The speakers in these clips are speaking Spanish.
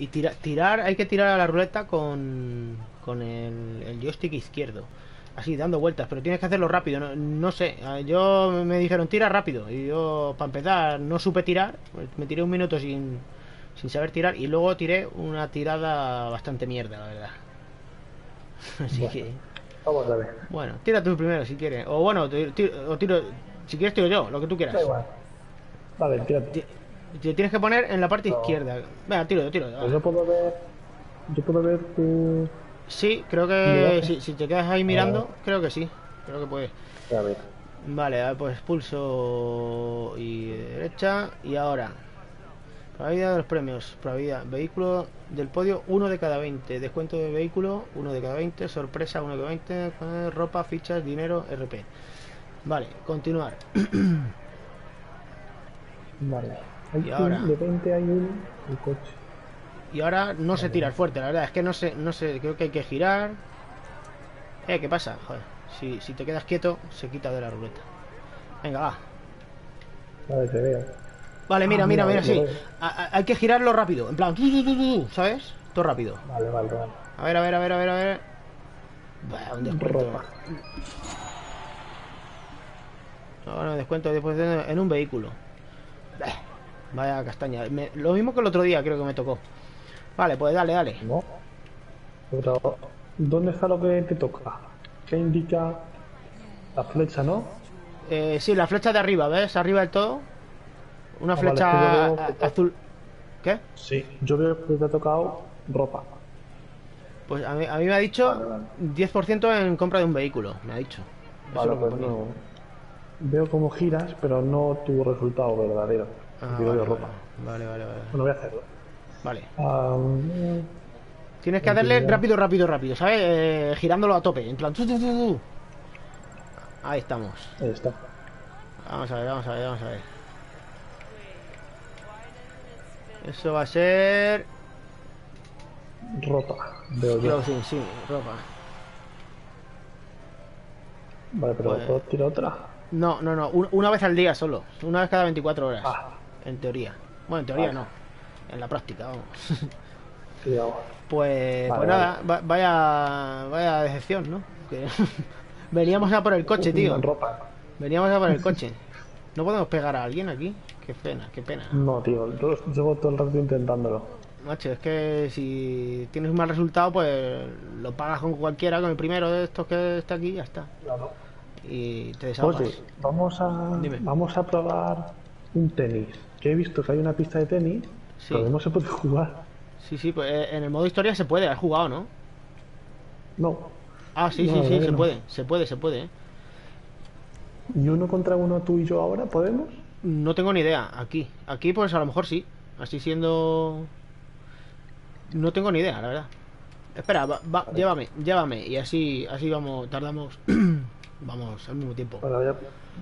y tira- tirar, hay que tirar a la ruleta con, con el, el joystick izquierdo. Así, dando vueltas, pero tienes que hacerlo rápido. No, no sé, eh, yo me dijeron tira rápido. Y yo, para empezar, no supe tirar. pues, Me tiré un minuto sin, sin saber tirar. Y luego tiré una tirada bastante mierda, la verdad. Así Bueno. que, Vamos a ver. bueno, tira tú primero si quieres. O bueno, o tiro, si quieres tiro yo, lo que tú quieras. Da igual. Vale, tírate. Te tienes que poner en la parte No. izquierda. Venga, tiro tiro yo. Pues yo puedo ver. Yo puedo ver tu. Sí, creo que si, te quedas ahí mirando, creo que sí. Creo que puedes. A ver. Vale, a ver, pues pulso y derecha. Y ahora, probabilidad de los premios. Probabilidad, vehículo del podio, 1 de cada 20. Descuento de vehículo, 1 de cada 20. Sorpresa, 1 de cada 20. eh, Ropa, fichas, dinero, RP. Vale, continuar. Vale. Hay Y un- ahora. De 20 hay un. El coche. Y ahora no sé tirar fuerte, la verdad. Es que no sé, no sé, creo que hay que girar. Eh, ¿qué pasa? Joder, si, si te quedas quieto, se quita de la ruleta. Venga, va. Vale, te veo. Vale, mira, Ah, mira, mira, mira, sí. A- a- hay que girarlo rápido. En plan, ¿sabes? Todo rápido. Vale, vale, vale. A ver, a ver, a ver, a ver, a ver. Bah, un descuento. Ahora descuento después de- en un vehículo. Bah, Vaya castaña. Me- lo mismo que el otro día creo que me tocó. Vale, pues dale, dale. No. Pero, ¿dónde está lo que te toca? ¿Qué indica la flecha, no? Eh, sí, la flecha de arriba, ¿ves? Arriba del todo. Una Ah, vale, flecha es que veo azul. ¿Qué? Sí. Yo veo que te ha tocado ropa. Pues a mí, a mí me ha dicho Vale, vale. 10% en compra de un vehículo. Me ha dicho. Eso Vale, es lo que pues no. Veo cómo giras, pero no tu resultado verdadero. Ah, vale, ropa. vale, vale, vale. Bueno, voy a hacerlo. Am, Tienes que darle rápido, rápido, rápido, ¿sabes? Eh, girándolo a tope. En plan. tu, tu, tu, tu. Ahí estamos. ahí está. Vamos a ver, vamos a ver, vamos a ver. Eso va a ser. Ropa. Veo yo. Closing, sí, ropa. Vale, pero Pues- ¿puedo tirar otra? No, no, no. un- Una vez al día solo. Una vez cada 24 horas. Ah, En teoría. Bueno, en teoría Vale. no. En la práctica, vamos. Pues, Vale, pues nada, va- vaya, vaya decepción, ¿no? Que veníamos a por el coche, tío. Ropa. Veníamos a por el coche. No podemos pegar a alguien aquí. Qué pena, qué pena. No, tío. Yo llevo todo el rato intentándolo. Macho, es que si tienes un mal resultado, pues lo pagas con cualquiera, con el primero de estos que está aquí, ya está. Claro. Y te desahogas. Oye, vamos a, Dime. vamos a probar un tenis. Que he visto que hay una pista de tenis, Sí. pero no se puede jugar. Sí, sí, pues eh, en el modo historia se puede, has jugado, ¿no? No. Ah, sí, No, sí, sí, se puede, se puede, se puede. ¿eh? ¿Y uno contra uno tú y yo ahora podemos? No tengo ni idea, aquí. Aquí, pues a lo mejor sí. Así siendo. No tengo ni idea, la verdad. Espera, va, va, llévame, llévame. Y así, así vamos, tardamos. vamos al mismo tiempo. Bueno, voy a,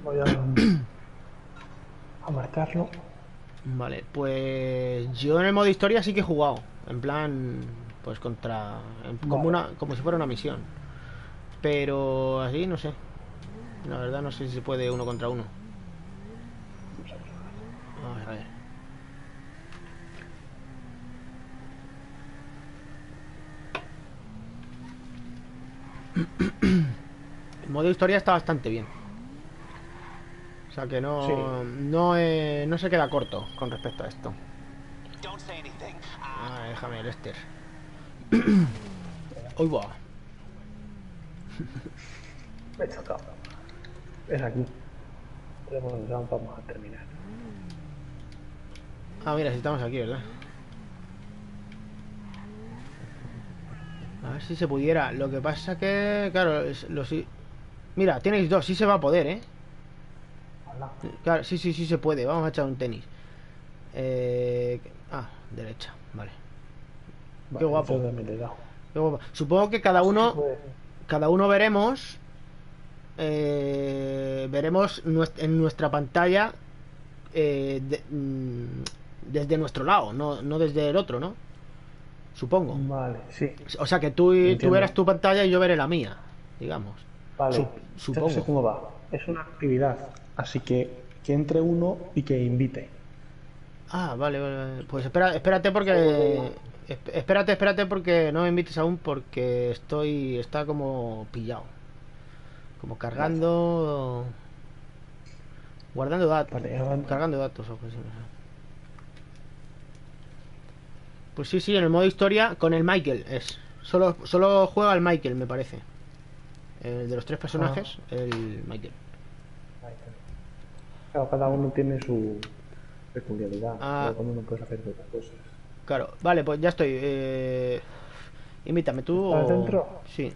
voy a, a marcarlo. Vale, pues yo en el modo historia sí que he jugado. En plan, pues contra. como, Vale. una, como si fuera una misión. Pero así, no sé. La verdad, no sé si se puede uno contra uno. Vamos a ver. El modo historia está bastante bien. O sea que no, Sí. no, eh, no se queda corto con respecto a esto. Ah, déjame, Lester. Uy, va. Me he chocado. Es aquí. Tenemos el vamos a terminar. Ah, mira, si estamos aquí, ¿verdad? A ver si se pudiera. Lo que pasa que, claro, es- lo sí. Mira, tenéis dos, sí se va a poder, ¿eh? Claro, sí, sí, sí se puede. Vamos a echar un tenis. Eh... Ah, derecha, vale. Guapo. Qué guapo. Supongo que cada uno, cada uno veremos, eh, veremos en nuestra pantalla eh, de- mm, desde nuestro lado, no, no desde el otro, ¿no? Supongo. Vale, sí. O sea que tú, tú verás tu pantalla y yo veré la mía, digamos. Vale. Supongo. sé cómo va. Es una actividad. Así que que entre uno y que invite. Ah, vale, vale, vale. Pues espera, espérate porque Esp- espérate, espérate porque no me invites aún porque estoy... Está como pillado. Como cargando... Guardando datos. Vale, Cargando datos o no sé. Pues sí, sí, en el modo historia con el Michael es. Solo, solo juega el Michael, me parece. El de los tres personajes, el Michael. Claro, cada uno tiene su peculiaridad. Ah. Cada uno no puede hacer otras cosas. Claro, vale, pues ya estoy. Eh... Invítame tú ¿Estás o... dentro? Sí.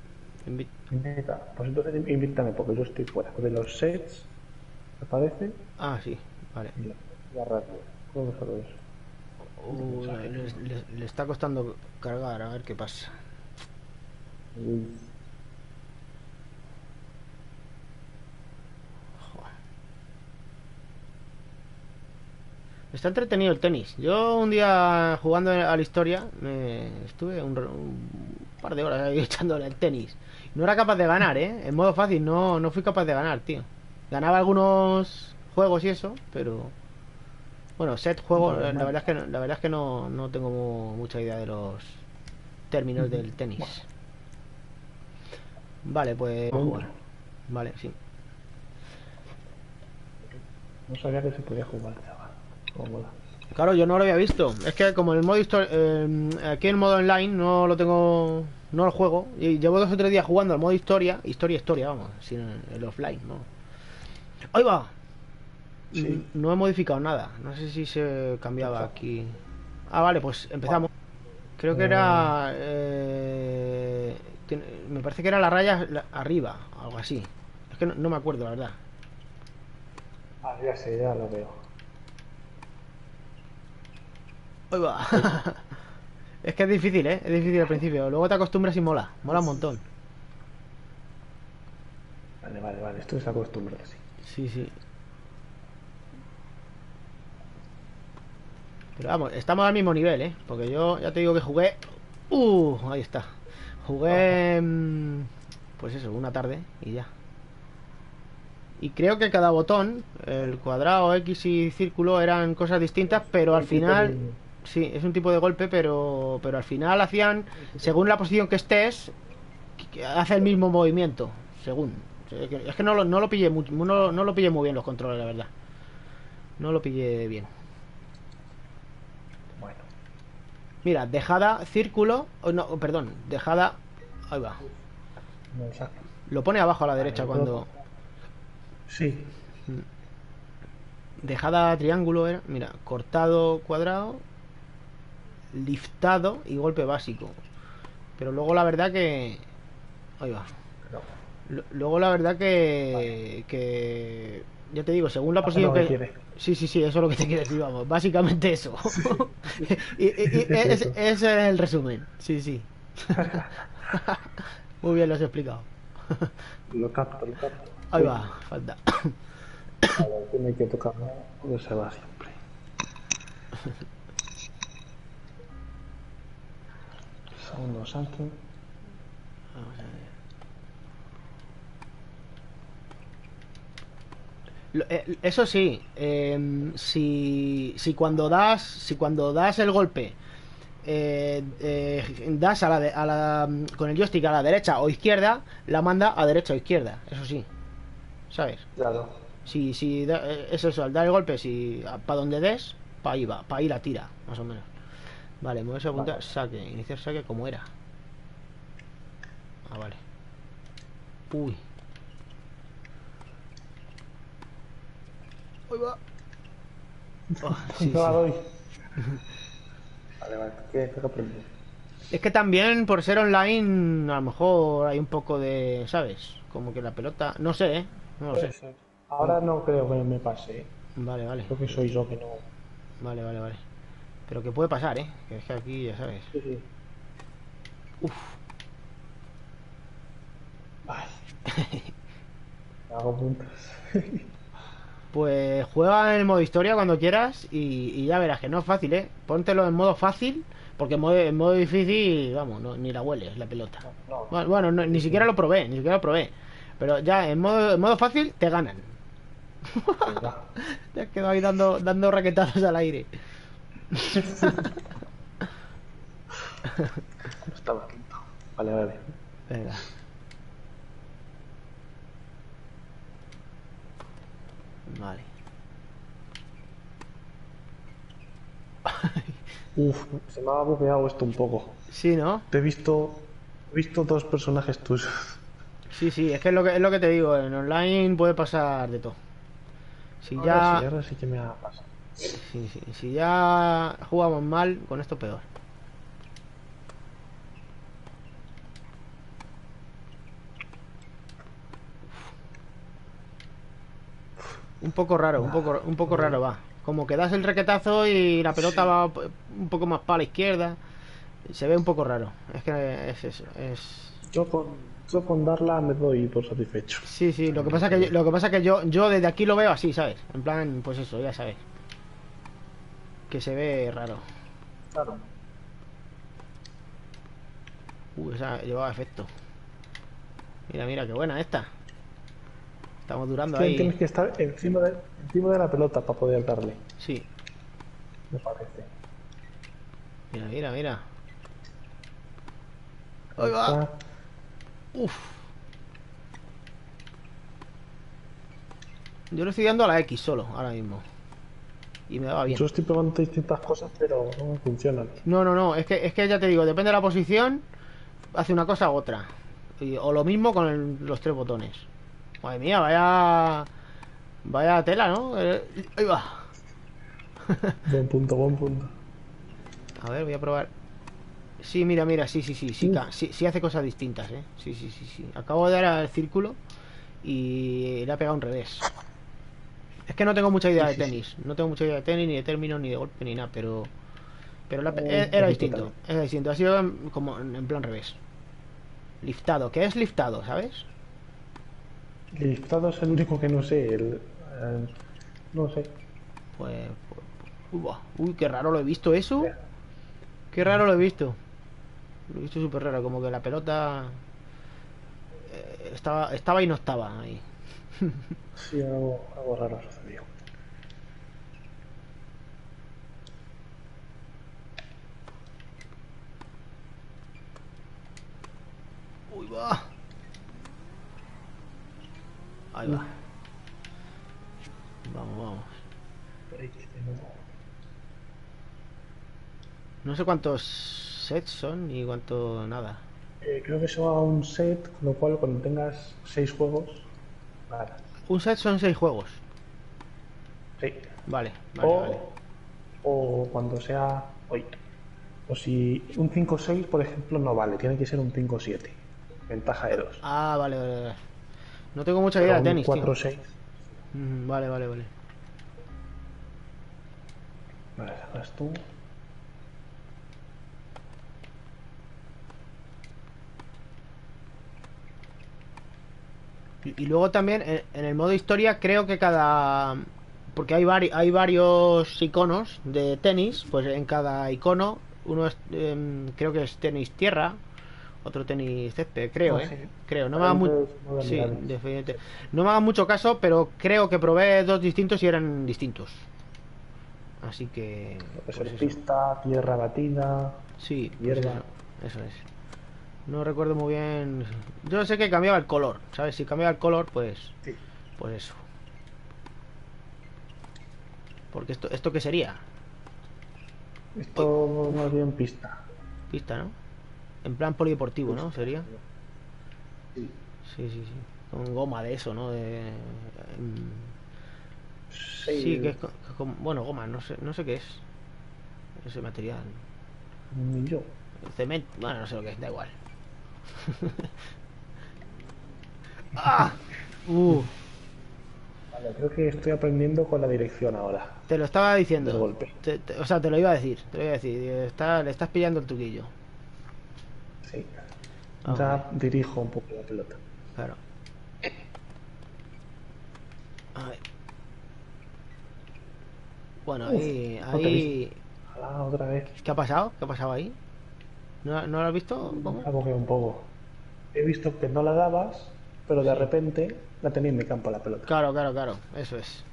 invi- Invita. Pues entonces invítame, porque yo estoy fuera. De los sets, ¿te parece? Ah, sí, vale. La, la radio. ¿Cómo solo eso? Uh, le, le- le está costando cargar, a ver qué pasa. Está entretenido el tenis. Yo un día jugando a la historia me estuve un, un par de horas ahí echándole el tenis. No era capaz de ganar, ¿eh? En modo fácil no, no fui capaz de ganar, tío. Ganaba algunos juegos y eso, pero... Bueno, set juego, la, la verdad es que, no, la verdad es que no, no tengo mu- mucha idea de los términos del tenis. Vale, pues... jugar. Vale, sí. no sabía que se podía jugar. Claro, yo no lo había visto. Es que como en el modo eh, aquí en el modo online no lo tengo, no lo juego. Y llevo dos o tres días jugando al modo historia, historia, historia, vamos, sin el, offline, ¿no? ¡Ahí va! Sí. No he modificado nada. No sé si se cambiaba aquí. Ah, vale, pues empezamos. Creo que era. eh, me parece que era la raya arriba, algo así. Es que no, no me acuerdo, la verdad. Ah, ya sé, ya lo veo. Ahí va. es que es difícil, ¿eh? Es difícil al principio. Luego te acostumbras y mola. Mola un montón. Vale, vale, vale. Esto se acostumbra así. Sí, sí. Pero vamos, estamos al mismo nivel, ¿eh? Porque yo ya te digo que jugué... ¡Uh! Ahí está. Jugué... mm, Pues eso, una tarde y ya. Y creo que cada botón, el cuadrado, X y círculo, eran cosas distintas, pero al final... Sí, es un tipo de golpe, pero, pero al final hacían, según la posición que estés, hace el mismo movimiento, según. Es que- no lo, no lo pillé muy, no, no lo pillé muy bien los controles, la verdad. No lo pillé bien. Bueno. Mira, dejada, círculo, oh, no, perdón, dejada, ahí va. Lo pone abajo a la derecha Vale, cuando Sí. dejada triángulo era, mira, cortado cuadrado, liftado y golpe básico. Pero luego la verdad que ahí va. Luego la verdad que, que ya te digo, según la posición lo que que... Sí, sí, sí, eso es lo que te quiero decir, vamos. Básicamente eso. y, y- y- es- ese es el resumen. Sí, sí. Muy bien lo has explicado. lo capto, lo capto. Ahí va, falta. A ver, tiene que tocar donde se va siempre. Segundo. Vamos a ver. Eh, Eso sí, em, si, si cuando das, si cuando das el golpe, eh, eh, das a la, de- a la- con el joystick a la derecha o izquierda, la manda a derecha o izquierda, eso sí, ¿sabes? Claro. Si, si da- es eso, al dar el golpe, si para donde des, para ahí va, para ahí la tira, más o menos. Vale, me voy a apuntar, Vale. saque, iniciar saque como era. Ah, vale. Uy. Ahí va. Oh, sí, no la sí. doy. Vale, vale. ¿Qué qué? Es que también por ser online, a lo mejor hay un poco de, ¿sabes? Como que la pelota, no sé, ¿eh? No lo sé. ser. Ahora no creo que me pase. Vale, vale. Creo que soy yo que no. Vale, vale, vale. Pero que puede pasar, ¿eh? Que es que aquí, ya sabes. Sí, sí. Uf. Me hago puntos. Pues juega en el modo historia cuando quieras y, y ya verás que no es fácil, ¿eh? Póntelo en modo fácil, porque en modo, en modo difícil, vamos, no, ni la hueles la pelota. No, Bueno, bueno, no, ni siquiera lo probé, ni siquiera lo probé. Pero ya en modo, en modo fácil te ganan. ya. Te has quedado ahí dando, dando raquetazos al aire. No estaba quinto. Vale, vale. Venga. Vale. Uf, se me ha bugueado esto un poco. Sí, ¿no? Te he visto. He visto dos personajes tuyos. Sí, sí, es que es lo que, es lo que te digo, en online puede pasar de todo. Si Ahora ya, sí, ahora sí que me ha pasado. Si ya jugamos mal, con esto peor. Un poco raro, un poco, un poco raro va. Como que das el requetazo y la pelota va un poco más para la izquierda. Se ve un poco raro. Es que es eso, es Yo con, yo con darla me doy por satisfecho. Sí, sí, lo que pasa es que yo, lo que pasa que yo, yo desde aquí lo veo así, ¿sabes? En plan, pues eso, ya sabes. Que se ve raro. Claro. Uh, esa llevaba efecto. Mira, mira, qué buena esta. Estamos durando Tienes ahí. que estar encima de, encima de la pelota para poder darle, Sí, me parece. mira, mira, mira. Ahí va. Está- Uf. Yo le estoy dando a la X solo, ahora mismo. Y me daba bien. Yo estoy probando distintas cosas, pero no funcionan. No, no, no, es que, es que ya te digo, depende de la posición, hace una cosa u otra. Y- o lo mismo con el- los tres botones. Madre mía, vaya. Vaya tela, ¿no? Eh, ahí va. Buen punto, buen punto. A ver, voy a probar. Sí, mira, mira, sí, sí, sí, sí, ca- sí, sí hace cosas distintas, ¿eh? Sí, sí, sí, sí. Acabo de dar al círculo y le ha pegado un revés. Es que no tengo mucha idea de Sí, sí, sí. tenis. No tengo mucha idea de tenis, ni de términos, ni de golpe, ni nada, pero... Pero la- Un e- era distinto, era distinto. Ha sido como en plan revés. Liftado. ¿Qué es liftado, sabes? El listado es el único que no sé. El, eh, no sé. Pues... pues- uy, qué raro lo he visto eso. Qué raro lo he visto. Lo he visto súper raro, como que la pelota... eh, estaba, estaba y no estaba ahí. Sí, algo, algo raro ha sucedido. Uy, va. Ahí va. Vamos, vamos. No sé cuántos sets son ni cuánto nada. Eh, creo que se va a un set, con lo cual cuando tengas seis juegos, nada. Un set son seis juegos. Sí. Vale, vale, o, vale. o cuando sea. Hoy. O si un 5-6, por ejemplo, no vale, tiene que ser un 5-7. Ventaja de 2. Ah, vale, vale, vale. No tengo mucha idea de tenis, tío. 4-6. Mm, Vale, vale, vale. Vale, sacas tú. Y, y luego también en, en el modo historia creo que cada... Porque hay, vari- hay varios iconos de tenis, pues en cada icono uno es, em, creo que es tenis tierra, otro tenis césped, creo, Ah, ¿eh? sí. Creo, no me hagan mu- Diferentes sí, definitivamente. No me hagan mucho caso, pero creo que probé dos distintos y eran distintos. Así que... Pues eso. pista, tierra batida. Sí, pues eso es. No recuerdo muy bien. Yo sé que cambiaba el color, ¿sabes? Si cambiaba el color, pues. Sí. Pues eso. Porque esto, ¿esto qué sería? Esto más bien pista. Pista, ¿no? En plan polideportivo, ¿no? Sería. Sí. Sí, sí, sí. Con goma de eso, ¿no? De. em, Sí, Sí, que es co- como- bueno, goma, no sé, no sé qué es. Ese material. Ni yo. Cemento, bueno, no sé lo que es, da igual. ¡Ah! Uh, Vale, creo que estoy aprendiendo con la dirección ahora. te lo estaba diciendo. Golpe. Te- te- o sea, te lo iba a decir. Te lo iba a decir. Está, le estás pillando el truquillo. Sí. Ah, ya dirijo un poco la pelota. Claro. A ver. Bueno, Uf, ahí. ahí... Ojalá otra vez. ¿Qué ha pasado? ¿Qué ha pasado ahí? ¿No, ¿no lo has visto? ¿Cómo? Boqueo un poco. He visto que no la dabas, pero de repente la tenía en mi campo la pelota. Claro, claro, claro. Eso es.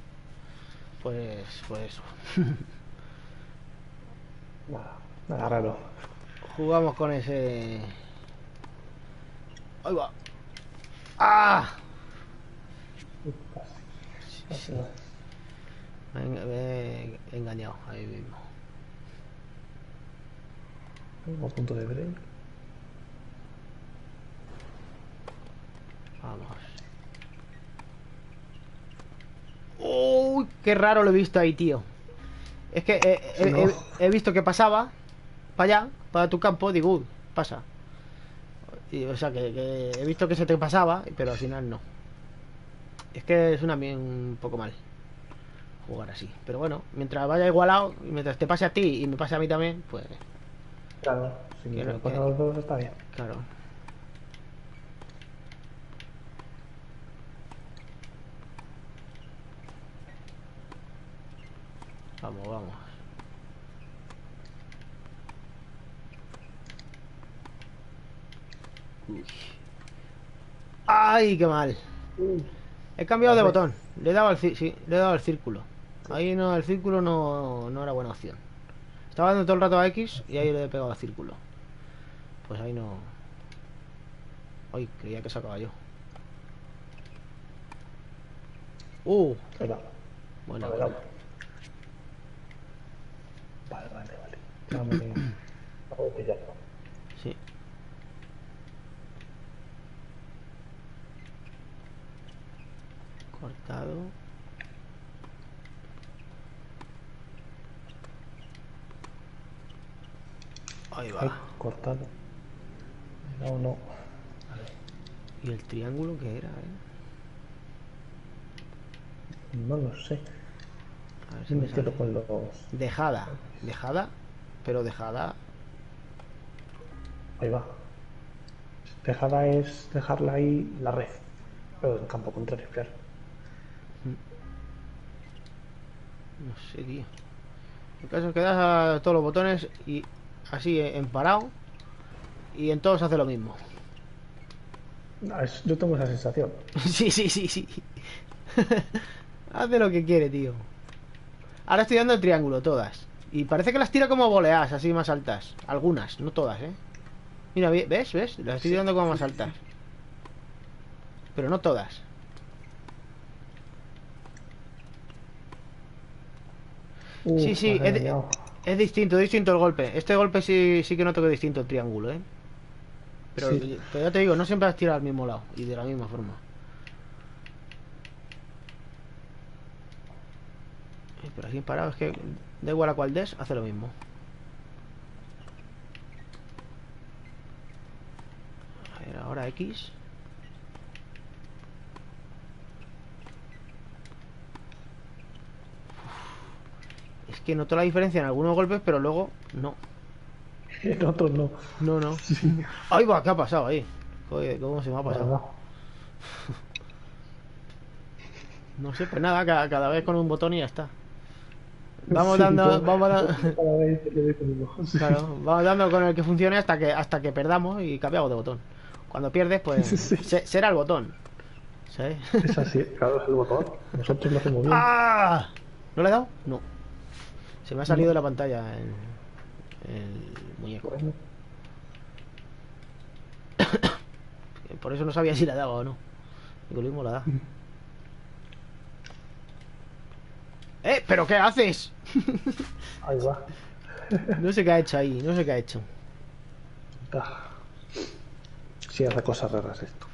Pues, pues eso. Nada, nada raro. Jugamos con ese. Ahí va. ¡Ah! Uf, casi. Casi, casi. Me, me he engañado ahí mismo. Tengo a punto de break. Vamos. ¡Uy! ¡Qué raro lo he visto ahí, tío! Es que eh, Sí, he, ¿no? he- he visto que pasaba para allá, para tu campo, digo, pasa. Y, o sea, que, que he visto que se te pasaba, pero al final no. Es que es una bien un poco mal jugar así. Pero bueno, mientras vaya igualado, mientras te pase a ti y me pase a mí también, pues Claro, si me pasan que- los dos está bien. claro. Vamos, vamos. Uy. ¡Ay, qué mal! He cambiado de botón. Le he dado al, sí, le he dado al círculo. Ahí no, el círculo no, no era buena opción. Estaba dando todo el rato a X y ahí le he pegado al círculo. Pues ahí no. Ay, creía que sacaba yo. Uh, bueno. Vale, vale. Vale, de pillazo. Sí. Cortado. Ahí va. Ay, cortado. No, no. ¿Y el triángulo qué era, eh? No lo sé. A ver si Me quedo con los. Dejada. Dejada. Pero dejada. Ahí va. Dejada es dejarla ahí la red. Pero en campo contrario, claro. No sé, tío. El caso que das a todos los botones y así en parado. Y en todos hace lo mismo. Ah, Yo tengo esa sensación. Sí, sí, sí, sí. Hace lo que quiere, tío. Ahora estoy dando el triángulo, todas. Y parece que las tira como voleas, así más altas. Algunas, no todas, ¿eh? Mira, ve- ¿ves? ¿Ves? Las estoy dando como más altas. Pero no todas. Sí, sí, has es distinto, es distinto el golpe. Este golpe sí, sí que noto que es distinto el triángulo, ¿eh? Pero, Sí. pero ya te digo, no siempre has tirado al mismo lado y de la misma forma. Eh, Pero en parado es que da igual a cuál des, hace lo mismo. A ver, ahora X. Es que noto la diferencia en algunos golpes, pero luego no. En otros no. No, no. Ay, va, ¿qué ha pasado ahí? Joder, ¿cómo se me ha pasado? No sé, pues nada, ca- cada, vez con un botón y ya está. Vamos Sí, dando, todo- vamos dando. Sí. claro, vamos dando con el que funcione hasta que hasta que perdamos y cambiamos de botón. Cuando pierdes, pues Sí. se- será el botón. ¿Sabes? Es así, claro, es el botón. Nosotros lo hacemos bien. ¡Ah! ¿No le he dado? No. Se me ha salido de la pantalla el, el muñeco. Bueno, Por eso no sabía si la daba o no. Digo, lo mismo la da. ¡Eh! ¿Pero qué haces? ahí va. No sé qué ha hecho ahí, no sé qué ha hecho. Ah. Sí, hace cosas raras esto.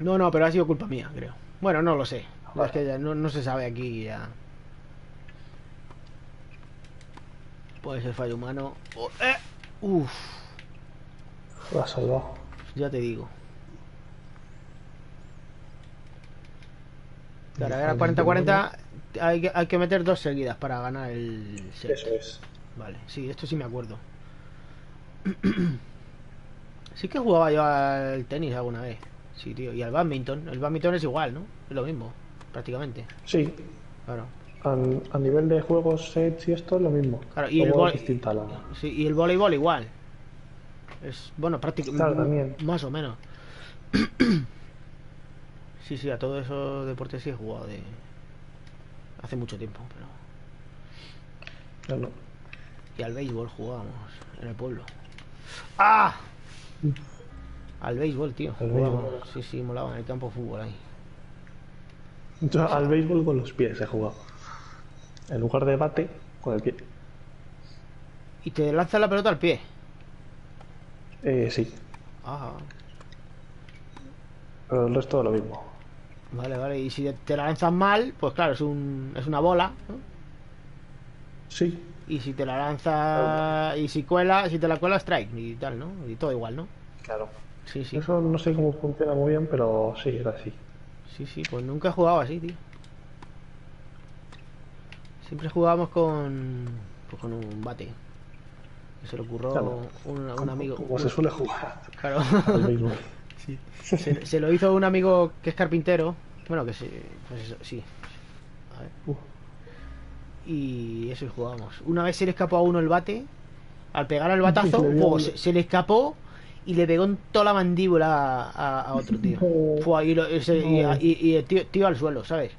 No, no, pero ha sido culpa mía, creo. Bueno, no lo sé. Vale. Es que ya no, no se sabe aquí ya. Puede ser fallo humano. o- ¡Eh! Uf, Lo has salvado. ya te digo. Claro, ahora 40-40 hay que, hay que meter dos seguidas para ganar el set. Eso es. Vale, sí, esto sí me acuerdo. sí que jugaba yo al tenis alguna vez. Sí, tío. Y al badminton. El badminton es igual, ¿no? Es lo mismo, prácticamente. Sí, Claro. A, a nivel de juegos, sets y esto es lo mismo. Claro, y el Luego vol- es distinta la... Sí, y el voleibol igual. Es, bueno, prácticamente. Claro, también. Más o menos. sí, sí, a todos esos deportes sí he jugado de. Hace mucho tiempo, pero. No. Y al béisbol jugábamos en el pueblo. ¡Ah! Al béisbol, tío. Al béisbol. Sí, sí, molaba en el campo de fútbol ahí. Yo al béisbol con los pies he jugado. En lugar de bate, con el pie. Y te lanzas la pelota al pie. Eh, sí, Ah, pero el resto lo mismo. vale, vale. Y si te la lanzas mal, pues claro, es, un, es una bola. ¿no? Sí, Y si te la lanzas. Y si cuela, si te la cuela, strike y tal, ¿no? Y todo igual, ¿no? claro. Sí, sí. Eso no sé cómo funciona muy bien, pero sí, era así. Sí, sí, pues nunca he jugado así, tío. Siempre jugábamos con. Pues con un bate. Se le ocurrió Claro. un, un amigo. Como se suele jugar Claro. al se, se lo hizo un amigo que es carpintero. Bueno, que se. Pues eso, sí. A ver. Uf, Y eso jugábamos. Una vez se le escapó a uno el bate. Al pegar el batazo, Se le escapó y le pegó en toda la mandíbula a, a otro tío. Fue y, lo- ese- y- No. y- y el tío, tío al suelo, ¿sabes?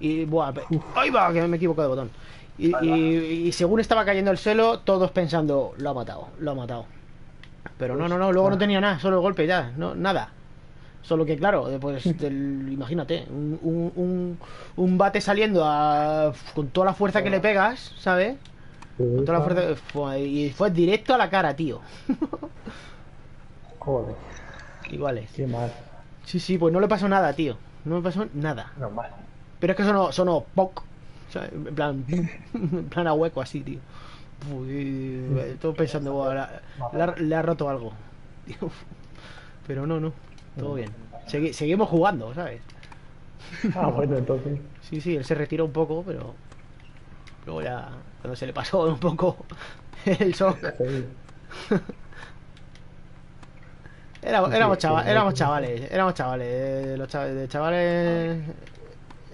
Y buah, ¡Ahí va! Que me he equivocado de botón. Y, Ahí y- y según estaba cayendo el suelo, todos pensando, lo ha matado, lo ha matado. Pero no, no, no, luego no tenía nada, solo el golpe ya, no, nada. Solo que claro, después del- imagínate, un, un, un, un bate saliendo a- con toda la fuerza que le pegas, ¿sabes? Con toda la fuerza fue- y fue directo a la cara, tío. Joder, Iguales. qué mal. Sí, sí, pues no le pasó nada, tío. No le pasó nada. Normal. Pero es que sonó, sonó poc. En plan, en plan a hueco así, tío. Uy, estoy pensando, "Buah, la- le, ha, le ha roto algo. Tío. Pero no, no. Todo bien. Segui- seguimos jugando, ¿sabes? Ah, bueno, entonces. Sí, sí, él se retiró un poco, pero. Luego ya. Cuando se le pasó un poco el shock. sí. Éramos, éramos, éramos chavales, éramos chavales. eh, Los chavales, de chavales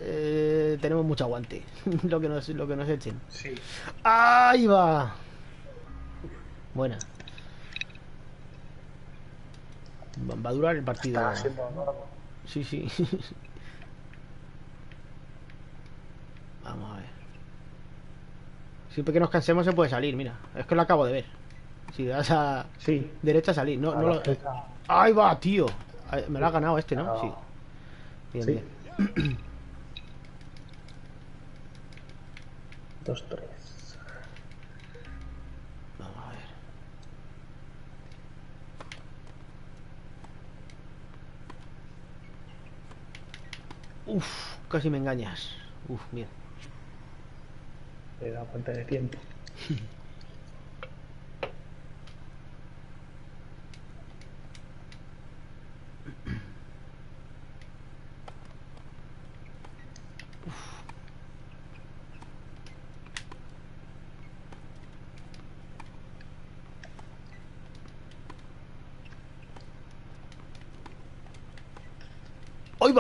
eh, tenemos mucho aguante. lo que nos, lo que nos echen. Sí. ¡Ahí va! Buena. Va a durar el partido. Sí, sí. Vamos a ver. Siempre que nos cansemos se puede salir, mira. Es que lo acabo de ver. Si das a Sí. derecha salir. No, A no lo... ¡Ahí va, tío! Me lo ha ganado este, ¿no? No. Sí. Bien, Sí. bien. Dos, tres. Vamos a ver. Uf, casi me engañas. Uf, bien. Le da cuenta de tiempo.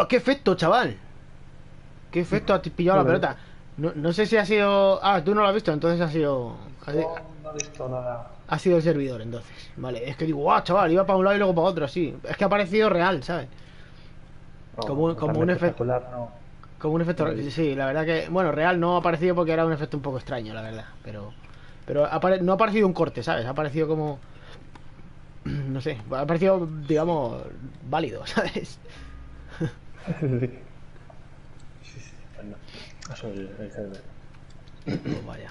¡Qué efecto, chaval! ¡Qué efecto! Has pillado la pelota. No, no sé si ha sido. Ah, tú no lo has visto, entonces ha sido. Ha, No, no he visto nada. ha sido el servidor, entonces. Vale, es que digo, ¡guau, chaval! Iba para un lado y luego para otro, así. Es que ha parecido real, ¿sabes? Como- como un efecto. Como un efecto. Sí. Sí, la verdad que. Bueno, real no ha parecido porque era un efecto un poco extraño, la verdad. Pero. Pero no ha parecido un corte, ¿sabes? Ha parecido como. No sé, ha parecido, digamos, válido, ¿sabes? sí. Sí, sí. Bueno, eso es el, el server. Pues vaya.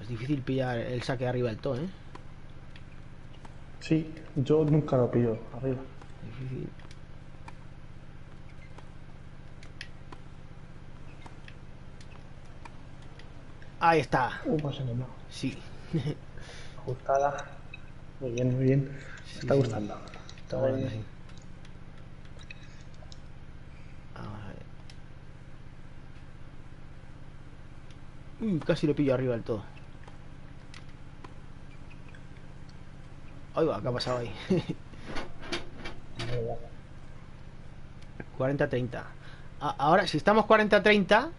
Es difícil pillar el saque arriba del todo, ¿eh? Sí, yo nunca lo pillo arriba. Difícil. Ahí está. Uh, más en el lado. Sí. Ajustada. Muy bien, muy bien. Me está gustando. Está volando así. Vamos a ver. Uy, casi le pillo arriba del todo. Ahí va, ¿qué ha pasado ahí? 40-30. A- Ahora, si estamos 40-30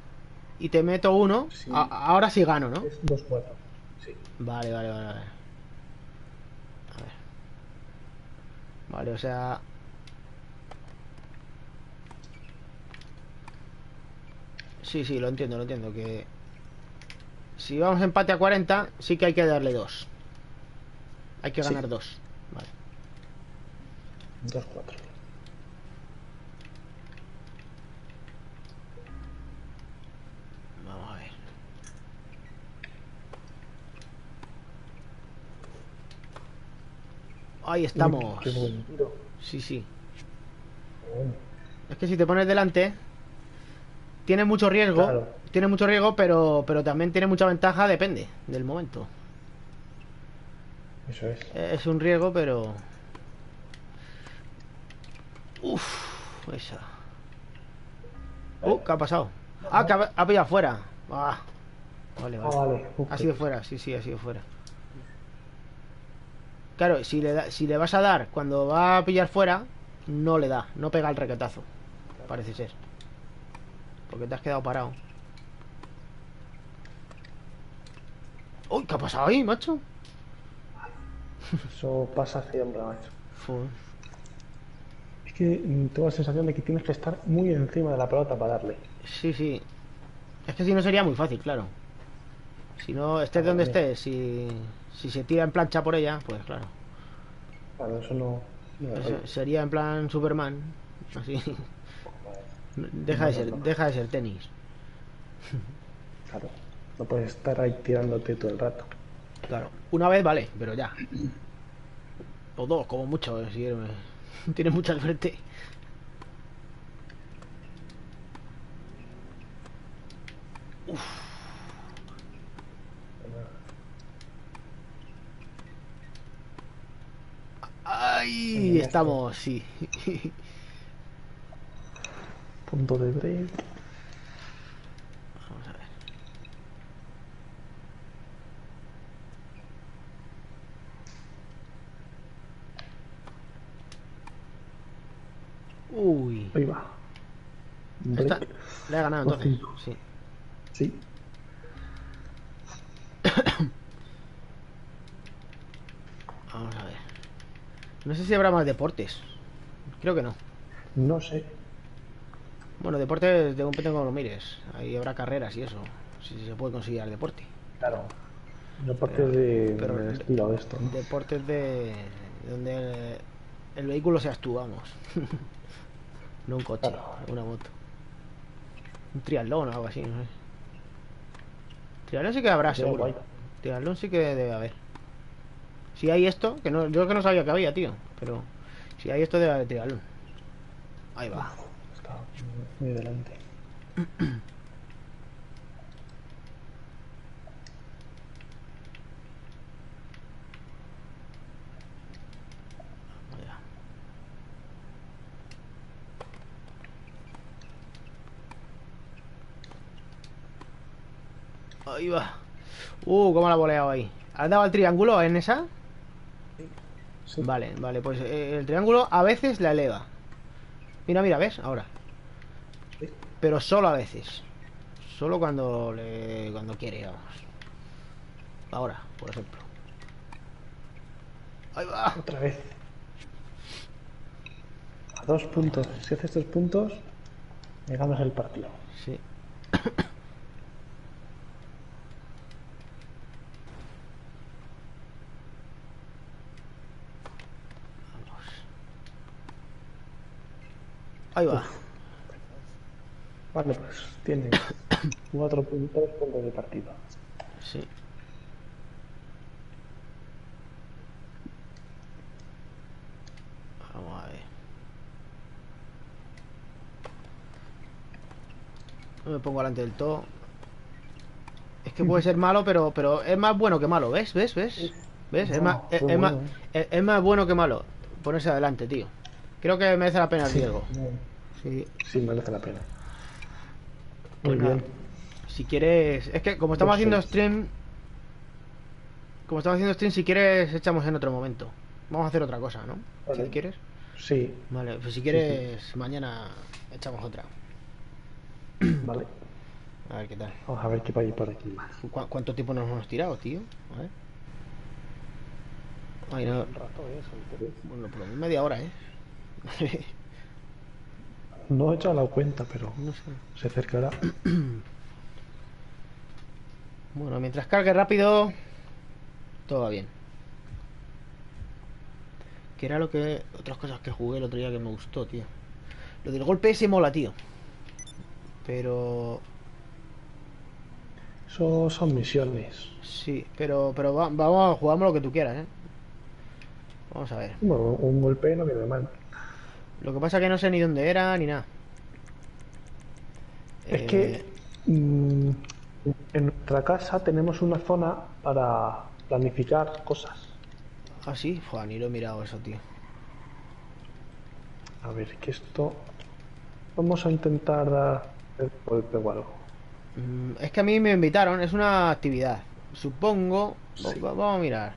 y te meto uno, Sí. ahora sí gano, ¿no? Es dos cuatro. Sí. Vale, vale, vale, vale. A ver. Vale, o sea. Sí, sí, lo entiendo, lo entiendo. Que. si vamos empate a 40, sí que hay que darle dos. Hay que Sí. ganar dos. Vale. 2-4. Ahí estamos. Sí, sí. Bueno, Es que si te pones delante, tiene mucho riesgo. Claro. Tiene mucho riesgo, pero, pero también tiene mucha ventaja, depende del momento. Eso es. Es un riesgo, pero. Uf, esa. Uh, ¿qué ha pasado? Ah, que ha, ha pillado fuera. Ah, vale, Ah, vale. Uf, Ha sido fuera, sí, sí, ha sido fuera. Claro, si le, da- si le vas a dar cuando va a pillar fuera, no le da, no pega el requetazo. Parece ser. Porque te has quedado parado. Uy, ¿qué ha pasado ahí, macho? Eso pasa siempre, macho. Es que tengo la sensación de que tienes que estar muy encima de la pelota para darle. Sí, sí. Es que si no sería muy fácil, claro. Si no, estés donde estés, si, si se tira en plancha por ella, pues claro. Claro, eso no. no me Eso rollo. sería en plan Superman. Así. Deja de ser, deja de ser tenis. Claro. No puedes estar ahí tirándote todo el rato. Claro. Una vez vale, pero ya. O dos, como mucho, eh, si tienes mucha al frente. Ahí estamos, sí. Punto de break. Vamos a ver. Uy. Ahí va. Está-. Le he ganado entonces. Sí. Sí. Vamos a ver. No sé si habrá más deportes. Creo que no. No sé. Bueno, deportes de depende como lo mires. Ahí habrá carreras y eso. Si se puede considerar deporte. Claro. No parte de, pero- estilo de esto, ¿no? Deportes de donde el, el vehículo seas tú, vamos. no un coche, Claro. una moto. Un triatlón o algo así, no sé. Triatlón sí que habrá, seguro. guay. Triatlón sí que debe haber. Si hay esto, que no, yo que no sabía que había, tío. Pero si hay esto debe haber triatlón. Ahí va. Está muy delante. Ahí va. Uh, cómo la ha voleado ahí. ¿Has dado al triángulo en esa? Sí. Vale, vale, pues eh, el triángulo a veces la eleva. Mira, mira, ¿ves? Ahora. Sí. Pero solo a veces. Solo cuando le cuando quiere, vamos. Ahora, por ejemplo. Ahí va. Otra vez. A dos puntos. Si haces dos puntos, me ganas el partido. Sí. Vamos. Ahí va. Vale, pues tienes cuatro puntos, puntos de partido. Sí. Vamos a ver. No me pongo delante del todo. Es que puede ser malo, pero, pero es más bueno que malo, ¿ves? ¿Ves? ¿Ves? ¿Ves? Es, más, es, qué es más, bueno, es, es más bueno que malo ponerse adelante, tío. Creo que merece la pena el riesgo. No, Sí. Sí, merece la pena. Pues Muy nada. bien. Si quieres. Es que como estamos haciendo seis. stream. Como estamos haciendo stream, si quieres, echamos en otro momento. Vamos a hacer otra cosa, ¿no? Vale. Si quieres. Sí, Vale, pues si quieres, mañana echamos otra. vale. A ver qué tal. Vamos a ver qué hay por aquí. ¿Cu- ¿Cuánto tiempo nos hemos tirado, tío? A ver. Ay, no. Un rato, ¿eh? Bueno, por lo menos media hora, ¿eh? No he hecho la cuenta, pero no sé. se acercará. Bueno, mientras cargue rápido, todo va bien. Que era lo que. Otras cosas que jugué el otro día que me gustó, tío. Lo del golpe ese mola, tío. Pero. Eso son misiones. Sí, pero, pero va- vamos a jugamos lo que tú quieras, ¿eh? Vamos a ver. Bueno, un golpe no viene mal. Lo que pasa es que no sé ni dónde era ni nada. Es Eh, que mm, en nuestra casa tenemos una zona para planificar cosas. Ah, sí, Joder, ni lo he mirado eso, tío. A ver, que esto. Vamos a intentar dar el golpe o algo. Mm, Es que a mí me invitaron, es una actividad. Supongo. Sí. Vamos a mirar.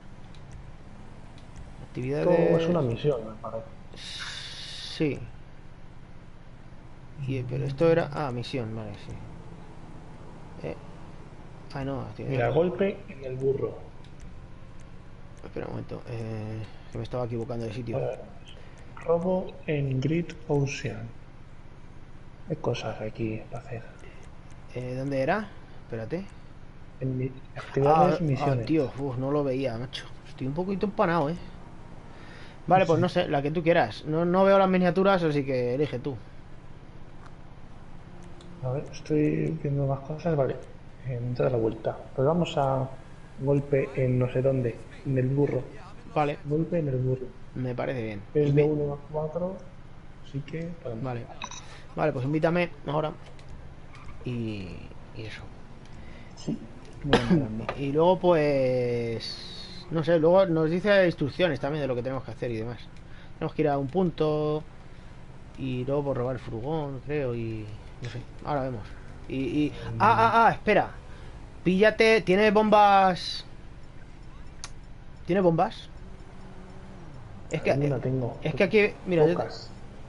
Actividad Esto de... es una misión, me parece. Sí. Y, pero esto era. Ah, misión, vale, sí. Eh. Ah, no. Mira, golpe en el burro. Espera un momento. Eh, que me estaba equivocando de sitio. Robo en Great Ocean. Hay cosas aquí para hacer. Eh, ¿Dónde era? Espérate. En mi- Ah, actividades, ah, misiones. tío, uf, no lo veía, macho. Estoy un poquito empanado, eh. Vale, pues no sé, la que tú quieras. No, no veo las miniaturas, así que elige tú. A ver, estoy viendo más cosas. Vale, eh, da la vuelta. Pues vamos a golpe en no sé dónde. En el burro. Vale, Golpe en el burro. me parece bien. Es de Invi- 1 a 4. Así que. Vale. Vale, pues invítame ahora. Y, y eso. Sí. Y luego, pues. No sé, luego nos dice instrucciones también de lo que tenemos que hacer y demás. Tenemos que ir a un punto. Y luego por robar el furgón, creo. Y. No sé, ahora vemos. Y. y- Ah, ah, ah, espera. Píllate. ¿Tiene bombas? ¿Tiene bombas? Es que. Tengo. Es que aquí. Mira, yo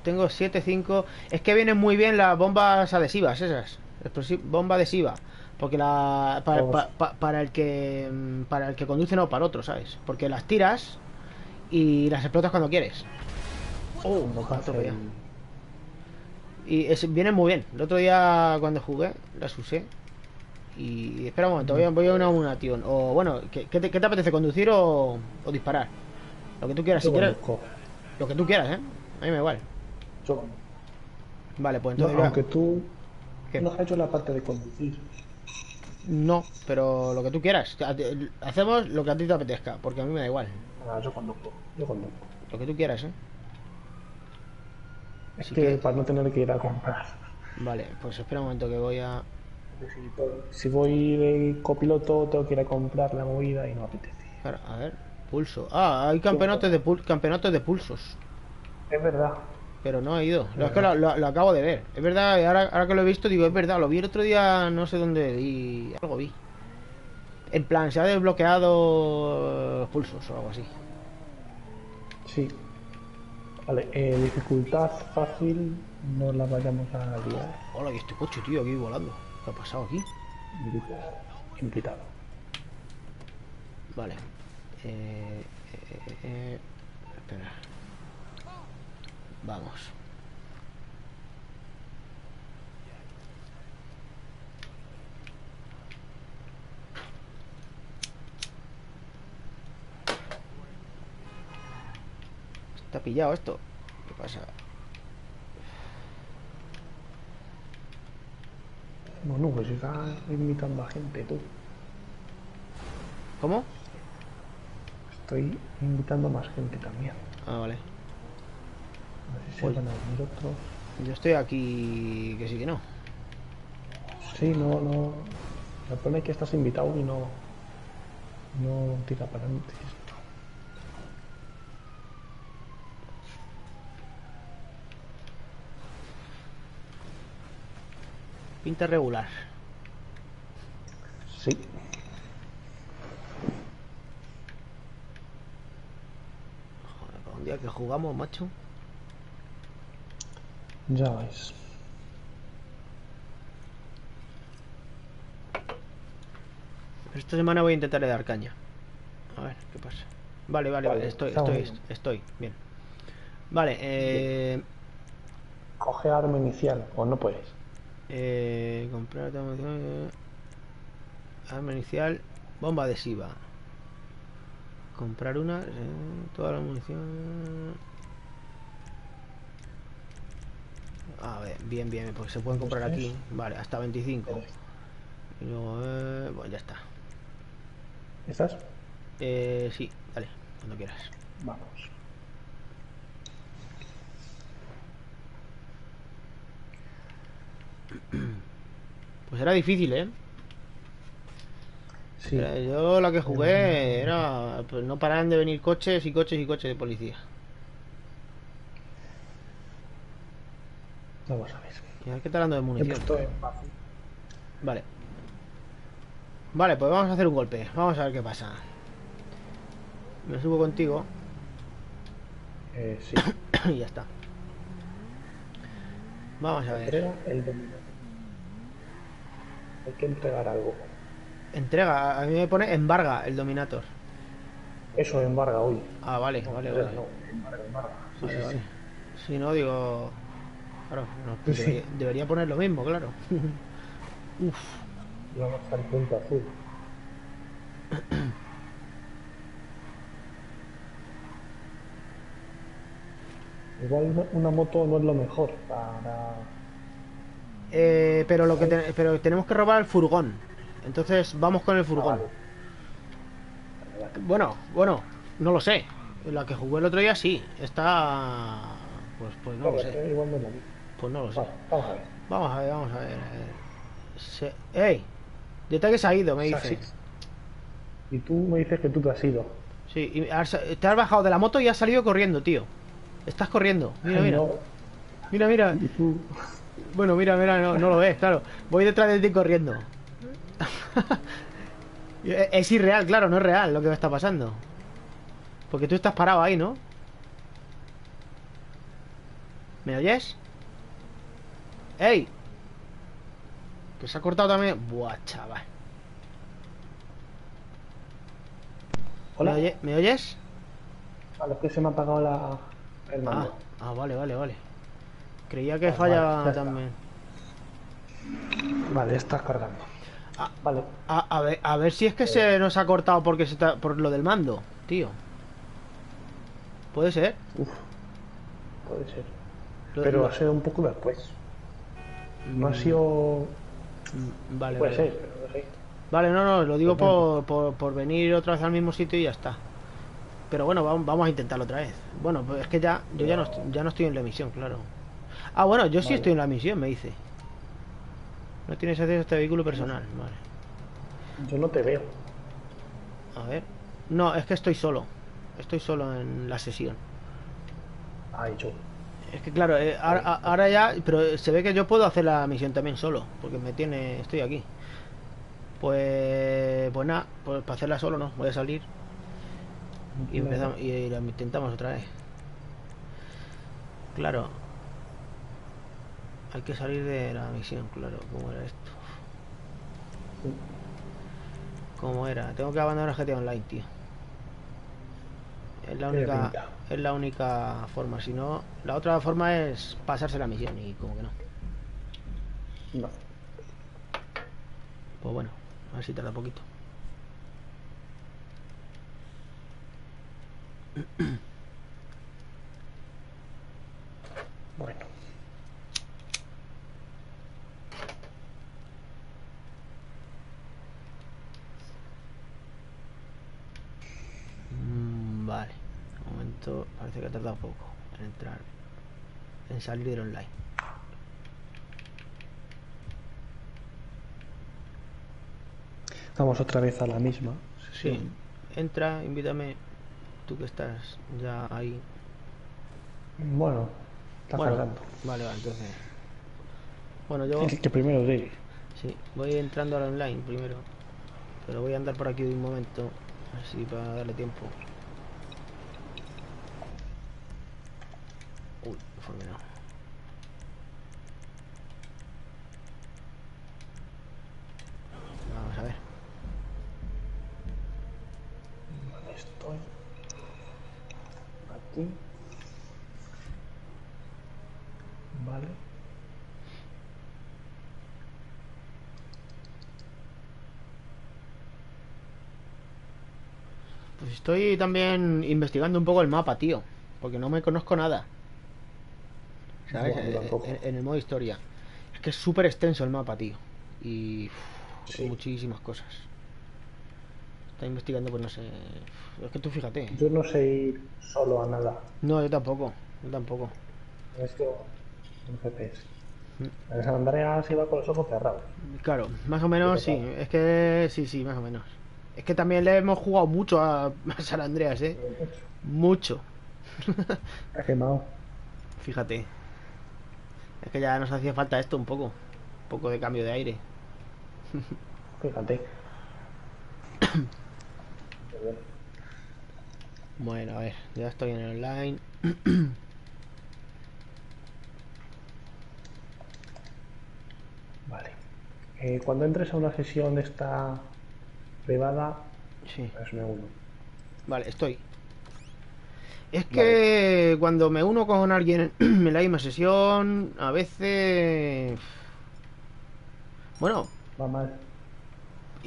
tengo 7, 5. Es que vienen muy bien las bombas adhesivas, esas. Bomba adhesiva. Porque la. Para, pa- pa- para el que. mm, Para el que conduce, no, para el otro, ¿sabes? Porque las tiras y las explotas cuando quieres. Oh, atropellado. el- Y es- vienen muy bien. El otro día cuando jugué, las usé. Y espera un momento, voy a, voy a una, tío. O bueno, ¿qué, qué te, qué te apetece? ¿Conducir o, o disparar? Lo que tú quieras, si quieres. Lo que tú quieras, ¿eh? A mí me da igual. Yo. Vale, pues No, entonces. a- aunque tú ¿Qué? no has hecho la parte de conducir. No, pero lo que tú quieras. Hacemos lo que a ti te apetezca, porque a mí me da igual. Ah, yo conduzco. Yo conduzco. Lo que tú quieras, ¿eh? Es Así que, que- para no tener que ir a comprar. Vale, pues espera un momento que voy a... Si, voy de copiloto, tengo que ir a comprar la movida y no apetece. A ver, pulso. Ah, hay campeonatos de, pul- campeonatos de pulsos. Es verdad. Pero no he ido. Lo, es que lo, lo- lo acabo de ver. Es verdad, ahora, ahora que lo he visto, digo, es verdad. Lo vi el otro día, no sé dónde, y algo vi. En plan, se ha desbloqueado los pulsos o algo así. Sí. Vale, eh, dificultad fácil, no la vayamos a liar. Hola, y este coche, tío, aquí volando. ¿Qué ha pasado aquí? Invitado. Vale. Eh, eh, eh, eh, espera. Vamos. Está pillado esto. ¿Qué pasa? Bueno, pues está invitando a gente, tú. ¿Cómo? Estoy invitando a más gente también. Ah, vale. Pues-. Yo estoy aquí que sí que no. Sí, no, no. Me pone que estás invitado y no. No tira para adelante. Pinta regular. Sí. Joder, un día que jugamos, macho. Ya vais. Esta semana voy a intentar dar caña. A ver, ¿qué pasa? Vale, vale, Vale, estoy, estoy, bueno. estoy, bien. Vale, eh, Coge arma inicial, o no puedes. eh comprar... eh, Arma inicial, bomba adhesiva. Comprar una, eh, toda la munición. A ver, bien, bien, porque se pueden comprar aquí. Vale, hasta 25. Y luego, eh, bueno, ya está. ¿Estás? Eh, sí, dale, cuando quieras. Vamos. Pues era difícil, ¿eh? Sí. Yo la que jugué era. Pues no paraban de venir coches y coches y coches de policía. Vamos a ver. Y a ver qué tal ando de munición. Vale. Vale, pues vamos a hacer un golpe. Vamos a ver qué pasa. Me subo contigo Eh, sí. y ya está. Vamos a ver. Entrega el dominio. Hay que entregar algo. Entrega, a mí me pone embarga el Dominator. Eso embarga hoy. Ah, vale, vale, vale. No, embarga, embarga. Sí, Vale, sí, vale. sí. Si no, digo. Claro, no, Sí. debería, poner lo mismo, claro. Uf, vamos a estar punto azul. Igual una- moto no es lo mejor para... Eh, pero lo que te- pero tenemos que robar el furgón. Entonces vamos con el furgón. Ah, vale. Bueno, bueno, no lo sé. La que jugué el otro día sí. Está. Pues, pues no lo sé. eh, Igual no es lo mismo. Pues no lo sé. Vale, vamos a ver. Vamos a ver, vamos a ver. Se... ¡Ey! Detalle se ha ido, me dice. Y tú me dices que tú te has ido. Sí, y has- te has bajado de la moto y has salido corriendo, tío. Estás corriendo. Mira, Ay, mira. no. Mira, mira. Y tú... Bueno, mira, mira, no, no lo ves, claro. Voy detrás de ti corriendo. es es irreal, claro, no es real lo que me está pasando. Porque tú estás parado ahí, ¿no? ¿Me oyes? ¡Ey! Que se ha cortado también. Buah, chaval. Hola. ¿Me, oye- ¿Me oyes? Vale, es que se me ha apagado la... el Ah, mando. ah, vale, vale, vale. Creía que fallaba vale, también. Vale, estás cargando. Ah. Vale. A, a ver, a ver si es que se nos ha cortado porque se está, por lo del mando, tío. ¿Puede ser? Uf. Puede ser. Pero lo- ha sido un poco después. No ha sido... Mm, Vale, Puede vale. ser, pero. Vale, no, no, lo digo por, por, por venir otra vez al mismo sitio y ya está. Pero bueno, vamos, vamos a intentarlo otra vez. Bueno, pues es que ya, yo ya no, estoy, ya no estoy en la misión, claro. Ah, bueno, yo sí estoy en la misión, me dice. No tienes acceso a este vehículo personal, vale. Yo no te veo. A ver. No, es que estoy solo. Estoy solo en la sesión. Ay, yo. Es que claro, eh, ahora, ya, pero se ve que yo puedo hacer la misión también solo, porque me tiene, estoy aquí. Pues, pues nada, pues para hacerla solo no, voy a salir y empezamos y la intentamos otra vez. Claro, hay que salir de la misión, claro, ¿cómo era esto? ¿Cómo era? Tengo que abandonar GTA Online, tío. Es la única, es la única forma. Si no, la otra forma es pasarse la misión y como que no. No. Pues bueno, a ver si tarda poquito. Bueno. Mm, vale. Un momento, parece que ha tardado poco en entrar. En salir del online. Vamos otra vez a la misma. Sí. Entra, invítame. Tú que estás ya ahí. Bueno, está Bueno, cargando. Vale, vale, entonces. Bueno, yo El que primero llegue. sí, voy entrando al online primero. Pero voy a andar por aquí de un momento. Así para darle tiempo. Vamos a ver. Estoy aquí. Vale. Pues estoy también investigando un poco el mapa, tío. Porque no me conozco nada. Eh, en, en el modo historia. Es que es súper extenso el mapa, tío. Y. Sí. muchísimas cosas. Está investigando, pues no sé. Es que tú fíjate. Yo no sé ir solo a nada. No, yo tampoco. Yo tampoco. Esto un FPS. Mm. En San Andreas iba con los ojos cerrados. Claro, más o menos sí. Es que sí, sí, más o menos. Es que también le hemos jugado mucho a, a San Andreas, ¿eh? Mucho. Ha quemado. Fíjate. Es que ya nos hacía falta esto un poco. Un poco de cambio de aire. Fíjate. Bueno, a ver, ya estoy en el online. Vale. Eh, cuando entres a una sesión de esta privada, Sí, uno. vale, estoy. Es que cuando me uno con alguien en la misma sesión, a veces... Bueno, Va mal.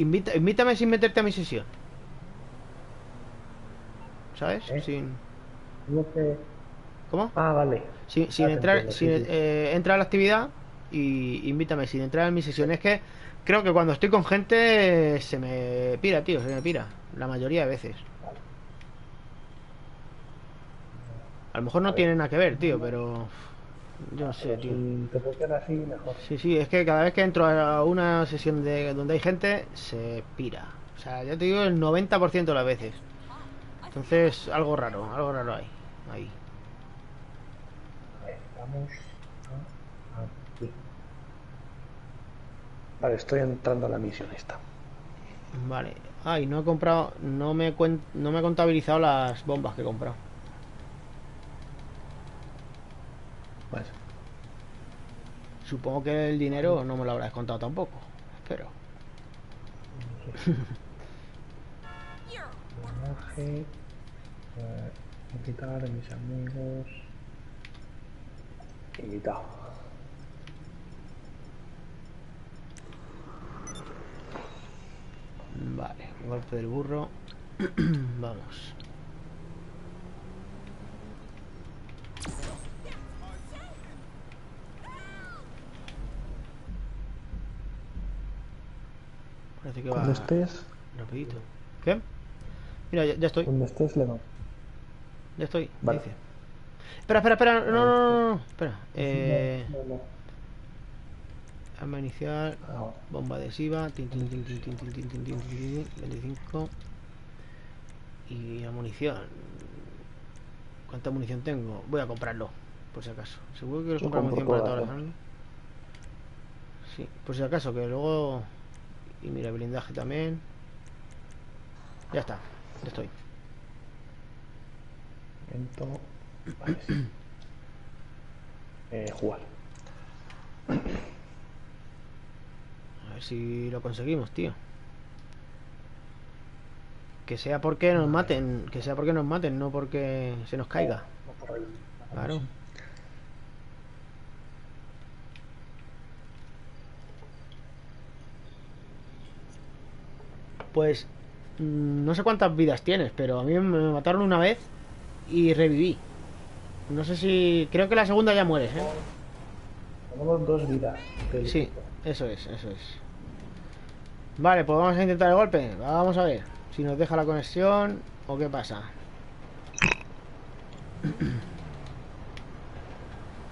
invita, invítame sin meterte a mi sesión. ¿Sabes? ¿Eh? Sin... ¿Cómo? Ah, vale. Sin, sin Ah, entrar, entiendo, sin, sí, sí. eh, entra a la actividad y invítame sin entrar en mi sesión. Es que creo que cuando estoy con gente se me pira, tío, se me pira. La mayoría de veces. A lo mejor no tiene nada que ver, tío, pero yo no sé, tío. Si te funciona así, mejor. Sí, sí, es que cada vez que entro a una sesión de donde hay gente se pira. O sea, ya te digo el 90% de las veces. Entonces, algo raro, algo raro hay. Ahí. A ver, vamos a aquí. Vale, estoy entrando a la misión esta. Vale. Ay, no he comprado, no me cuen- no me he contabilizado las bombas que he comprado. Pues, Supongo que el dinero no me lo habrás contado tampoco. Espero. personaje. Eh, invitar a mis amigos. Invitado. Vale, golpe del burro. Vamos. Parece que va Cuando estés, rapidito. ¿Qué? Mira, ya, ya estoy. cuando estés, le va. Ya estoy. Vale. dice. Espera, espera, espera. No, no, no, no. Espera. Eh, No, no, arma inicial. Bomba adhesiva. Tin, tin, tin, tin, tin, tin, tin, tin, tin, tin, tin, 25. Y la munición. ¿Cuánta munición tengo? Voy a comprarlo. Por si acaso. Seguro que quiero comprar munición para todas, las ¿eh? armas. Sí, por si acaso, que luego. Y mira, blindaje también. Ya está. Ya estoy. Vale. Eh, jugar. A ver si lo conseguimos, tío. Que sea porque nos maten, que sea porque nos maten, no porque se nos caiga. Ahí. Claro. Pues mm, no sé cuántas vidas tienes, pero a mí me mataron una vez y reviví. No sé si. Creo que la segunda ya mueres, ¿eh? Tenemos dos vidas. Sí, eso es, eso es. Vale, pues vamos a intentar el golpe. Vamos a ver si nos deja la conexión o qué pasa.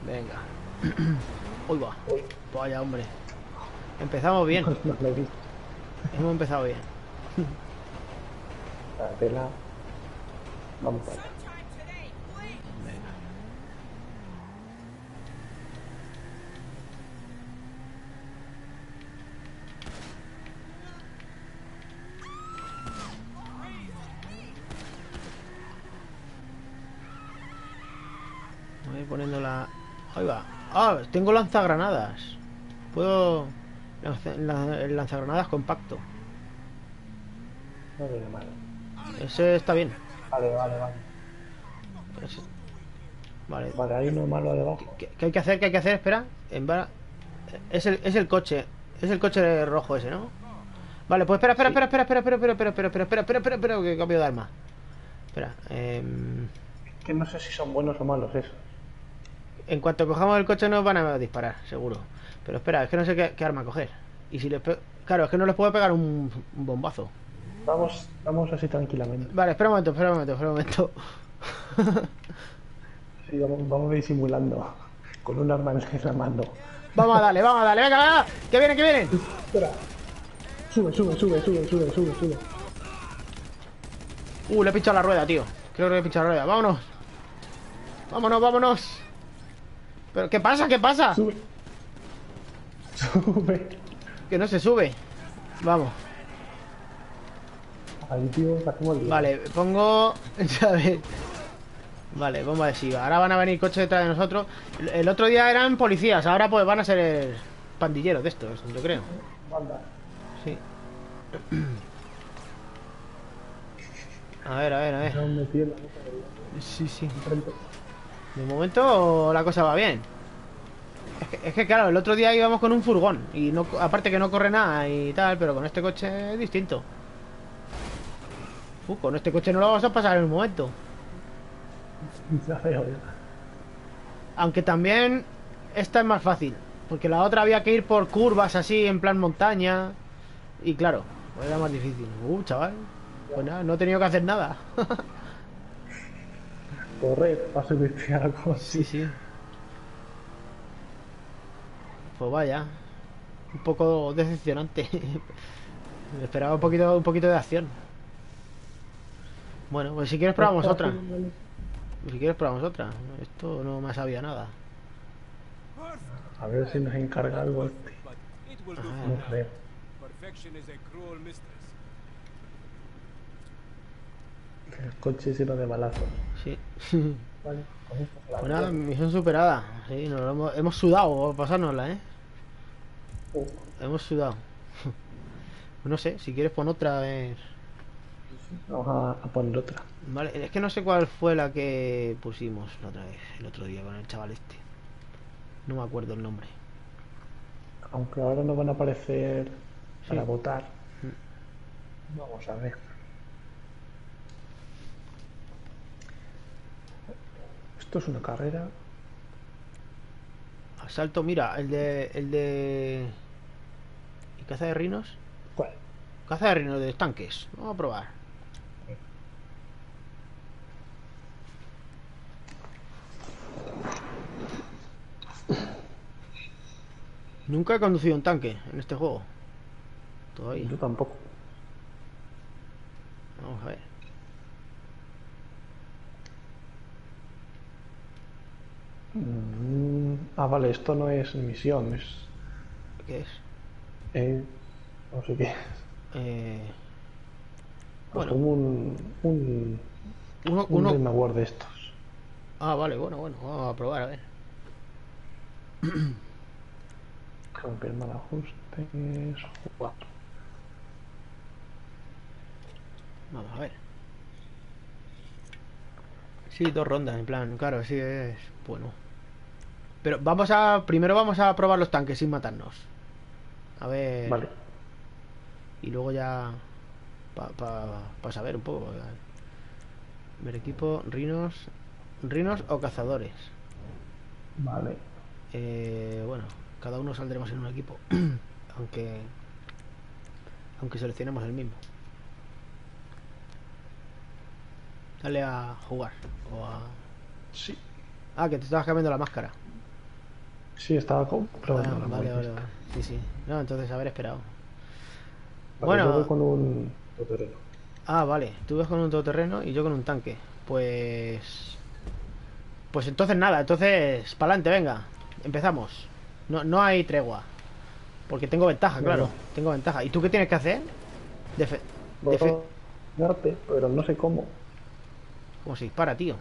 Venga. Uy, va. Vaya, hombre. Empezamos bien. Hemos empezado bien. La tela. Vamos para. Voy poniendo la... Ahí va. Ah, tengo lanzagranadas. Puedo... lanzagranadas compacto. No viene mal. Ese está bien. Vale, vale, vale. Ese- Vale. Vale, hay uno malo debajo. ¿Qué, qué hay que hacer? ¿Qué hay que hacer? Espera. En Es el, es el coche. Es el coche rojo ese, ¿no? Vale, pues espera, espera, espera, espera, espera, espera, espera, espera, espera, espera, espera, espera, espera, que cambio de arma. Espera, em, Que no sé si son buenos o malos esos. en cuanto cojamos el coche nos van a disparar, seguro. Pero espera, es que no sé qué, qué arma coger. Y si les Claro, es que no les puedo pegar un, un bombazo. Vamos, vamos así tranquilamente. Vale, espera un momento, espera un momento, espera un momento. Sí, vamos, vamos disimulando. Con un arma en la mano. vamos a darle, vamos a darle, venga, venga. Que vienen, que vienen. Espera. Sube, sube, sube, sube, sube, sube, sube. Uh, le he pinchado la rueda, tío. Creo que le he pinchado la rueda. Vámonos. Vámonos, vámonos. ¿Pero qué pasa? ¿Qué pasa? Sube. Sube. Que no se sube. Vamos. Vale, pongo. Vale, bomba adhesiva. Ahora van a venir coches detrás de nosotros. El, el otro día eran policías, ahora pues van a ser pandilleros de estos, yo creo. Banda. Sí. A ver, a ver, a ver. Sí, sí. De momento la cosa va bien. Es que, es que, claro, el otro día íbamos con un furgón y no, aparte que no corre nada y tal, pero con este coche es distinto. Uf, con este coche no lo vamos a pasar en un momento. Aunque también esta es más fácil, porque la otra había que ir por curvas así, en plan montaña. Y claro, pues era más difícil. Uh, chaval. Pues nada, no he tenido que hacer nada. Correr, paso de este algo Sí, sí. Pues vaya. Un poco decepcionante. Me esperaba un poquito, un poquito de acción. Bueno, pues si quieres probamos otra. Si quieres probamos otra. Esto no me ha sabido nada. A ver si nos encarga algo este. But it will do Ajá. for No now. creo. Perfection is a cruel mistress. El coche lleno de balazos. Sí. Vale, Pues nada, misión superada. Sí, nos lo hemos, hemos sudado pasárnosla, ¿eh? Uh, Hemos sudado. No sé, si quieres pon otra, a ver. Vamos a, a poner otra. Vale, es que no sé cuál fue la que pusimos la otra vez, el otro día con el chaval este. No me acuerdo el nombre. Aunque ahora nos van a aparecer para votar. Vamos a ver. Esto es una carrera. Asalto, mira, el de. el de. ¿Y caza de rinos? ¿Cuál? Caza de rinos de estanques. Vamos a probar. Nunca he conducido un tanque en este juego. Todavía. Yo tampoco. Vamos a ver. Mm, ah, vale, esto no es misión, es. ¿Qué es? es- no sé qué. es. Eh, Bueno. como un. Un, uno, un uno- de estos. Ah, vale, bueno, bueno. Vamos a probar, a ver. Confirmar ajustes. Jugar. Vamos a ver. Sí, dos rondas, en plan, claro, sí es bueno. Pero vamos a. Primero vamos a probar los tanques sin matarnos. A ver. Vale. Y luego ya. Para saber un poco. Ver equipo, rinos. Rinos o cazadores. Vale. Eh, bueno, cada uno saldremos en un equipo. aunque. Aunque seleccionemos el mismo. Dale a jugar. O a. Sí. Ah, que te estabas cambiando la máscara. Sí, estaba Ah, probando la vale, vale, vale. Sí, sí. No, entonces haber esperado. Vale, Bueno. yo voy con un todoterreno. Ah, vale. Tú ves con un todoterreno y yo con un tanque. Pues. Pues entonces nada, entonces. Para adelante, venga. Empezamos. No, no hay tregua. Porque tengo ventaja, claro. Tengo ventaja. ¿Y tú qué tienes que hacer? Defe defe- darte, pero no sé cómo. ¿Cómo se dispara, tío?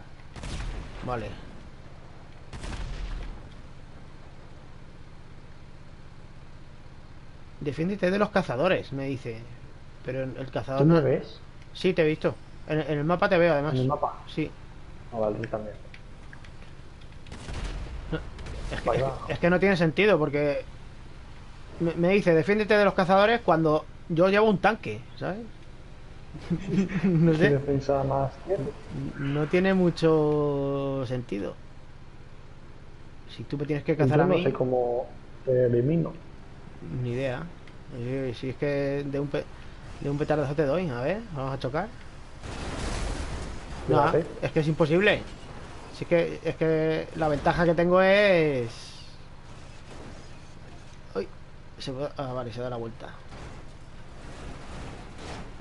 Vale. Defiéndete de los cazadores, me dice. Pero el cazador ¿Tú me no- ves? Sí, te he visto. En, en el mapa te veo, además. En el mapa. Sí. Ah, vale, también. Es que, es es no tiene sentido porque me, me dice defiéndete de los cazadores cuando yo llevo un tanque, ¿sabes? no ¿Qué sé. más? No tiene mucho sentido. Si tú me tienes que cazar Yo a no mí, sé cómo te elimino. ni idea. Eh, Si es que de un, pe- de un petardazo te doy. A ver, vamos a chocar. No, es que es imposible. Es que, es que la ventaja que tengo es... Uy, se puede- Ah, vale, se da la vuelta.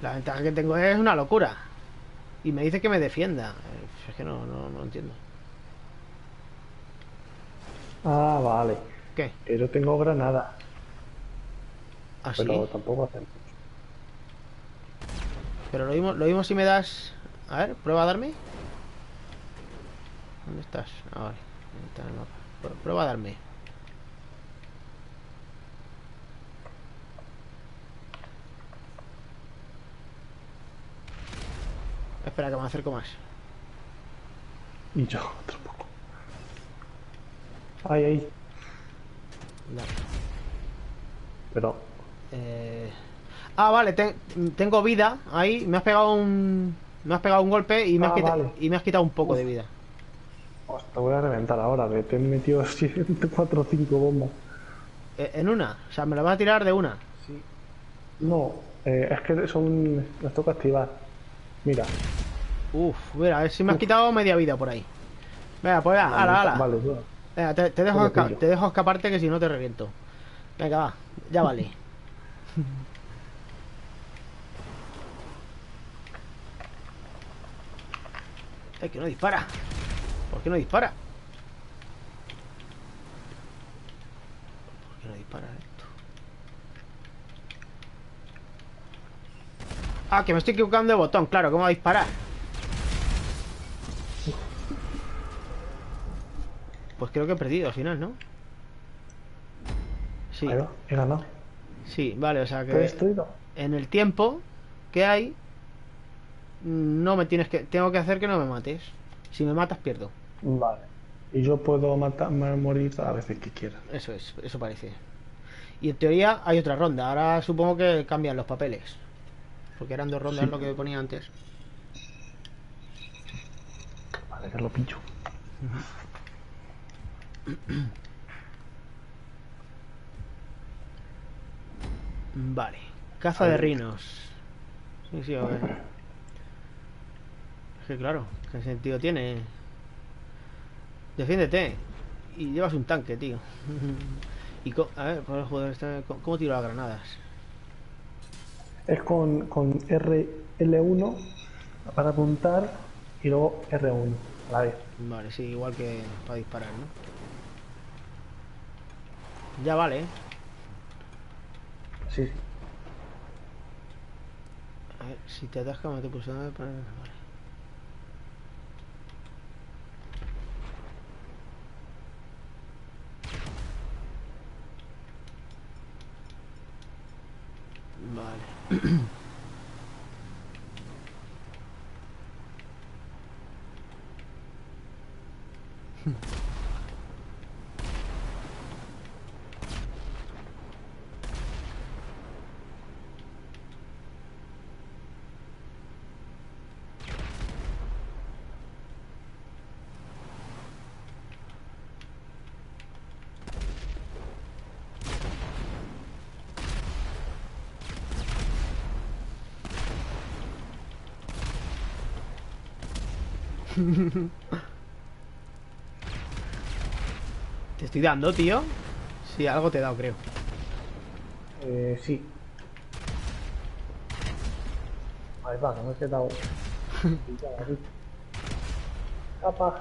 La ventaja que tengo es una locura. Y me dice que me defienda. Eh, Es que no, no, no entiendo. Ah, vale. ¿Qué? Que yo tengo granada, ¿Así? pero tampoco hace mucho. Pero lo mismo, lo mismo si me das... A ver, prueba a darme. ¿Dónde estás? Ah, vale. Ahí está en el mapa. Pru- Prueba a darme. Espera que me acerco más. Y yo otro poco. Ay, ay. Dale. Pero Eh, Ah, vale, ten- tengo vida ahí. Me has pegado un... Me has pegado un golpe y me, has, Ah, quita- vale. y me has quitado un poco de vida. Pues, te voy a reventar ahora, que te he metido 4 o 5 bombas. Eh, En una. O sea, me la vas a tirar de una. No, eh, es que son. Las toca activar. Mira. Uf, mira, a ver si me has quitado media vida por ahí. Venga, pues venga, ala, ala. Vale. Venga, te, te dejo esca- te dejo escaparte que si no te reviento. Venga, va, ya vale. Ay, que no dispara. ¿Por qué no dispara? ¿Por qué no dispara esto? Ah, que me estoy equivocando de botón, claro, ¿cómo va a disparar? Pues creo que he perdido al final, ¿no? Sí, va, he ganado. sí, vale, o sea que destruido. en el tiempo que hay no me tienes que tengo que hacer que no me mates. Si me matas pierdo. Vale. Y yo puedo matar, morir a las veces que quiera. Eso es, eso parece. Y en teoría hay otra ronda. Ahora supongo que cambian los papeles. Porque eran dos rondas Sí. lo que ponía antes. Vale, que lo pillo. Vale. Caza de rinos. Sí, sí, a ver. Es que claro, ¿qué sentido tiene? Defiéndete. Y llevas un tanque, tío. y a ver, para este, ¿cómo tiro las granadas? Es con, con R, L1 para apuntar y luego R1 a la vez. Vale, sí, igual que para disparar, ¿no? Ya vale, ¿eh? Sí. A ver, si te atasca, me te pulsar para... Vale. Te estoy dando, tío. Sí, algo te he dado, creo. Eh, sí. Ahí va, que me he quedado. Capa,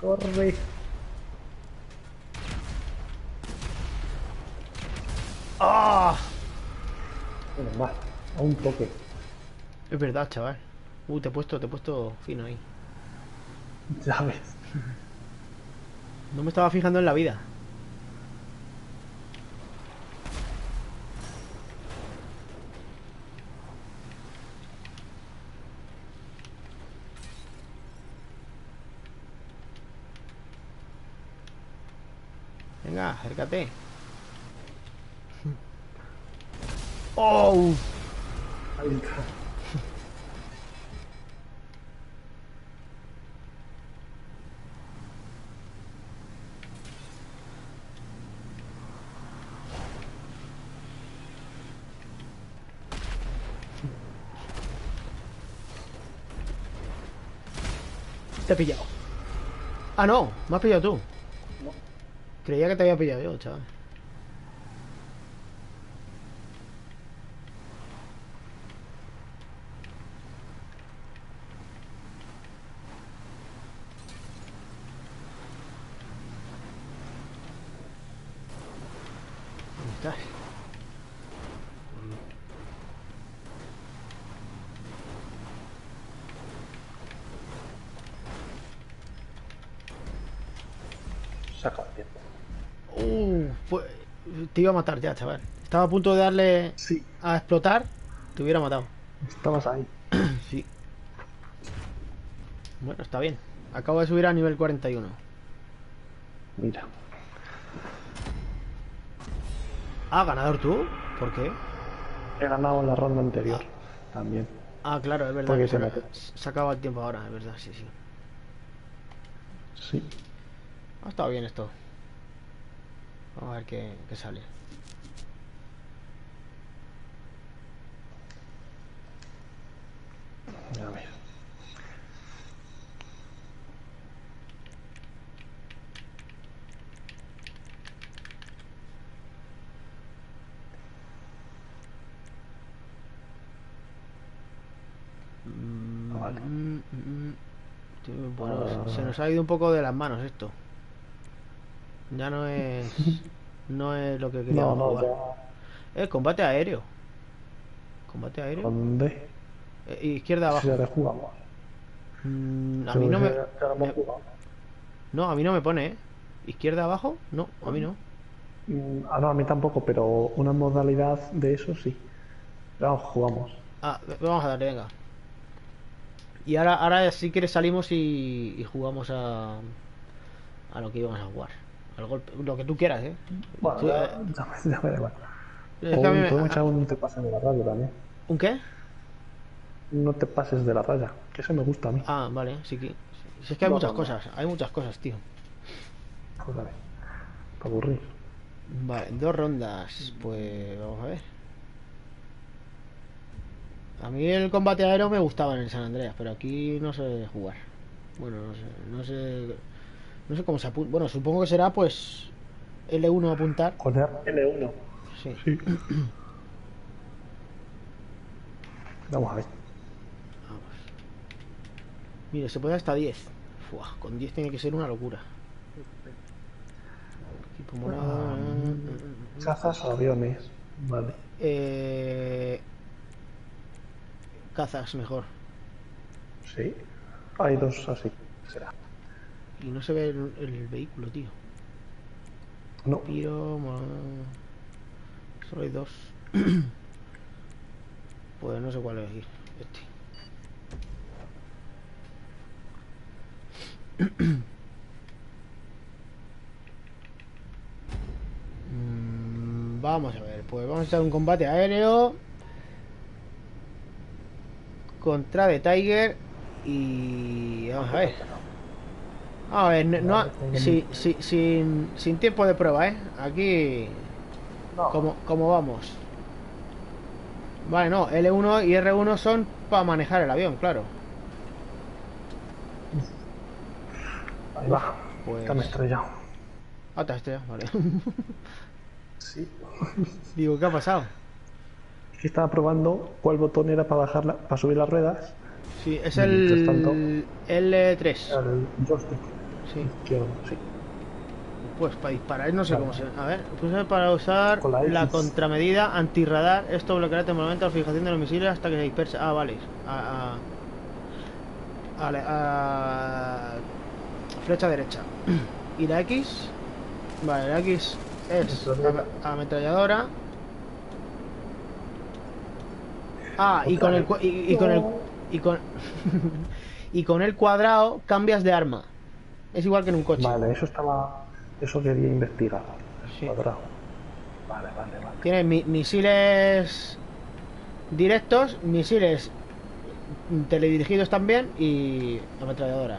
corre. ¡Ah! Menos mal, a un toque. Es verdad, chaval. Uh, te he puesto, te he puesto fino ahí. Ya ves. No me estaba fijando en la vida. Venga, acércate. Oh, Ahí está. Te he pillado. Ah, no, me has pillado tú. No. Creía que te había pillado yo, chaval. ¿Dónde estás? Saca el tiempo. Uh, fue- te iba a matar ya, chaval. Estaba a punto de darle Sí, a explotar, te hubiera matado. estabas ahí. Sí. Bueno, está bien. Acabo de subir a nivel 41. Mira. Ah, ganador tú. ¿Por qué? He ganado en la ronda anterior. También. Ah, claro, es verdad. Porque que se se acaba el tiempo ahora, es verdad, sí, sí. Sí. Ha estado bien esto. Vamos a ver qué, qué sale. A ver. Mm, Vale. mm, mm, Bueno, Ah. se nos ha ido un poco de las manos esto. Ya no es. No es lo que No, queríamos no, jugar. ya. Eh, combate aéreo. Combate aéreo. Con D. Eh, izquierda abajo. Si jugamos. Mm, a mí no me. me-. No, a mí no me pone, ¿eh? ¿Izquierda abajo? No, a mí no. Mm, Ah, no, a mí tampoco, pero una modalidad de eso sí. Vamos, jugamos. Ah, vamos a darle, venga. Y ahora, ahora si quieres salimos y, y jugamos a. A lo que íbamos a jugar. Al golpe. Lo que tú quieras, ¿eh? Bueno, Tú, ya, eh, ya me, da igual. es que a mí me- podemos echar un te pases de la raya también. ¿Un qué? No te pases de la raya, que eso me gusta a mí. Ah, vale, sí que. Si es que hay No, muchas no, cosas, hay muchas cosas, tío. Pues dale. Para aburrir. Vale, dos rondas. Pues vamos a ver. A mí el combate aéreo me gustaba en el San Andreas, pero aquí no sé jugar. Bueno, no sé, no sé. No sé cómo se apunta. Bueno, supongo que será pues L1 apuntar. Con L1. Sí. Sí. Vamos a ver. Vamos. Mire, se puede hasta 10. Fua, con 10 tiene que ser una locura. Equipo morado. Cazas o aviones. Vale. Eh, cazas mejor. Sí. Hay dos así. Será. Y no se ve el, el vehículo, tío. No. Piro, mo- Solo hay dos. pues no sé cuál elegir. Este. Mm, Vamos a ver, pues vamos a echar un combate aéreo contra The Tiger y vamos a ver. A ver, no, no ha- si- si- sin, sin tiempo de prueba, ¿eh? Aquí, No. como, como vamos. Vale, no, L1 y R1 son para manejar el avión, claro. Ahí va. Pues- Ya me estrellado. Ah, te has estrellado, vale. Sí. Digo, ¿qué ha pasado? Es que estaba probando cuál botón era para bajar la- para subir las ruedas. Sí, es tanto- el L3. El joystick Sí. Sí. pues para disparar no sé cómo se... A ver, pulsar para usar Con la contramedida antirradar. Esto bloqueará temporalmente la fijación de los misiles hasta que se disperse. Ah, vale. A, a, a flecha derecha. Y la X... Vale, la X es Ametralladora. am- ametralladora. Ah, y con el y, y con el y con y con el cuadrado cambias de arma. Es igual que en un coche. Vale, eso estaba. Eso quería investigar. Sí. Cuadrado. Vale, vale, vale. Tiene mi- misiles directos, misiles teledirigidos también y ametralladora.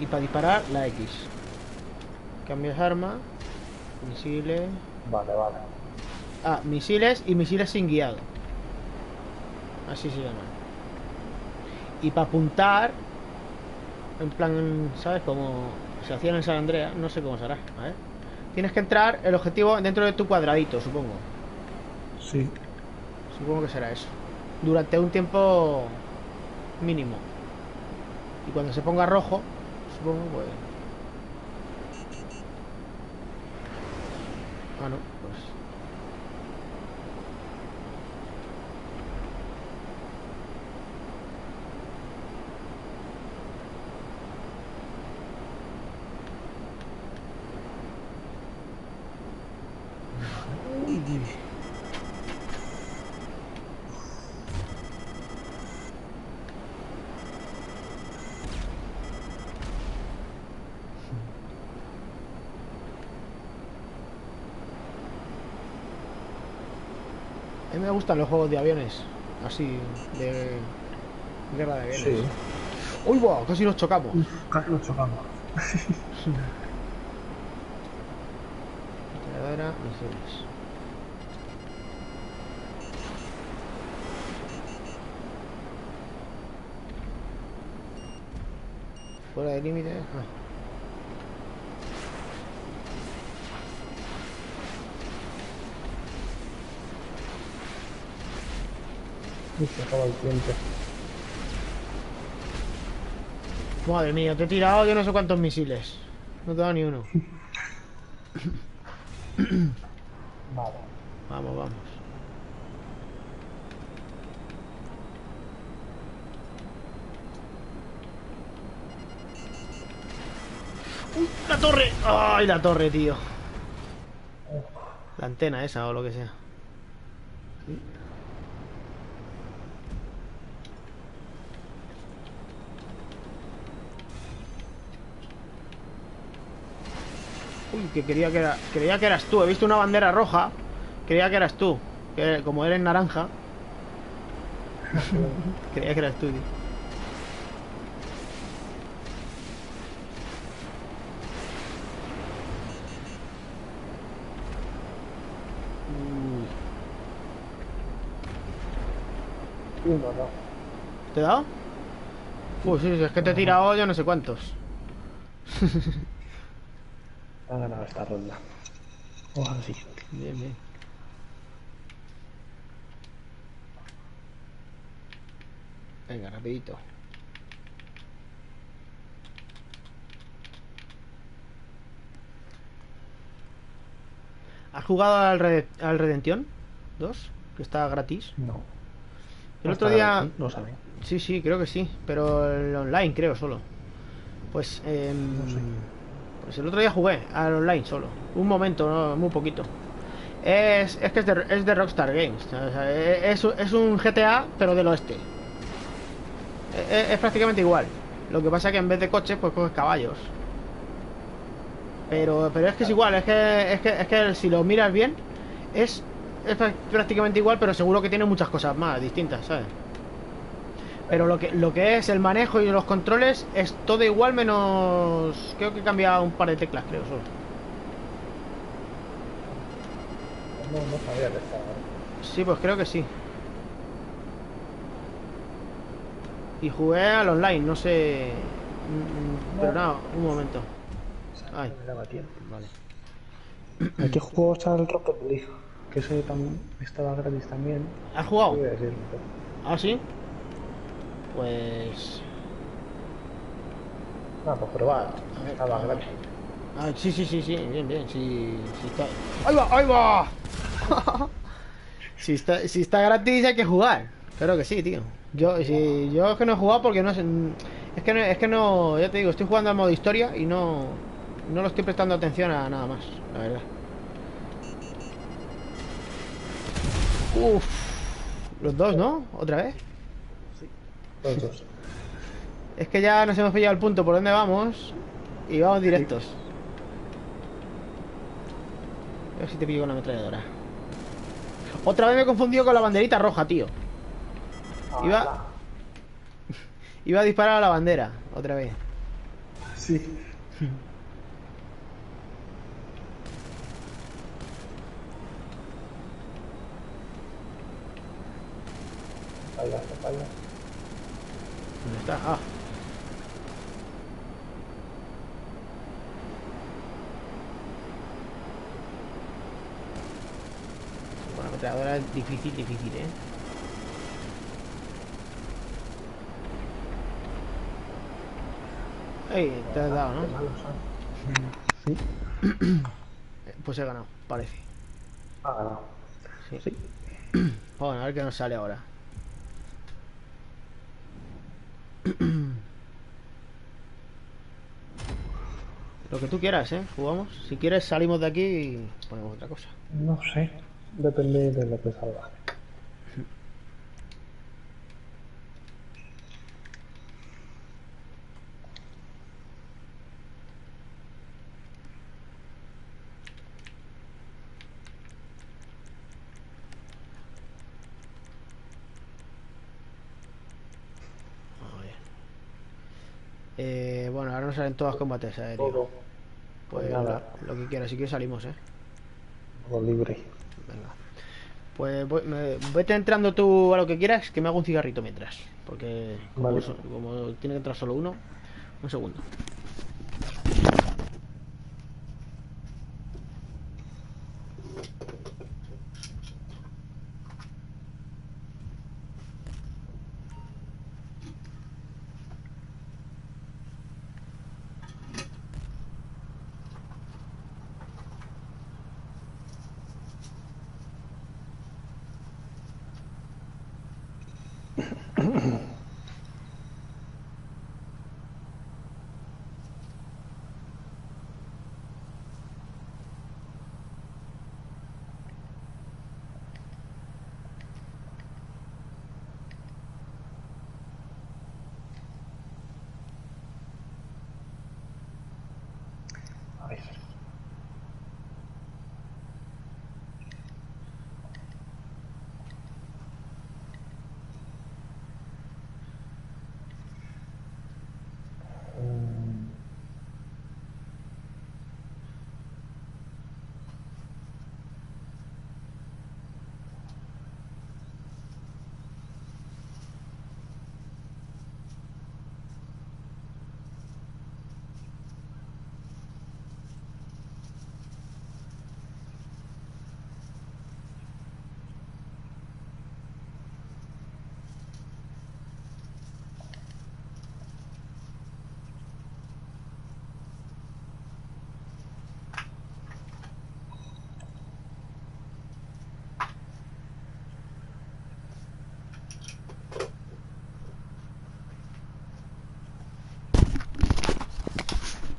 Y para disparar la X. Cambias arma, misiles. Vale, vale. Ah, misiles y misiles sin guiado. Así se llaman. Y para apuntar, En plan, ¿sabes? Como se hacía en San Andrea. No sé cómo será. A ver. Tienes que entrar el objetivo dentro de tu cuadradito, supongo. Sí. Supongo que será eso. Durante un tiempo mínimo. Y cuando se ponga rojo, supongo pues. Ah, no, pues. Mí me gustan los juegos de aviones, así, de guerra de aviones. Sí. ¡Uy, va! Casi nos chocamos. Casi nos chocamos. Metralladora, misiles. Fuera de límite. Ah. Uf, se acaba el tiempo. Madre mía, te he tirado yo no sé cuántos misiles. No te he dado ni uno. Vale. Vamos, vamos. ¡Uy, ¡La torre! ¡Ay, la torre, tío! La antena esa o lo que sea. Que quería que era, creía que eras tú. He visto una bandera roja. Creía que eras tú. Que como eres naranja. creía que eras tú, tío. Uno, no. ¿Te he dado? Sí, sí, es que te he tirado yo no sé cuántos. Ha ganado esta ronda. Al siguiente. Bien, bien. Venga, rapidito. ¿Has jugado al, Red- al Redemption 2? Que está gratis. No. El otro día... gratis, No sabe. Sí, sí, creo que sí. Pero el online creo solo. Pues... em, No sé. Pues el otro día jugué al online solo. Un momento, muy poquito. Es, es que es de, es de Rockstar Games. sea, es, es un GTA, pero del oeste. Es, es prácticamente igual. Lo que pasa que en vez de coches, pues coges caballos. Pero, pero es que es igual, es que, es que, es que si lo miras bien, es, es prá- prácticamente igual, pero seguro que tiene muchas cosas más distintas, ¿sabes? Pero lo que, lo que es el manejo y los controles es todo igual menos... Creo que cambia un par de teclas, creo, solo. No, no sabía que estaba. Sí, pues creo que sí. Y jugué al online, no sé... Mm, mm, Pero no, un momento. Ay, Me daba tiempo. vale. ¿A qué juego está el Rocket League? Que ese tam- estaba gratis también. ¿Has jugado? ¿Ah, sí? Pues... Ah, pues probar. A ver, Estaba gratis. Ah, sí, sí, sí, sí, bien, bien, sí, sí está... ¡Ahí va, ahí va! si, está, si está gratis hay que jugar. Claro que sí, tío. Yo, si, yo es que no he jugado porque no sé... Es que no, es que no, ya te digo, estoy jugando al modo historia y no, no lo estoy prestando atención a nada más, la verdad. Uf, los dos, ¿no? ¿Otra vez? Es que ya nos hemos pillado el punto por donde vamos y vamos directos. A ver si te pillo con la ametralladora. Otra vez me he confundido con la banderita roja, tío. Iba- Ala. Iba a disparar a la bandera, otra vez. Sí. Espalda, espalda. ¿Dónde está? Ah. Bueno, metralladora es difícil, difícil, ¿eh? Hey, te has dado, ¿no? Sí. Pues he ganado, parece. Ha ganado. Sí. sí. Bueno, a ver qué nos sale ahora. Lo que tú quieras, ¿eh? Jugamos. Si quieres salimos de aquí y ponemos otra cosa. No sé. Depende de lo que salga. Eh, bueno, ahora nos salen todas combates aéreos. Pues nada. lo, lo que quieras, si quieres salimos, ¿eh? libre. Venga. Pues voy- me- vete entrando tú a lo que quieras, que me hago un cigarrito mientras. Porque como, Vale. so- como tiene que entrar solo uno, un segundo.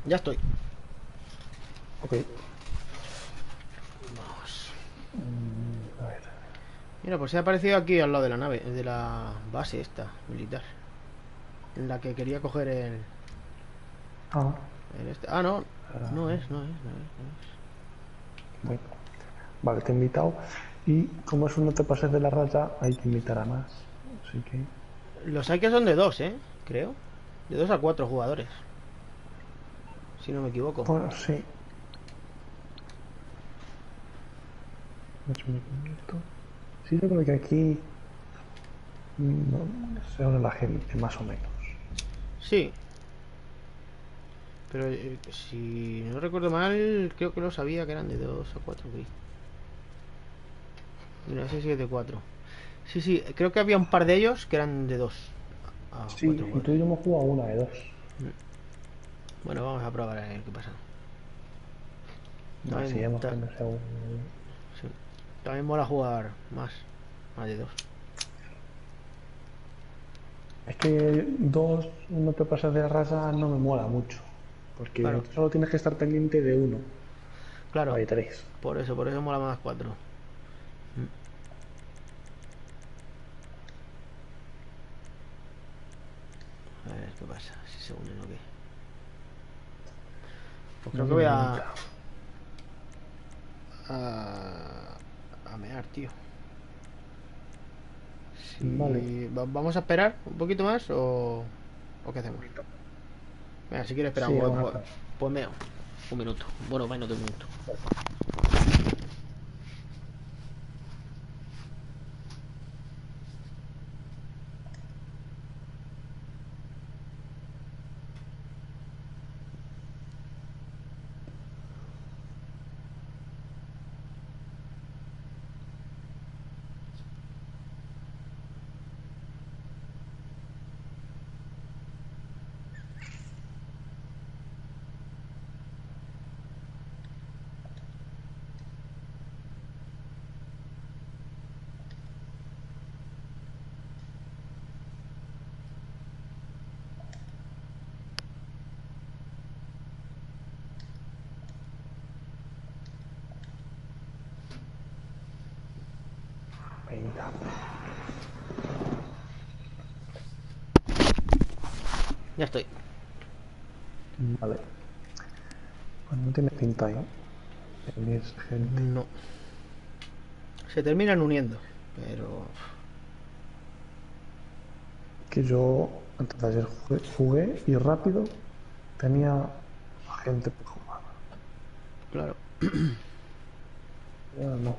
Ya estoy. ok. Vamos. Mm, A ver. Mira, pues se ha aparecido aquí al lado de la nave, de la base esta, militar. En la que quería coger el, Ah, el este. Ah, no. Ah. No es, no es, no es. no es. bueno. Vale, te he invitado. Y como eso no te pases de la raya, hay que invitar a más. Así que. Los hay que son de dos, ¿eh? Creo. De dos a cuatro jugadores. Si no me equivoco. Bueno, sí. Sí, yo creo que aquí. mm, No, se une la gente, más o menos. Sí. Pero eh, si no recuerdo mal, creo que lo sabía que eran de 2 a 4. Mira, ese sí es de 4. Sí, sí, creo que había un par de ellos que eran de 2 a Sí, 4 y tú y yo hemos jugado una de dos. Bueno, vamos a probar a ver qué pasa. Así hemos ta- sí. También mola jugar más. Más de 2. Es que dos, no te pasas de la raza, no me mola mucho. Porque Claro. solo tienes que estar pendiente de uno. Claro, Hay tres. por eso, por eso mola más 4. A ver qué pasa, si se unen o qué. Pues creo que voy a. a. a mear, tío. Sí, Vale. va- ¿Vamos a esperar un poquito más o. o qué hacemos? Venga, si quieres esperar Sí, pues, esperar. pues meo. Un minuto. Bueno, menos de un minuto. Ya. Ya estoy. Vale. Pues no. Se terminan uniendo, pero... Que yo antes de ayer jugué, jugué y rápido tenía gente por jugar. Claro. Ya no.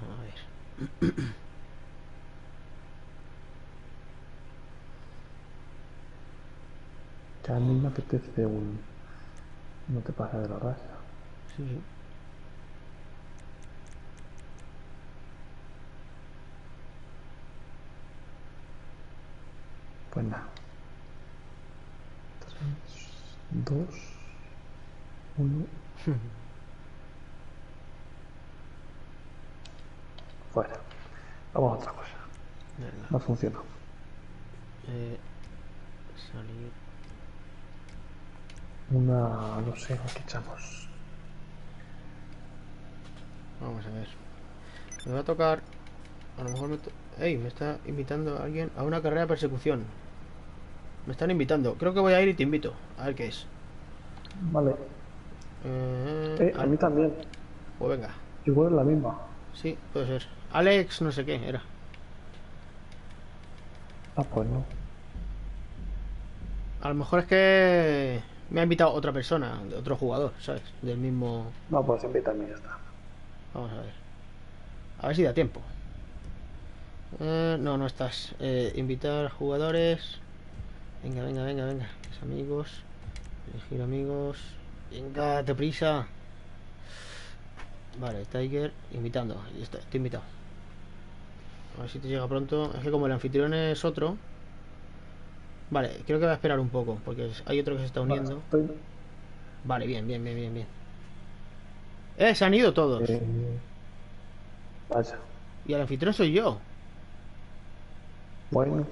A ver. Ya a mí me apetece un... No te pasa de la raya. Sí, sí. Pues nada. Tres, dos, uno. Fuera. Vamos a otra cosa. No funciona. Eh, salir. Una... no sé, aquí echamos. Vamos a ver. Me va a tocar. A lo mejor me. to- ¡Ey! Me está invitando a alguien a una carrera de persecución. Me están invitando. Creo que voy a ir y te invito. A ver qué es. Vale. Eh, Eh, a mí también. Pues venga. Igual es la misma. Sí, puede ser. Alex, no sé qué era. Ah, pues no. A lo mejor es que me ha invitado otra persona, otro jugador, ¿sabes? Del mismo. No, pues invítame ya está. Vamos a ver. A ver si da tiempo. Eh, no, no estás. Eh, invitar jugadores. Venga, venga, venga, venga. Mis amigos. Elegir amigos. Venga, deprisa. Vale, Tiger, invitando. Está, estoy invitado. A ver si te llega pronto. Es que como el anfitrión es otro. Vale, creo que va a esperar un poco. Porque hay otro que se está uniendo. Estoy- Vale, bien, bien, bien, bien, bien. Eh, se han ido todos. eh. Y el anfitrión soy yo. Bueno.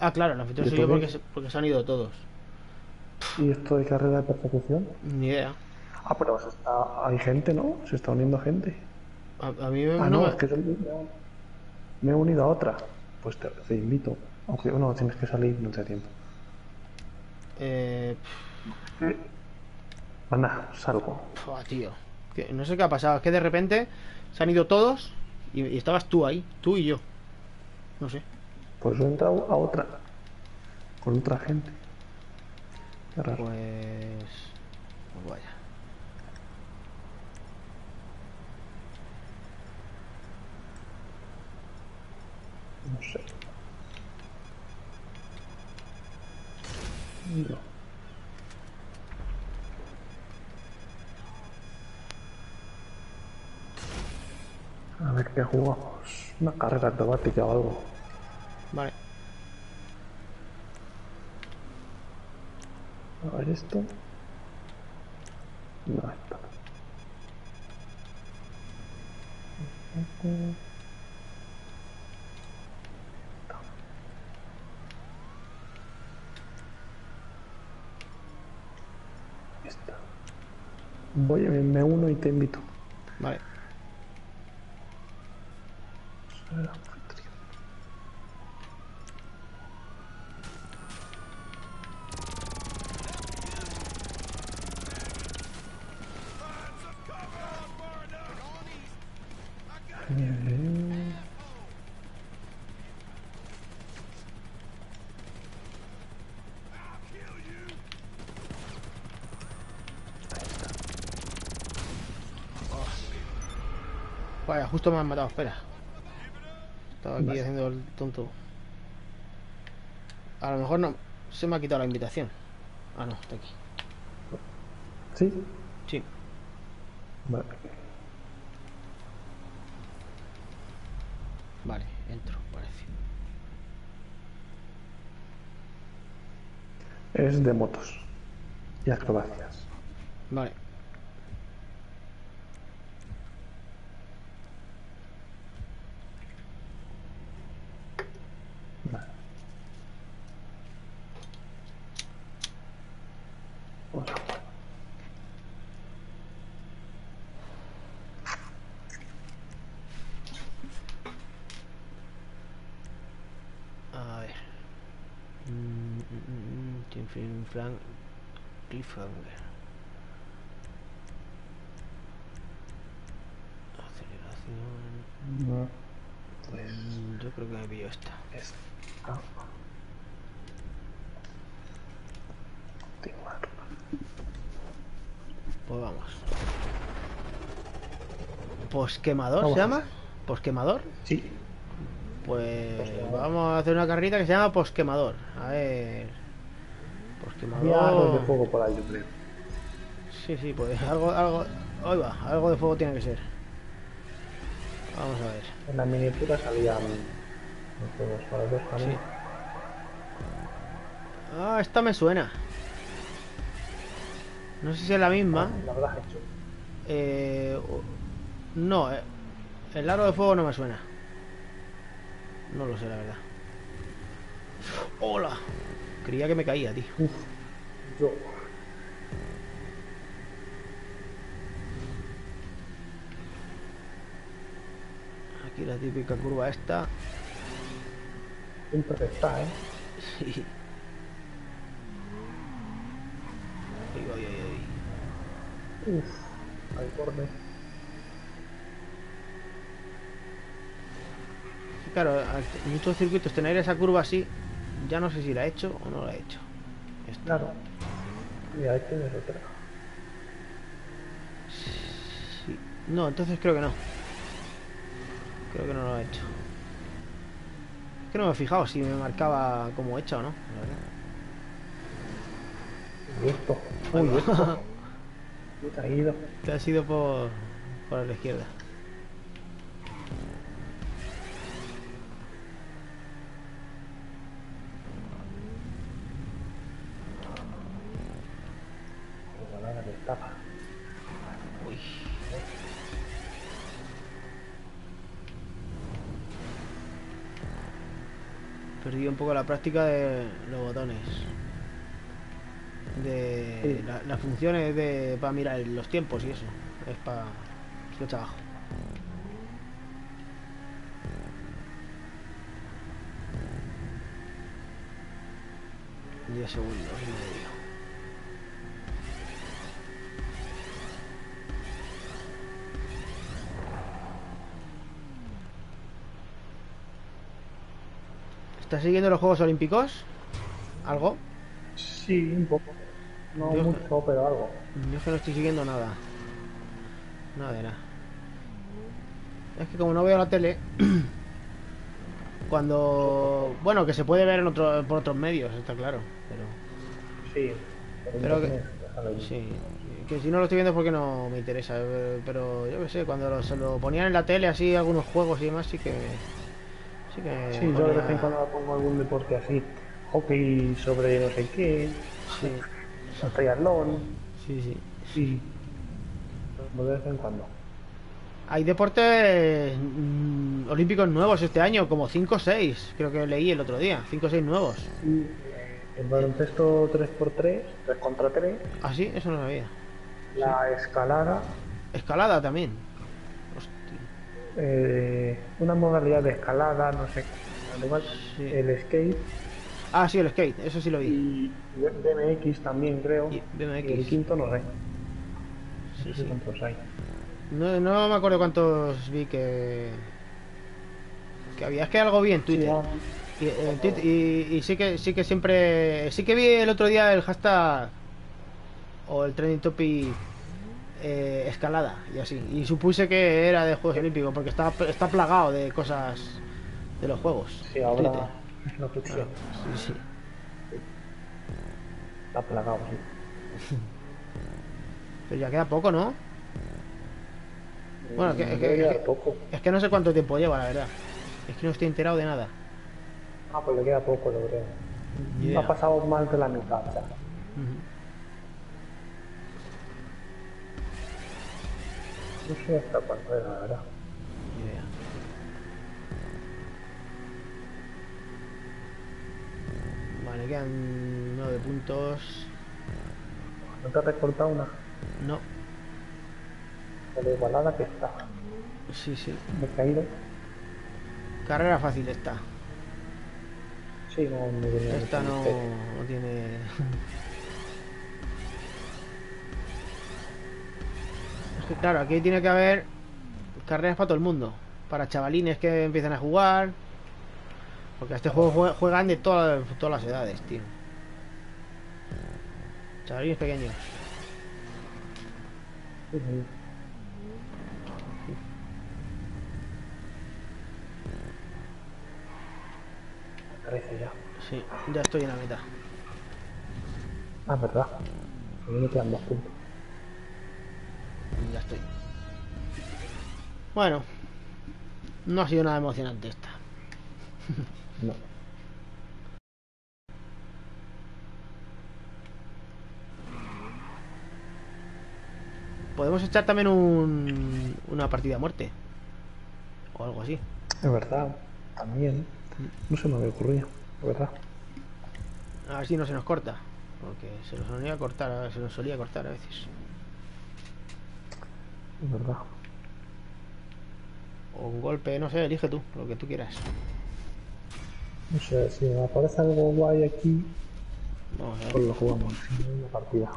Ah, claro, el anfitrión ¿Y soy yo por porque se, porque se han ido todos. ¿Y esto de carrera de persecución? Ni idea. Ah, pero se está... hay gente, ¿no? Se está uniendo gente. A, a mí Ah, no, no, me- es que me, me he unido a otra. Pues te, te invito. Aunque no, tienes que salir, no te da tiempo. Eh, nada, salgo. pf, ah, tío. Que no sé qué ha pasado. Es que de repente se han ido todos y, y estabas tú ahí. Tú y yo. No sé. Pues yo he entrado a otra. Con otra gente. Qué raro. Pues... Pues vaya. No sé. No. A ver qué jugamos. Una carrera acrobática o algo. Vale. A ver esto. No, esto. Voy, me, me uno y te invito. Vale. Justo me han matado. Espera. Estaba aquí Vale. haciendo el tonto. A lo mejor no... Se me ha quitado la invitación. Ah, no, está aquí. ¿Sí? Sí. Vale. Vale, entro, parece. Es de motos y acrobacias. Vale. Vale. A ver. Tim Film Frank Cliffhanger. Aceleración. No. Pues. Yo creo que me pillo esta. esta. ¿Posquemador Vamos. se llama? ¿Posquemador? Sí, Pues Posquemador. vamos a hacer una carrerita que se llama Posquemador. A ver. había arroz de Posquemador. fuego por ahí, yo creo. Sí, sí, pues algo, algo. Ahí va, algo de fuego tiene que ser. Vamos a ver. En la miniatura salían los para dos caminos. Ah, esta me suena. No sé si es la misma. La verdad es que Eh, no, eh, el aro de fuego no me suena. No lo sé, la verdad. ¡Hola! Creía que me caía, tío. Uf, yo. Aquí la típica curva esta. Siempre está, ¿eh? Sí. Ay, ay, ay. Uf, al borde. Claro, muchos circuitos tener esa curva así, ya no sé si la he hecho o no la he hecho. Esta. Claro. Y ahí tienes otra. Sí. No, entonces creo que no. Creo que no lo he hecho. Es que no me he fijado si me marcaba como hecha o no. la verdad. Y esto. Uy, esto. Me he caído. Te has ido por, por la izquierda. Igualada que estaba. Uy. Perdí un poco la práctica de los botones. De Sí. la- las funciones de para mirar los tiempos y eso. Es para flecha abajo. Diez segundos y medio. ¿Estás siguiendo los Juegos Olímpicos? ¿Algo? Sí, un poco. No mucho, pero algo. Yo es que no estoy siguiendo nada. Nada de nada. Es que como no veo la tele, cuando... Bueno, que se puede ver en otro, por otros medios, está claro. Pero Sí. Pero que- sí, que si no lo estoy viendo es porque no me interesa. eh, Pero yo qué sé, cuando lo- se lo ponían en la tele así, algunos juegos y demás, sí que... Sí que... Sí, yo de vez en cuando pongo algún deporte así. Hockey sobre no sé qué. Sí, Triatlón. sí, sí. Sí. De vez en cuando. Hay deportes mm, olímpicos nuevos este año, como 5 o 6, creo que leí el otro día, 5 o 6 nuevos. Y eh, el baloncesto 3x3, 3 contra 3. Ah, sí, eso no sabía. La escalada. Escalada también. Eh, una modalidad de escalada, no sé. al igual, Sí. El skate. Ah, sí, el skate, eso sí lo vi. Y BMX también, creo. Y BMX. Y el quinto no sé. Sí, No sé sí. cuántos hay. No, no me acuerdo cuántos vi que. que había. Es que algo vi en Twitter. Sí, Y, en Twitter- y- y sí que sí que siempre. Sí que vi el otro día el hashtag. O el trending topic. Eh, escalada y así. Y supuse que era de Juegos Olímpicos porque está, está plagado de cosas de los juegos. Sí, ahora es Claro, sea. sí, sí. Está plagado, sí. Pero ya queda poco, ¿no? Bueno, que- Me que- queda que- poco. Es que no sé cuánto tiempo lleva, la verdad. Es que no estoy enterado de nada. Ah, pues le queda poco, lo creo. Idea. Ha pasado más de la mitad ya. No sé hasta cuándo era, la verdad. Ni idea. Vale, quedan nueve puntos. ¿No te has recortado una? No, De la igualada que está. sí, sí. Me he caído. Carrera fácil esta. Sí, no, tenía Esta no, no tiene. Es que claro, aquí tiene que haber carreras para todo el mundo. Para chavalines que empiezan a jugar. Porque a este juego jue- juegan de todas, todas las edades, tío. Chavalines pequeños. Ya. Sí, ya estoy en la meta. Ah, verdad. A mí me quedan dos puntos. Ya estoy. Bueno, no ha sido nada emocionante esta. No. Podemos echar también un, una partida a muerte. O algo así. Es verdad. También. No se me había ocurrido. Es verdad. A ver si no se nos corta. Porque se nos solía cortar, se nos solía cortar a veces. Es verdad. O un golpe, no sé, elige tú, lo que tú quieras. No sé, si me aparece algo guay aquí, Vamos a ver. pues lo jugamos. No, una partida.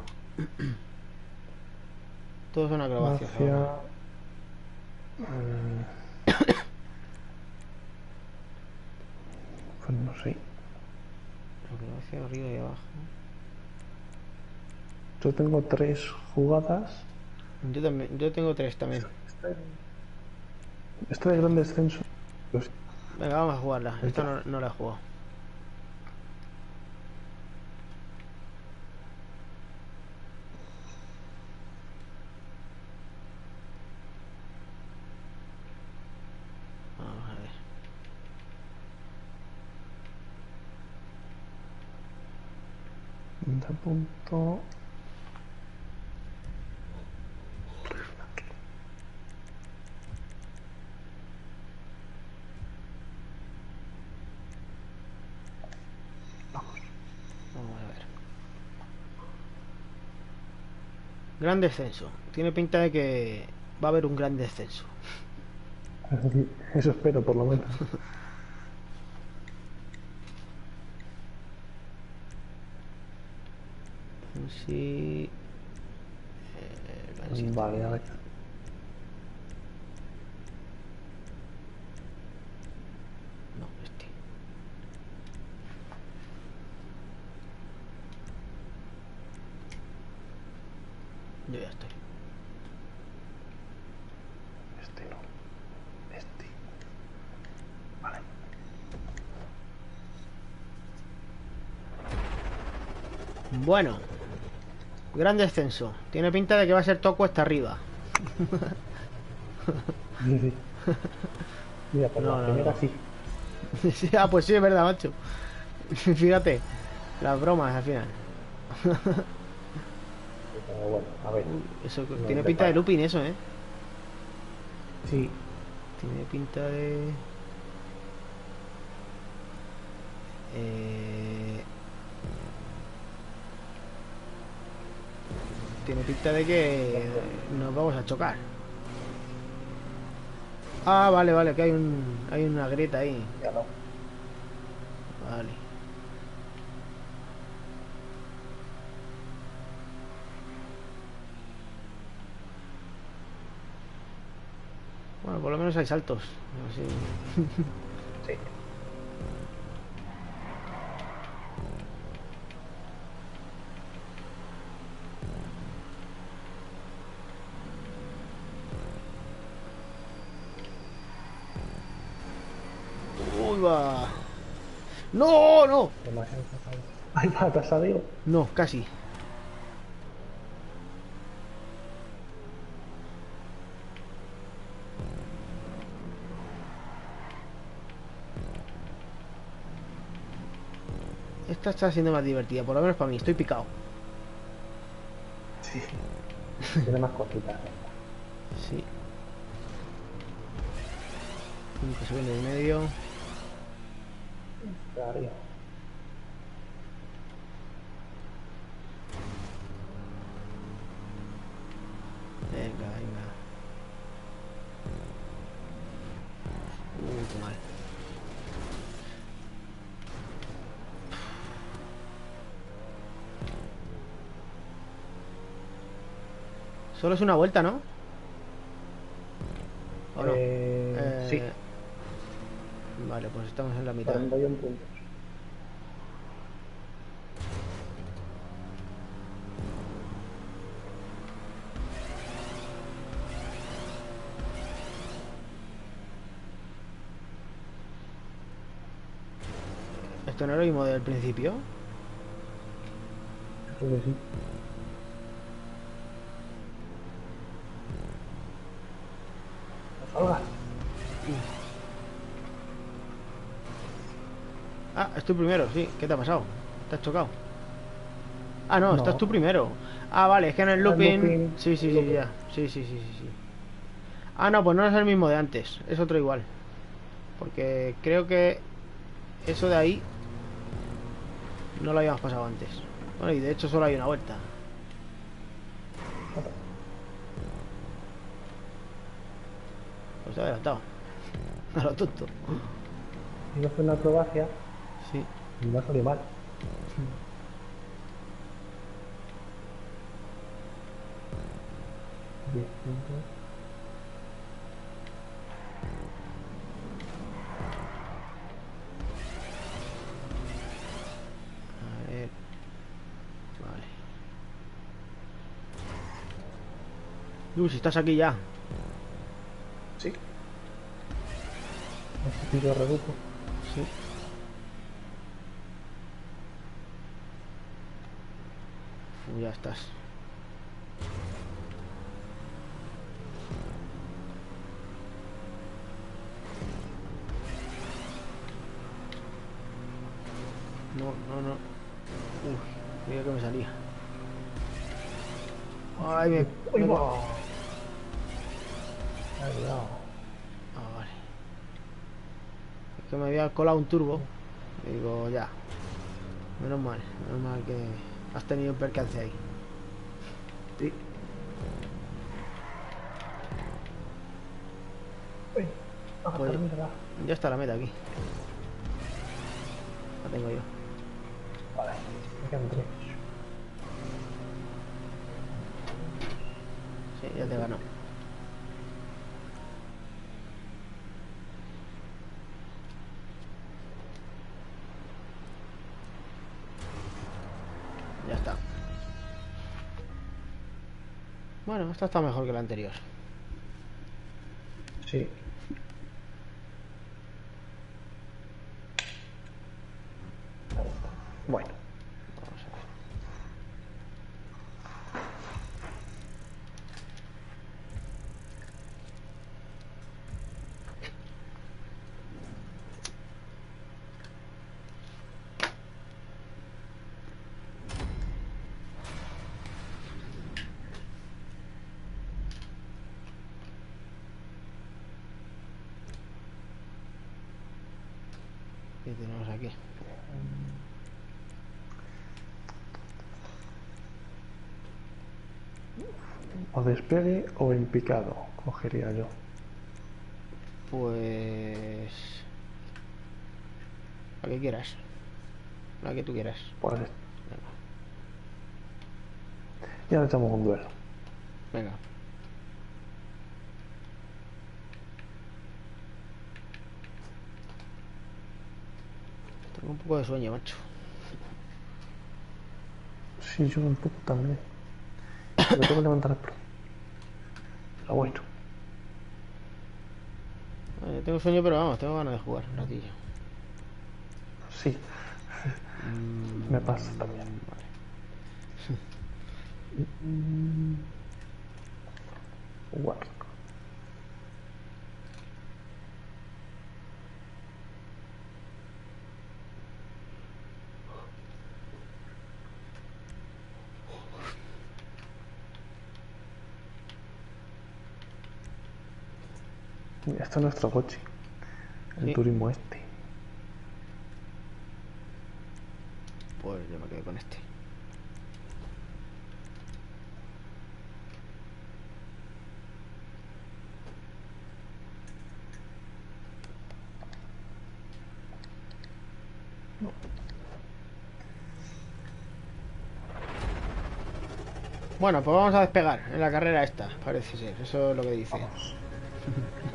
Todos son acrobacias. Hacia... ahora. Pues no sé. Acrobacia arriba y abajo. Yo tengo tres jugadas. Yo también, yo tengo tres también. Esta de gran descenso. Venga, vamos a jugarla. Esta no, no la he jugado. Vamos a ver. de punto. Vamos a ver. Gran descenso. Tiene pinta de que va a haber un gran descenso. Eso espero, por lo menos. Sí. Eh. Vale, a ver. No, este. Yo ya estoy. Este no. Este. Vale. Bueno. Gran descenso. Tiene pinta de que va a ser todo cuesta arriba. Mira, por No, la no, primera no. Sí, ah, pues sí, es verdad, macho. Fíjate. Las bromas al final. Pero bueno, a ver. Eso No, tiene pinta de looping eso, ¿eh? Sí. Tiene pinta de... Eh... Tiene pinta de que nos vamos a chocar. Ah, vale, vale, que hay un hay una grieta ahí. Ya no. Vale. Bueno, por lo menos hay saltos. Así. Sí. Uy, va. No, no. Ay, va, te has salido. No, casi. Esta está siendo más divertida, por lo menos para mí. Estoy picado. Sí. Tiene más cositas. Sí. Cinco segundos y medio. Darío. Venga, venga. Uy, qué mal. Solo es una vuelta, ¿no? ¿O no? Eh, Eh, Sí, Vale, pues estamos en la mitad. 41 puntos. ¿Esto no lo mismo del principio? Creo que sí. Tu primero, sí. ¿Qué te ha pasado? ¿Te has chocado? Ah, no, No. estás tú primero. Ah, vale, es que en el looping... looping- Sí, sí, sí, ya. Sí, sí, sí, sí, sí. Ah, no, pues no es el mismo de antes. Es otro igual. Porque creo que eso de ahí no lo habíamos pasado antes. Bueno, y de hecho solo hay una vuelta. Pues te adelantado. A lo tonto. A hacer una acrobacia Sí. ha salido mal. Ver. Vale. Uy, si estás aquí ya. Sí. Necesito redujo. Sí. Uy, ya estás. No, no, no. Uy, mira que me salía. Ay, me... ¡Uy, me-! Ay, cuidado. Ah, vale. Es que me había colado un turbo. Y digo, ya. Menos mal, menos mal que has tenido un percance ahí. Sí. Uy, ah, Pues- termínala. Ya está la meta aquí. La tengo yo. Vale, me quedan tres. Sí, ya te ganado. Ya está. Bueno, esta está mejor que la anterior. Sí. Despegue o en picado, cogería yo. Pues... La que quieras. La que tú quieras. Pues ya le echamos un duelo. Venga. Tengo un poco de sueño, macho. Sí, yo un poco también. Me tengo que levantar pronto. Pero bueno, Eh, tengo sueño, pero vamos, tengo ganas de jugar un ratillo. sí. Me pasa también. Vale. Guardo. Mira, Esto es nuestro coche. El Sí. turismo este. Pues yo me quedo con este. Bueno, pues vamos a despegar en la carrera esta, parece ser. Eso es lo que dice.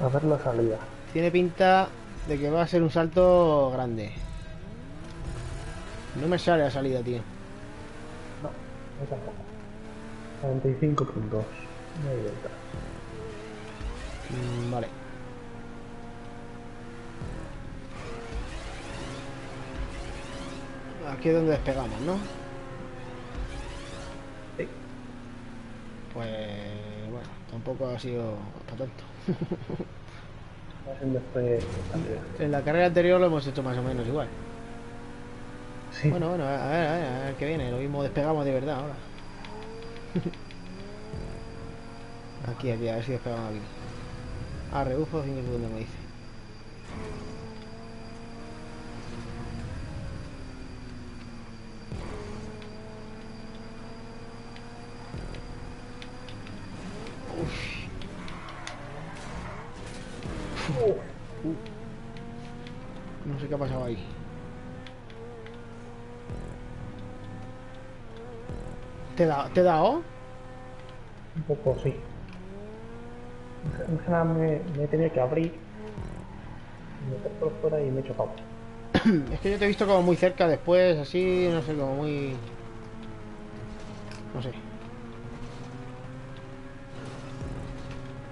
A ver la salida. Tiene pinta de que va a ser un salto grande. No me sale la salida, tío. No, no tampoco. 45 puntos. No hay vuelta. Mm, vale. Aquí es donde despegamos, ¿no? Sí. Pues bueno, tampoco ha sido para tanto. En la carrera anterior lo hemos hecho más o menos igual. Sí. Bueno, bueno, a ver, a ver, a ver qué viene. Lo mismo despegamos de verdad ahora. Aquí, aquí, a ver si despegamos aquí. Ah, rebufo 5 segundos me dice. Uf. No sé qué ha pasado ahí. ¿Te dado? ¿Te dado? Un poco sí. Me, me he tenido que abrir, meter por fuera y me he chocado. Es que yo te he visto como muy cerca después, así, no sé, como muy... No sé.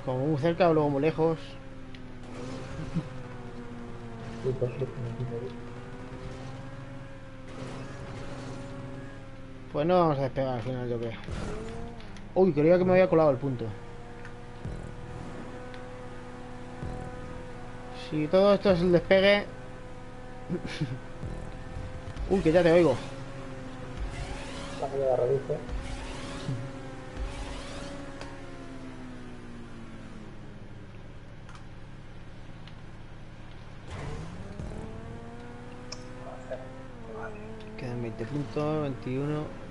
Como muy cerca o luego muy lejos. Puto suerte, me quise ir. Pues no vamos a despegar al final, yo creo. Uy, creía que me había colado el punto. Si todo esto es el despegue... Uy, que ya te oigo. Quedan 20 puntos, 21.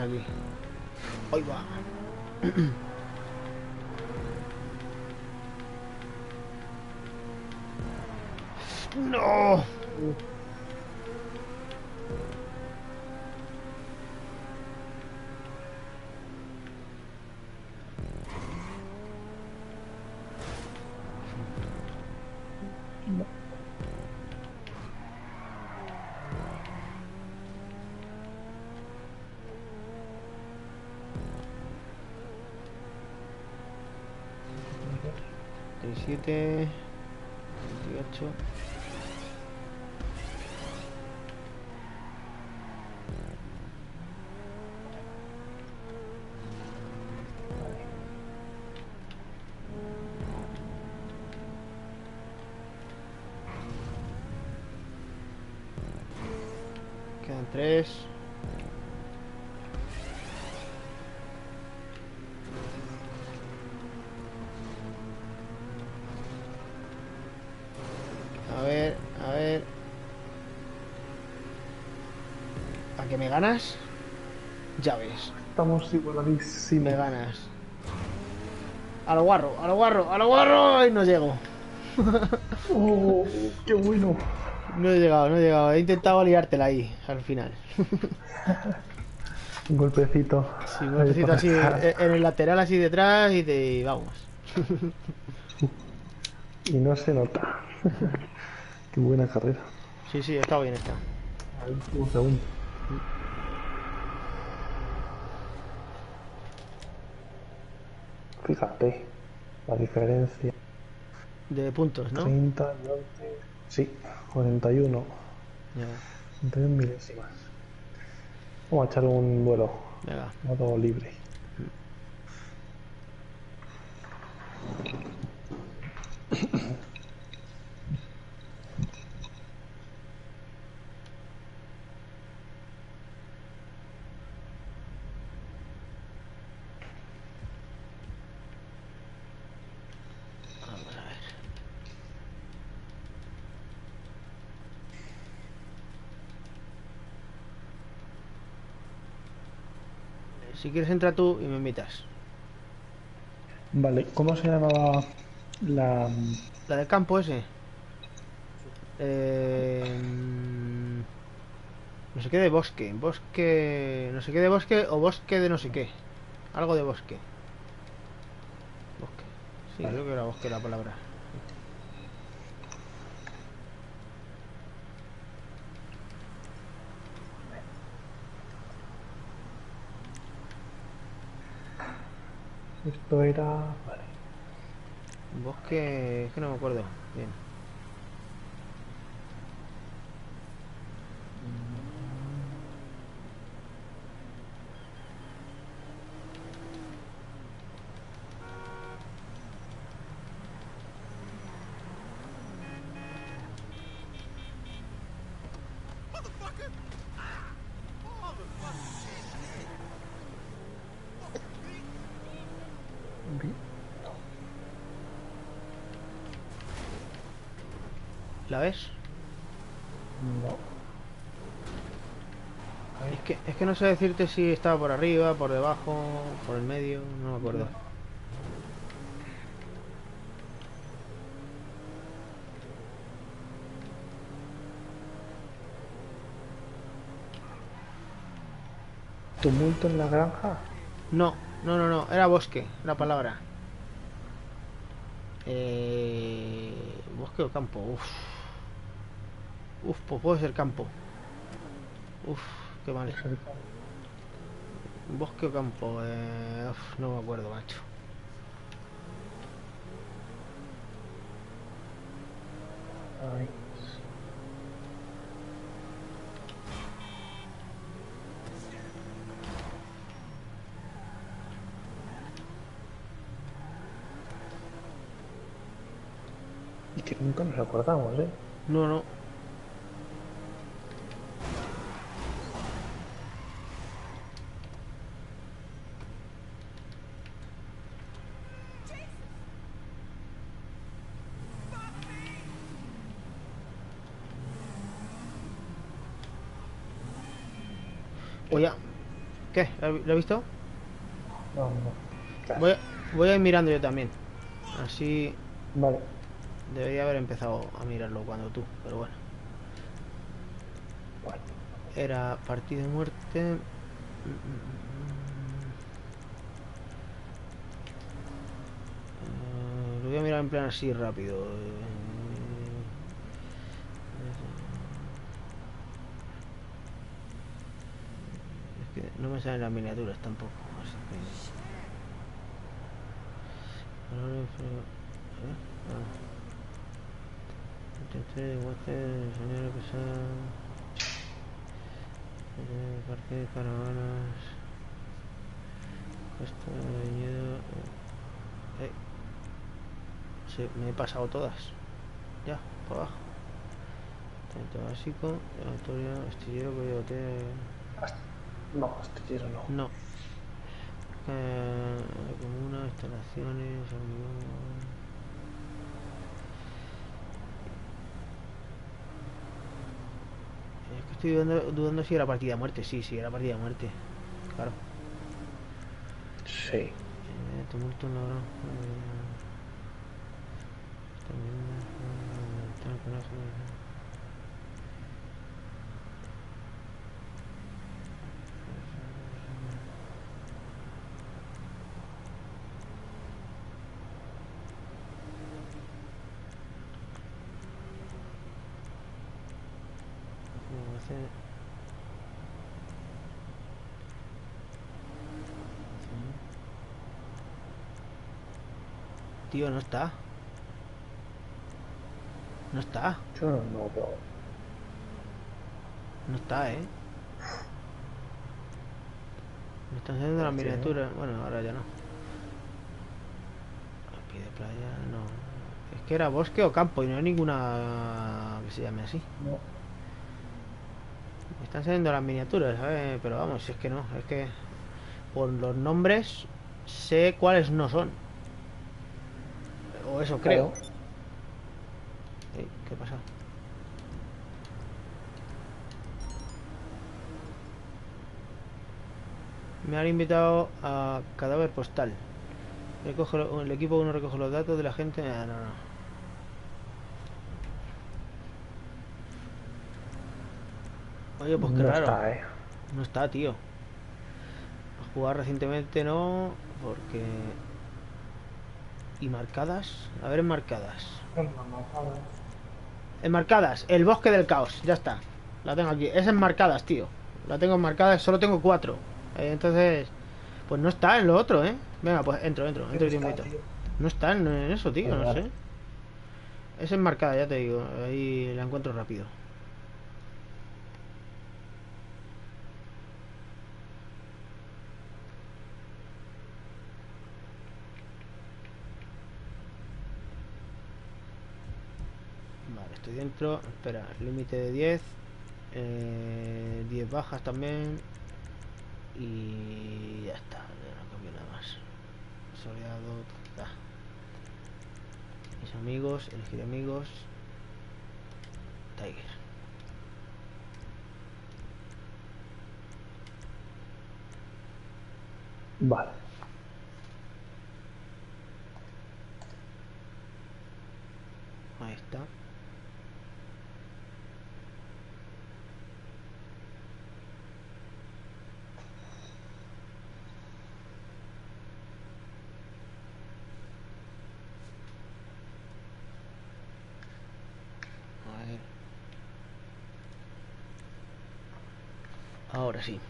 Aquí. Ahí va. Siete, ganas? Ya ves, Estamos me igualadísimos. ganas. A lo guarro, a lo guarro, a lo guarro y no llego. ¡Oh, qué bueno! No he llegado, no he llegado. He intentado liártela ahí, al final. Un golpecito. Sí, un golpecito así en el lateral así detrás y te vamos. Y no se nota. qué buena carrera. Sí, sí, está bien está. Al último segundo. Fíjate la diferencia. De puntos, ¿no? 30 y 11. Sí, 41. Ya, 41 milésimas. Vamos a echar un vuelo. venga. Modo libre. Si quieres entra tú y me invitas. Vale, ¿cómo se llamaba la... La del campo ese. Eh, no sé qué de bosque. Bosque. No sé qué de bosque o bosque de no sé qué. Algo de bosque. Bosque. Sí, Vale. creo que era bosque la palabra. Esto era... Vale. Bosque. Es que no me acuerdo. Bien. Vi- ¿La ves? No. Es que, es que no sé decirte si estaba por arriba, por debajo, por el medio, no me acuerdo. ¿Tumulto en la granja? No, no, no, no, era bosque, la palabra. Eh, bosque o campo, uf. Uf, pues puede ser campo. Uf, qué mal. Bosque o campo, eh, uf, no me acuerdo, macho. Ay. Y que nunca nos acordamos, ¿eh? No, no. Oye, ¿qué? ¿Lo he visto? No, no. Voy a, voy a ir mirando yo también. Así Vale. debería haber empezado a mirarlo cuando tú, pero bueno. Era partida de muerte. Eh, lo voy a mirar en plan así rápido. Eh, Es que no me salen las miniaturas tampoco. así que- ¿eh? Ah. Parque de caravanas. Costa de viñedo. eh. Eh. Sí, me he pasado todas. Ya, por abajo. Talento básico, aleatorio, astillero. Hasta- No, astillero no. No. Eh, comuna, instalaciones, hormigón. Es que estoy dudando, dudando si era partida a muerte. Sí, sí, era partida a muerte. Claro. Sí. Eh, tumulto la granja. eh, también, eh, tal, coraje, eh. Como hace- Tío, no está. No está. Yo no, no veo. No está, ¿eh? Me están saliendo las miniaturas. Bueno, ahora ya no. Pie de playa, no. Es que era bosque o campo y no hay ninguna que se llame así. No. Me están saliendo las miniaturas, ¿sabes? Pero vamos, si es que no. Es que por los nombres sé cuáles no son. Eso creo. Claro. ¿Qué pasa? Me han invitado a cadáver postal. Recoge el equipo 1 recoge los datos de la gente. Ah, no, no. Oye, pues qué no raro. está, eh. No está, tío. A jugar recientemente no, porque... ¿Y marcadas? A ver, enmarcadas. Enmarcadas, el bosque del caos, ya está. La tengo aquí. Es enmarcadas, tío. La tengo enmarcada, solo tengo cuatro. Eh, entonces, pues no está en lo otro, ¿eh? Venga, pues entro, entro, entro y te invito. No está en, eso, tío, no sé. Es enmarcada, ya te digo. Ahí la encuentro rápido. Vale, estoy dentro. Espera, límite de 10. Eh, 10 bajas también. Y ya está, ya no cambio nada más. Soleado, ta. Mis amigos, elegir amigos. Tiger. Vale. Ahí está. A ver. Ahora sí.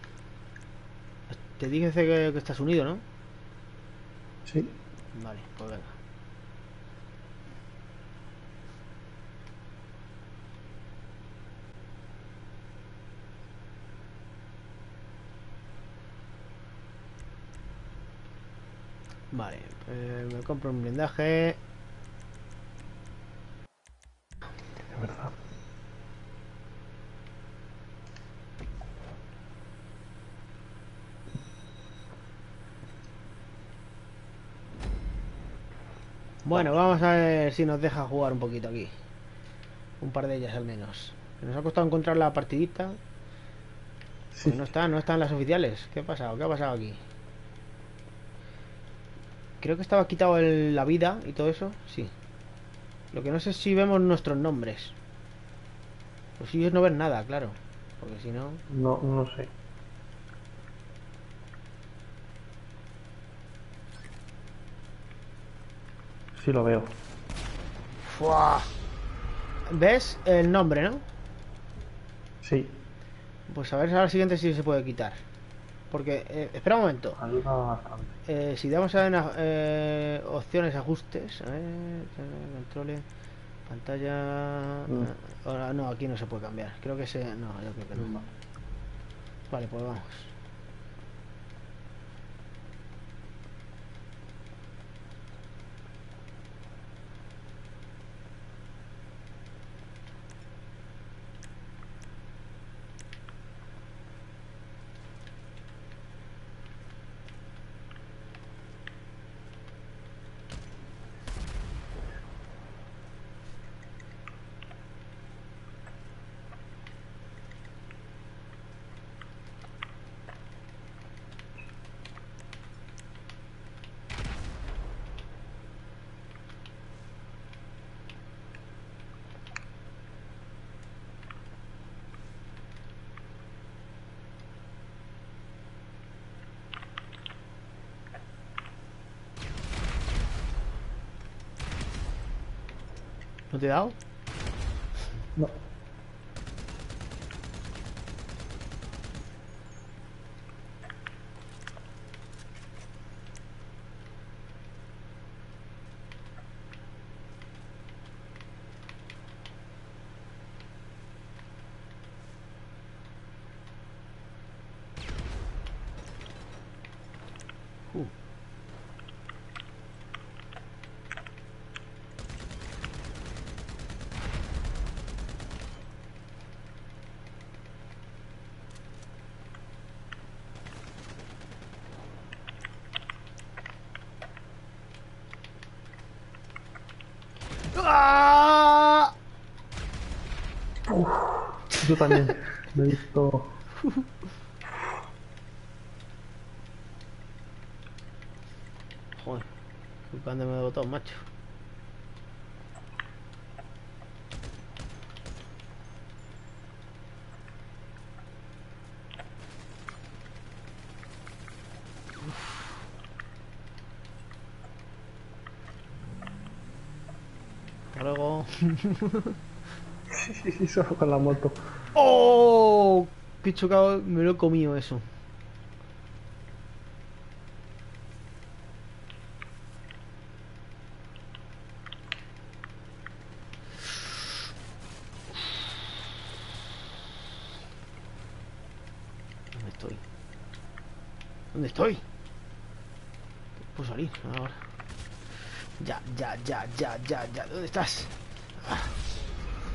Te dije que, que estás unido, ¿no? Sí. Vale, pues venga. Vale, eh, me compro un blindaje. Es verdad. Bueno, vamos a ver si nos deja jugar un poquito aquí. Un par de ellas al menos. Nos ha costado encontrar la partidita. Sí. Pues no están, no están las oficiales. ¿Qué ha pasado? ¿Qué ha pasado aquí? Creo que estaba quitado el- la vida y todo eso. Sí. Lo que no sé es si vemos nuestros nombres. Pues si es no ver nada, claro. Porque si no... No, no sé. Sí lo veo. ¡Fua! ¿Ves el nombre, no? Sí. Pues a ver a la siguiente si se puede quitar. Porque, eh, espera un momento. Eh, si damos a eh, opciones, ajustes, a ver, controles, pantalla. Mm. ahora, no, aquí no se puede cambiar. Creo que se. No, yo creo que no. Vale, pues vamos. ¿No te he dado? Yo también. Lo he visto. Joder, me he botado, macho. Luego. sí, sí, solo con la moto. ¡Oh! Qué chocado, me lo he comido eso. ¿Dónde estoy? ¿Dónde estoy? Puedo salir ahora. Ya, ya, ya, ya, ya, ya. ¿Dónde estás? Ah.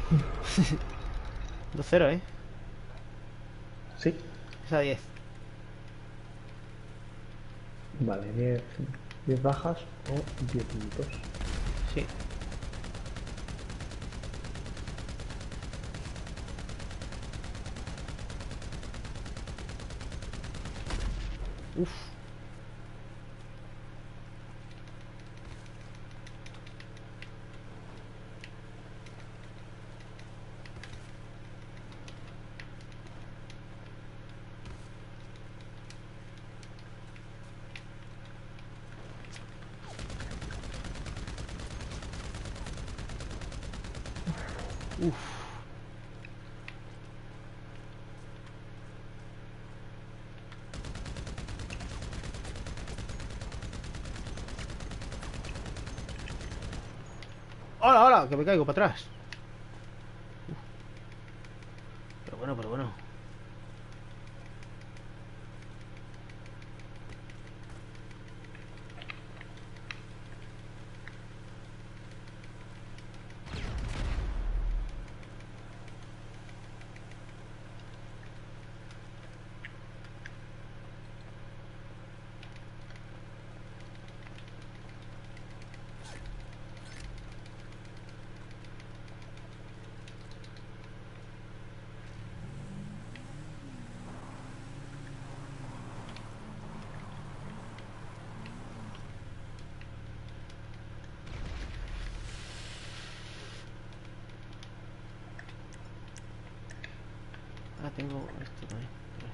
2-0, ¿eh? Sí. Es a 10. Vale, 10, 10 bajas o 10 minutos. Sí. Uf. ¡Hola, hola! Que me caigo para atrás. Uf. Pero bueno, pero bueno. Ah, tengo esto también. Vale.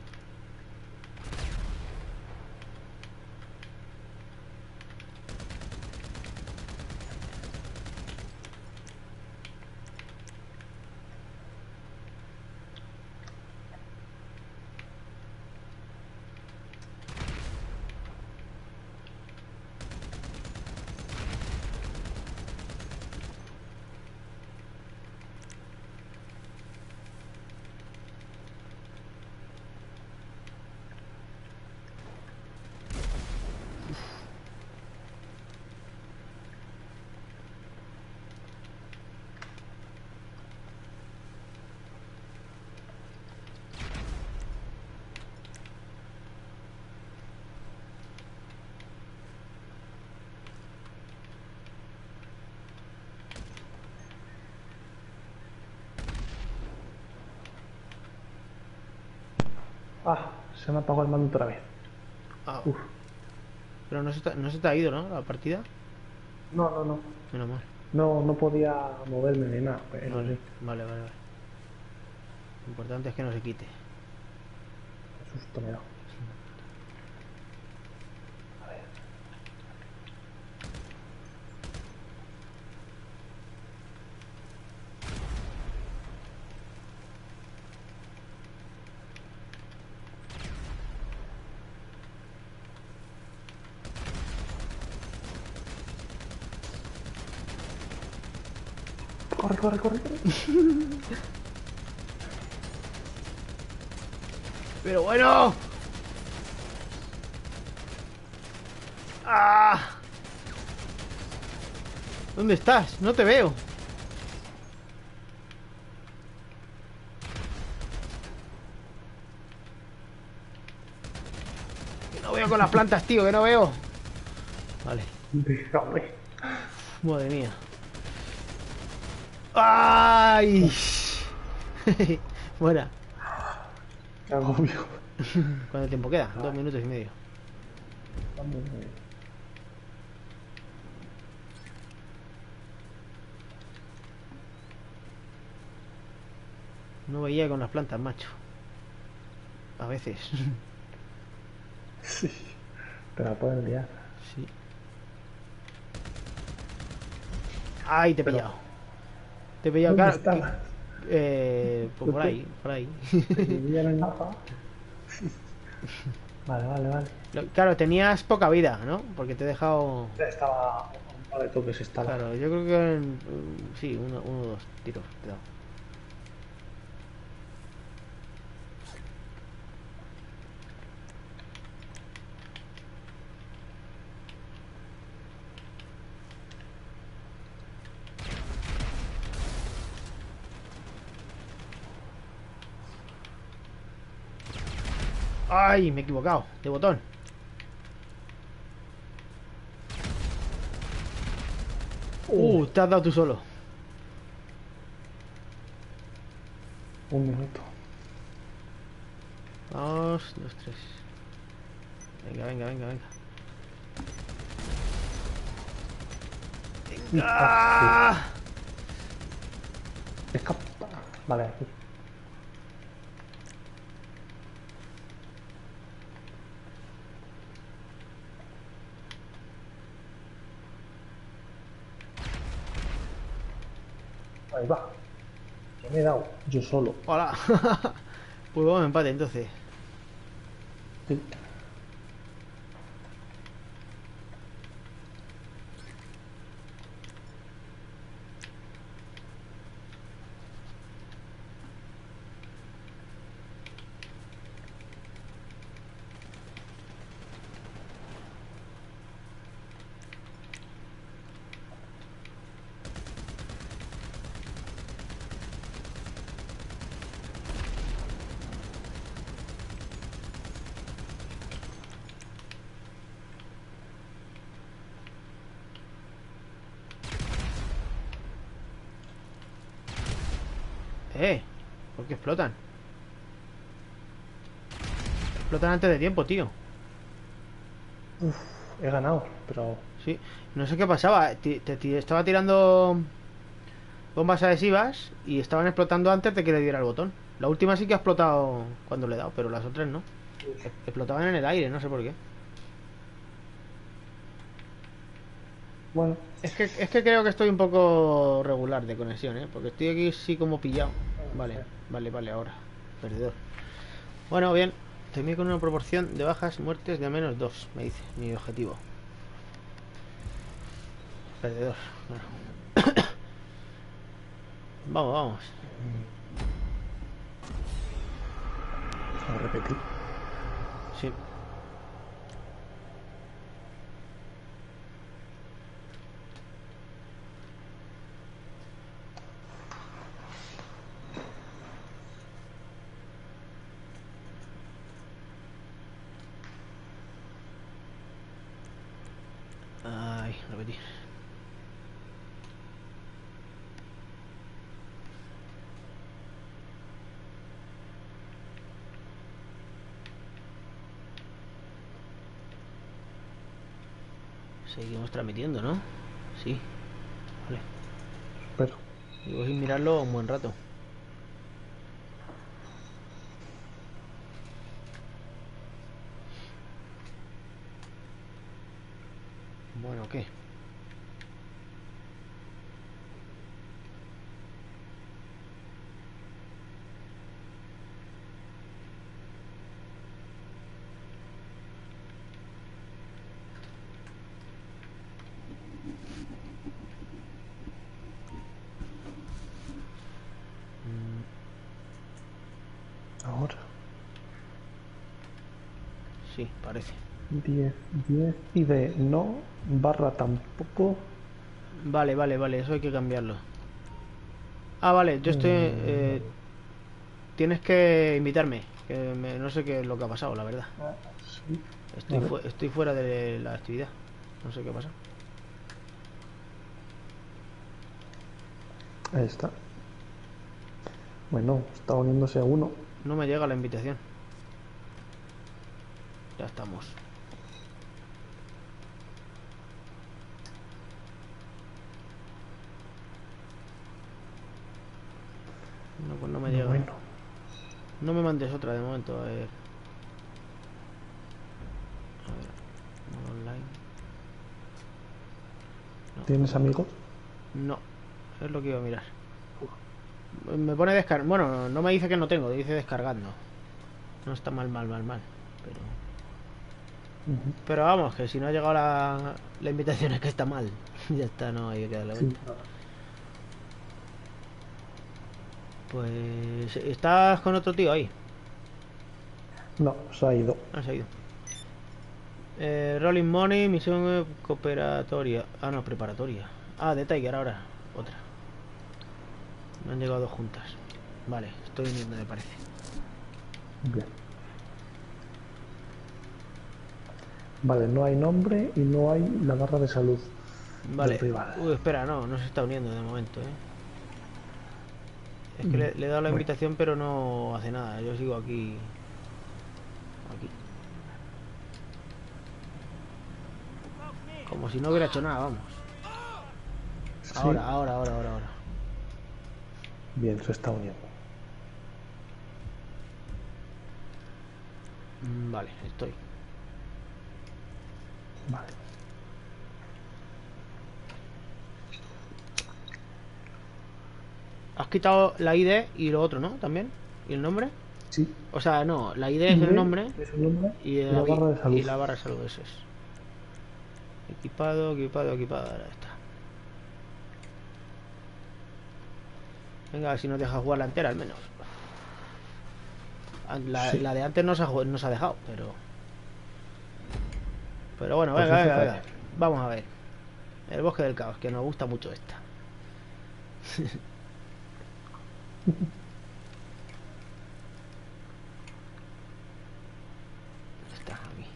Ah, se me apagó el mando otra vez. Ah, Uf. pero no se, te, no se te ha ido, ¿no? La partida. No, no, no. Menos mal. No, no podía moverme ni nada. Pero Vale, sí, vale, vale, vale. Lo importante es que no se quite. qué susto me da. A ver. Corre, corre, corre. Pero bueno. ¡Ah! ¿Dónde estás? No te veo. Que no veo con las plantas, tío, que no veo. Vale. Déjame. Madre mía. ¡Ay! Buena. Cago ¿Cuánto tiempo queda? Dos minutos y medio. Dos minutos y medio. No veía con las plantas, macho. A veces. Sí. Te la pueden liar. Sí. ¡Ay, te he Pero... pillado! Te he pillado, ¿Dónde claro. estabas? Eh, pues por ahí, por ahí. ¿Te pillan en mapa? Vale, vale, vale. Claro, tenías poca vida, ¿no? Porque te he dejado. Estaba un par de toques estaba. Claro, yo creo que. en- Sí, uno, uno o dos tiros. te he dado. ¡Ay! Me he equivocado. De botón. Uh, te has dado tú solo. Un minuto. Dos, dos, tres. Venga, venga, venga, venga. ¡Ah! Escapa. Vale, aquí. Ahí va. Me he dado yo solo. Hola. pues vamos a empate entonces. Sí. Eh, ¿por qué explotan? Antes de tiempo, tío. He ganado, pero Sí, no sé qué pasaba. Te- estaba tirando bombas adhesivas y estaban explotando antes de que le diera el botón. La última sí que ha explotado cuando le he dado, pero las otras no. Explotaban en el aire, no sé por qué. bueno, Es que, es que creo que estoy un poco regular de conexión, ¿eh? Porque estoy aquí sí como pillado. Vale, vale, vale, ahora. Perdedor. Bueno, bien. Terminé con una proporción de bajas muertes de menos 2, me dice mi objetivo. Perdedor. Bueno. vamos, vamos. a repetir. Sí. Ay, repetir. Seguimos transmitiendo, ¿no? Sí. Vale. Pero, Llevo sin mirarlo un buen rato. Bueno, ¿qué? ahora. Sí, parece. 10, 10 y de no, barra tampoco. Vale, vale, vale, eso hay que cambiarlo. Ah, vale, yo estoy... eh, tienes que invitarme, que me- no sé qué es lo que ha pasado, la verdad. Sí. Estoy, fu- estoy fuera de la actividad. No sé qué pasa. Ahí está. Bueno, está uniéndose a uno. No me llega la invitación. Ya estamos. No, pues no me llega. Bueno, No me mandes otra de momento, a ver. A ver. modo online. ¿Tienes amigos? No, es lo que iba a mirar. Me pone descargar. Bueno, no me dice que no tengo, dice descargando. No está mal, mal, mal, mal. Pero, Pero vamos, que si no ha llegado la, la invitación es que está mal. ya está, no hay que darle Sí. vuelta. Pues. ¿Estás con otro tío ahí? No, se ha ido. Ah, se ha ido. Eh, Rolling Money, misión cooperatoria. Ah, no, preparatoria. Ah, de Tiger ahora. Otra. Me han llegado dos juntas. Vale, estoy viniendo, me parece. Bien. Vale, no hay nombre y no hay la barra de salud. Vale. privada. Uy, espera, no, no se está uniendo de momento, eh. Es que le, le he dado la invitación, pero no hace nada. Yo sigo aquí. Aquí. Como si no hubiera hecho nada, vamos. Sí. Ahora, ahora, ahora, ahora, ahora. Bien, se está uniendo. Mm, Vale, estoy. Vale. Has quitado la ID y lo otro, ¿no? También. ¿Y el nombre? Sí. O sea, no, la ID es el nombre Es el nombre y, el- la barra de salud. y la barra de salud, es. Equipado, equipado, equipado. Ahora está. Venga, a ver si nos deja jugar la entera al menos. Ah, La, Sí. la de antes nos ha, nos ha dejado, pero. Pero bueno, Pues venga, venga. Vamos a ver. El bosque del caos, que nos gusta mucho esta. Está aquí.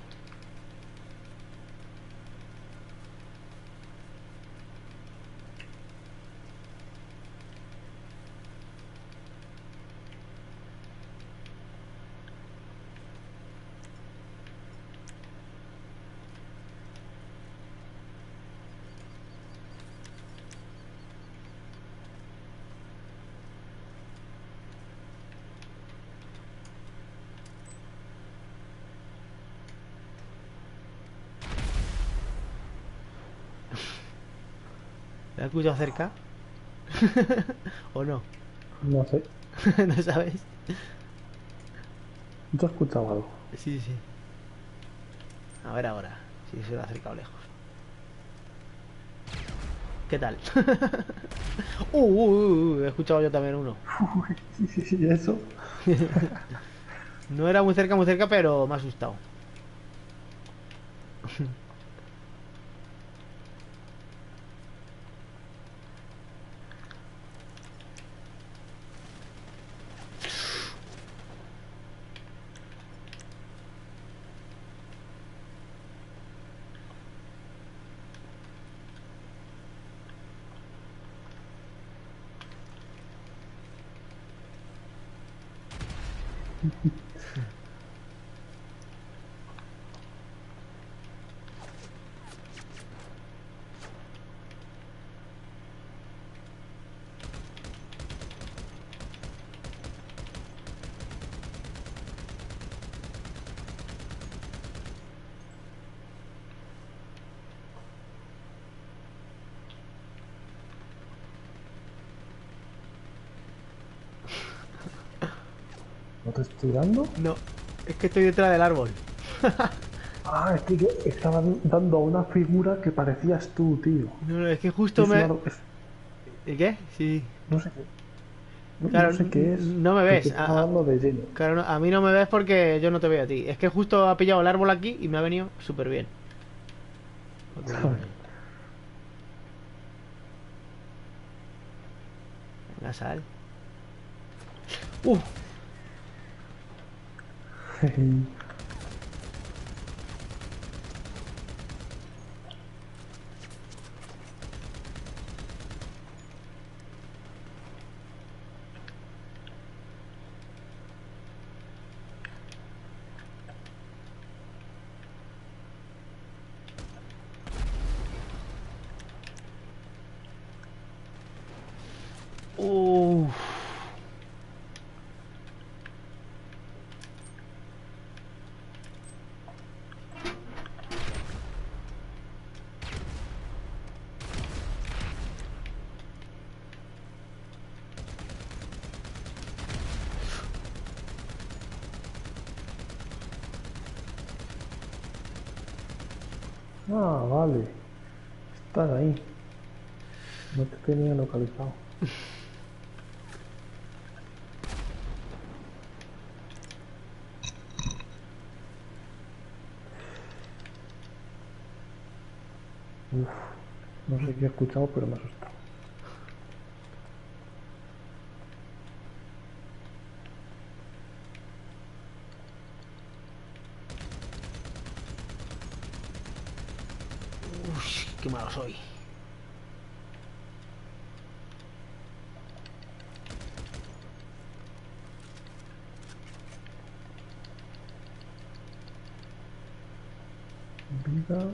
¿La has escuchado cerca? ¿O no? No sé. ¿No sabes? ¿Tú has escuchado algo? Sí, sí. A ver ahora, si se lo ha acercado lejos. ¿Qué tal? uh, uh, uh, uh, he escuchado yo también uno. Sí, sí, sí, eso. No era muy cerca, muy cerca, pero me ha asustado. ¿No es que estoy detrás del árbol. Ah, es que yo estaba dando a una figura que parecías tú, tío. No, no, es que justo Es me... una- es- ¿El qué? Sí. no sé qué. No, Claro, no sé qué es. no me ves. de. Claro, no, a mí no me ves porque yo no te veo a ti. Es que justo ha pillado el árbol aquí y me ha venido súper bien. Venga, sal. Uh, Uf. Ah, vale. Estás ahí. No te tenía localizado. Uf, no sé qué he escuchado, pero me ha asustado. Uy, qué malo soy. Vida.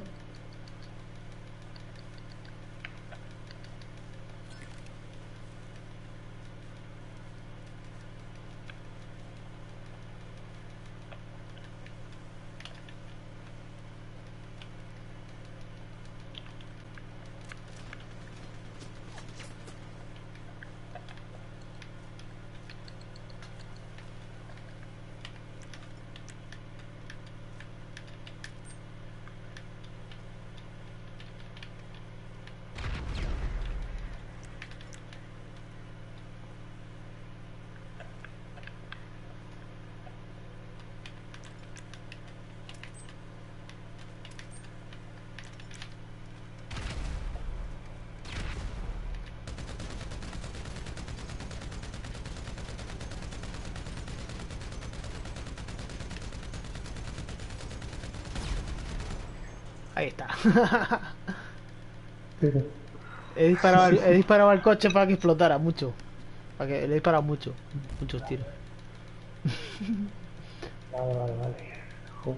Ahí está. He, disparado al, he disparado al coche para que explotara mucho. Para que le he disparado mucho. Muchos tiros. vale, vale, vale. Jo,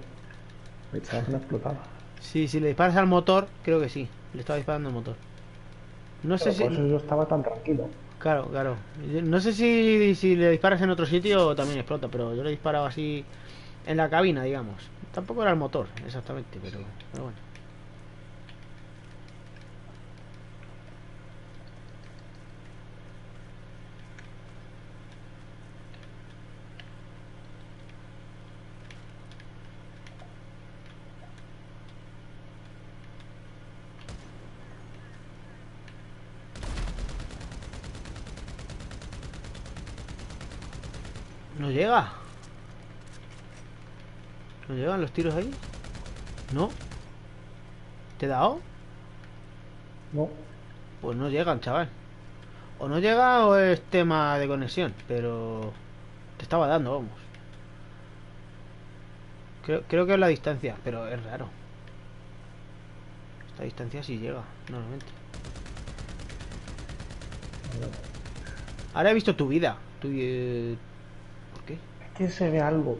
Pensaba que no explotaba. Sí, si le disparas al motor, creo que sí. Le estaba disparando al motor. No sé si. eso yo estaba tan tranquilo. Claro, claro. No sé si, si le disparas en otro sitio también explota, pero yo le he disparado así en la cabina, digamos. Tampoco era el motor, exactamente, pero, pero bueno. No llega. ¿No llegan los tiros ahí? ¿No? ¿Te he dado? No, Pues no llegan, chaval. O no llega o es tema de conexión, pero te estaba dando, vamos. Creo, creo que es la distancia, pero es raro. Esta distancia sí llega, normalmente. Ahora he visto tu vida. Tu, eh, ¿Por qué? es que se ve algo.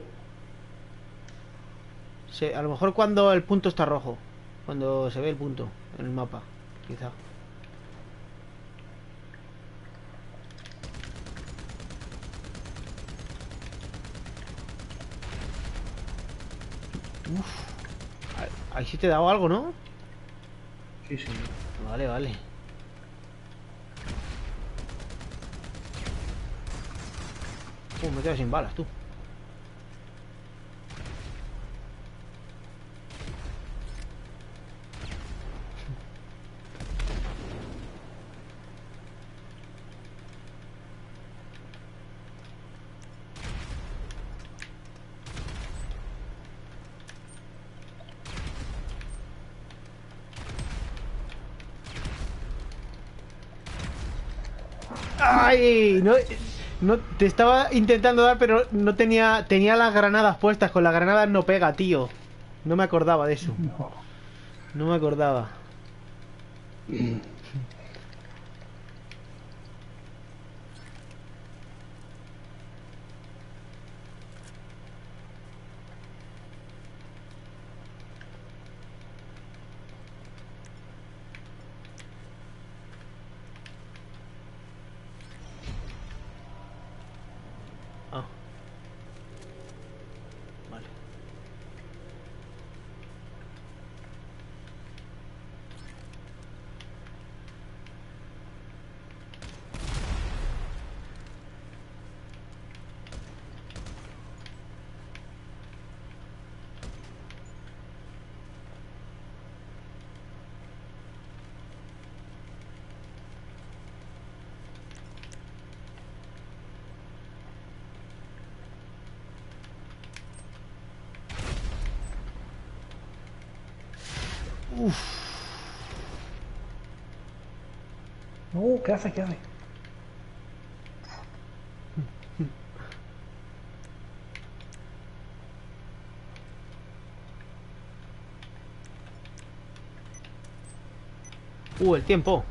Se- a lo mejor cuando el punto está rojo. Cuando se ve el punto en el mapa, quizá. Uf. Ahí- Ahí sí te he dado algo, ¿no? Sí, sí. Vale, vale. Uh, me quedo sin balas, tú. ¡Ay! No, no, te estaba intentando dar, pero no tenía. Tenía las granadas puestas. Con las granadas no pega, tío. No me acordaba de eso. No. No me acordaba. Ah. Vale. No, ¿qué hace? ¿Qué hace? Uh, el tiempo.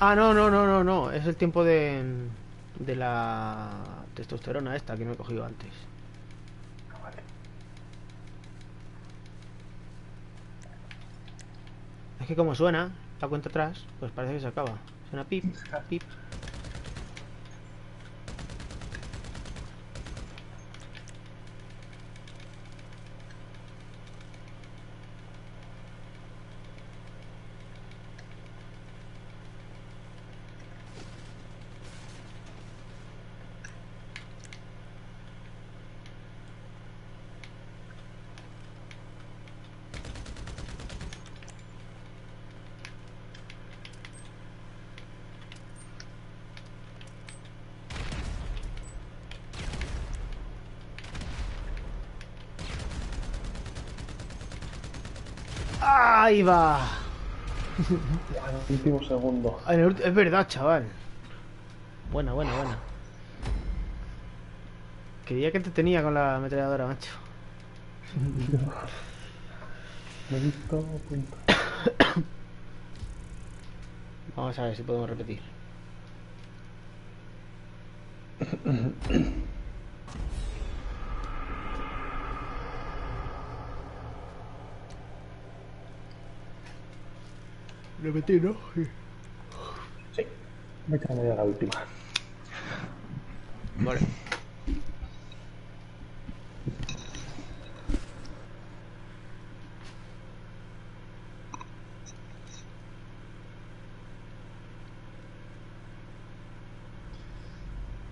Ah, no, no, no, no, no. Es el tiempo de. de la testosterona esta que me he cogido antes. Ah, vale. Es que como suena la cuenta atrás, pues parece que se acaba. Suena pip, pip. Ahí va. El último segundo. Es verdad, chaval. Buena, buena, buena. Quería que te tenía con la ametralladora, macho. Me he visto punto. Vamos a ver si podemos repetir. Repetir, ¿no? Sí. Me quedo ya la última. Vale.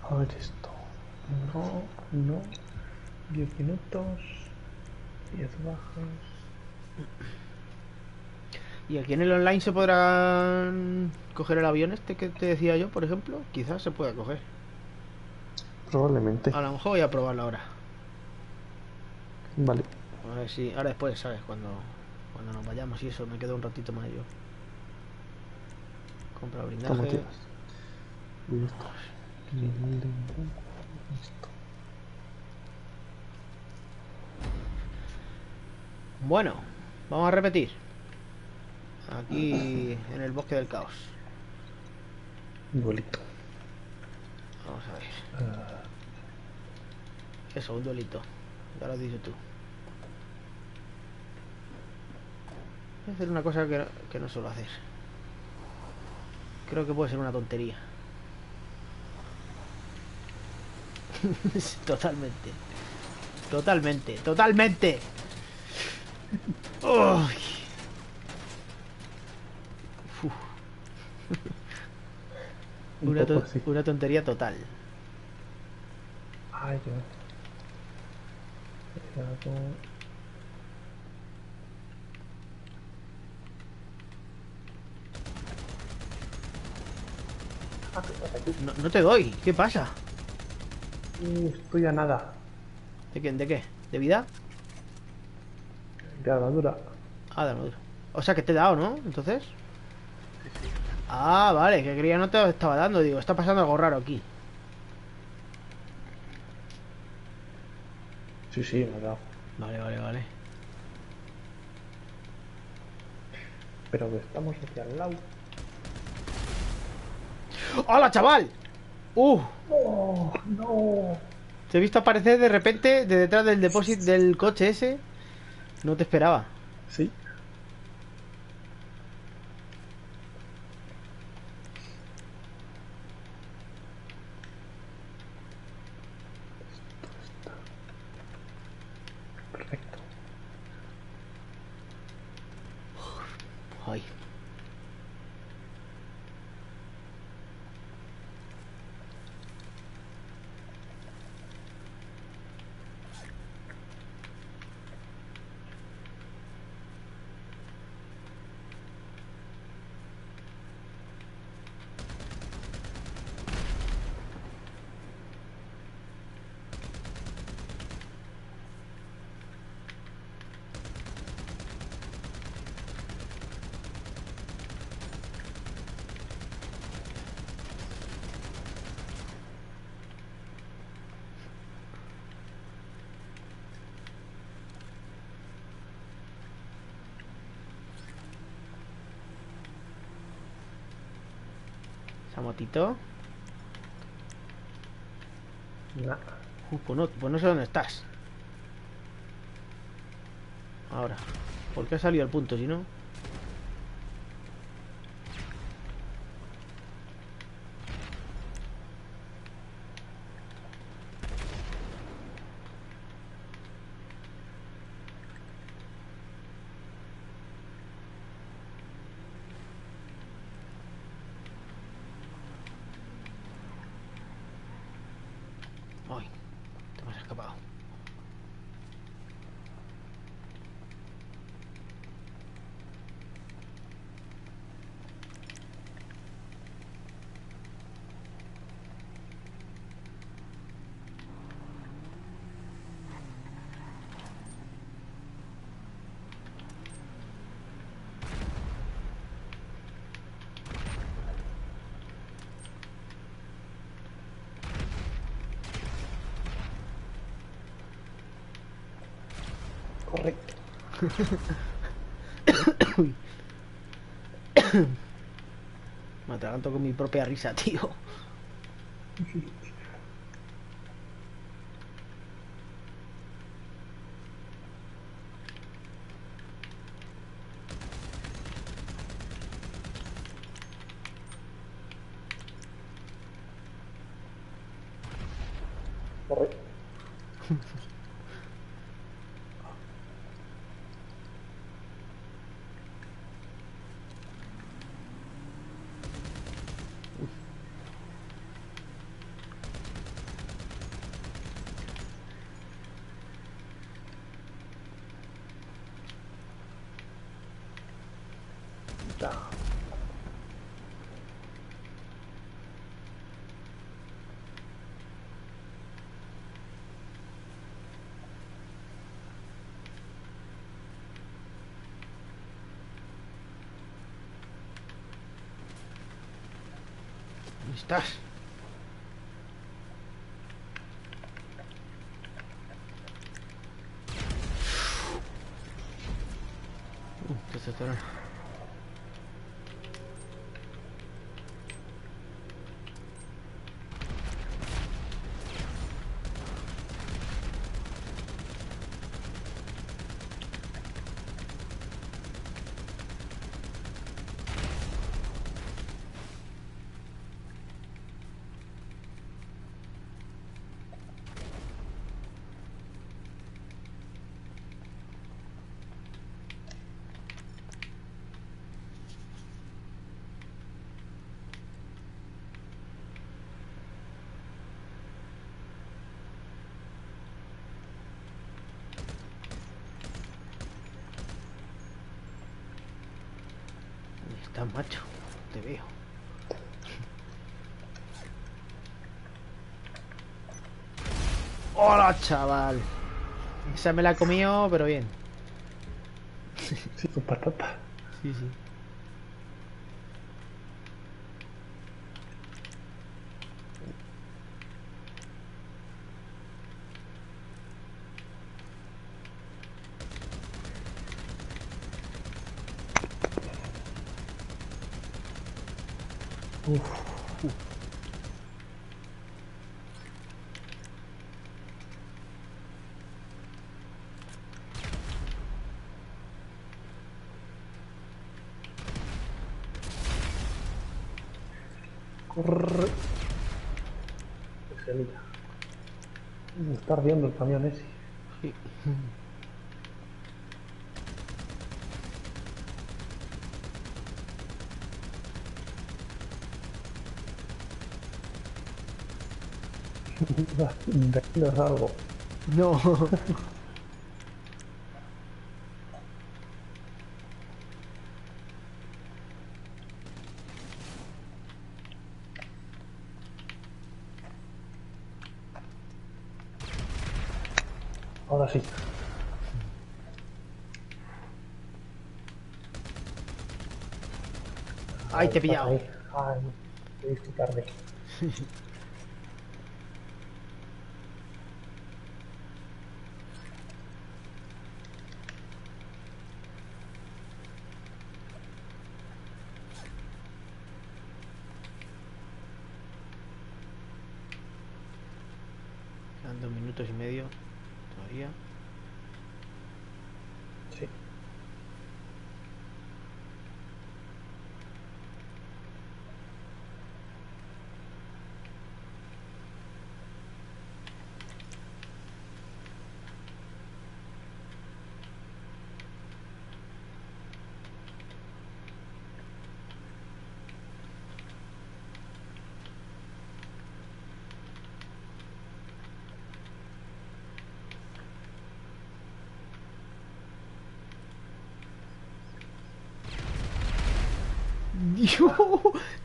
A ver esto. No, no. 10 minutos. 10 bajas. ¿Y aquí en el online se podrá coger el avión este que te decía yo, por ejemplo? Quizás se pueda coger. Probablemente. A lo mejor voy a probarlo ahora. Vale. A ver si. Ahora después, ¿sabes? Cuando, cuando nos vayamos y eso, me quedo un ratito más yo. Compra blindaje. Bueno, vamos a repetir. Aquí en el bosque del caos. Duelito. Vamos a ver. Eso, un duelito. Ya lo dices tú. Voy a hacer una cosa que, que no suelo hacer. Creo que puede ser una tontería. totalmente. Totalmente, totalmente. Uy. Un Una, poco to- así. una tontería total. Ay, yo. Cuidado. Ah, ¿qué pasa aquí? No, no te doy. ¿Qué pasa? Uh, estoy a nada. ¿De qué? ¿De qué? ¿De vida? De armadura. Ah, de armadura. O sea que te he dado, ¿no? Entonces. Ah, vale, que creía no te lo estaba dando. Digo, está pasando algo raro aquí. Sí, sí, me ha dado. Vale, vale, vale. Pero que estamos hacia el lado. ¡Hola, chaval! ¡Uh! ¡Oh, no! Te he visto aparecer de repente de detrás del depósito del coche ese. No te esperaba. Sí. Perfecto. Ay. Uh, pues, no, pues no sé dónde estás. Ahora. ¿Por qué ha salido el punto si no? Ay, te me has escapado. Correcto. Me atraganto con mi propia risa, tío. Estás? Macho? Te veo. ¡Hola, chaval! Esa me la he comido, pero bien. Sí, con patata. Sí, sí. Uf. Corre. Excelita. Me está ardiendo el camión ese. Sí. De aquí no salgo. No. Ahora sí. Ay, te he pillado. Ay, te tarde. Quedan dos minutos y medio todavía. Sí.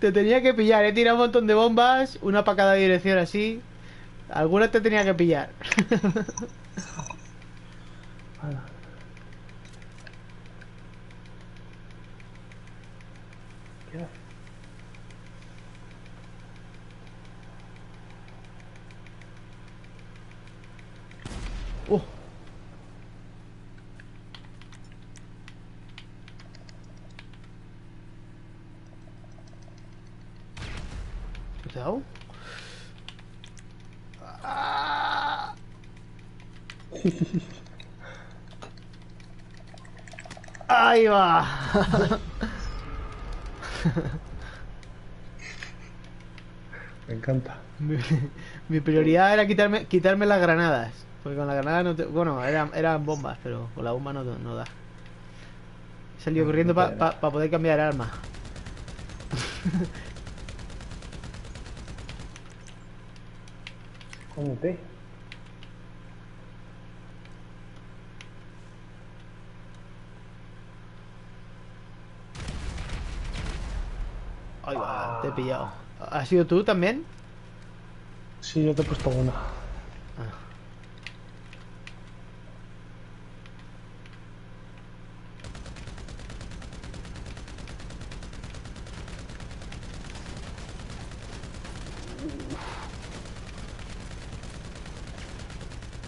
Te tenía que pillar, he tirado un montón de bombas, una para cada dirección así. Alguna te tenía que pillar. Hala. ¿Qué hace? Uh. ¿Qué te ha dado? Ah. Ahí va. Me encanta. Mi, mi prioridad era quitarme, quitarme las granadas. Porque con las granadas no te- Bueno, eran, eran bombas, pero con la bomba no, no da. He salido No, corriendo no te para da. poder cambiar arma. Cómete. Ahí va, te he pillado. ¿Has sido tú también? Sí, yo te he puesto una. Ah.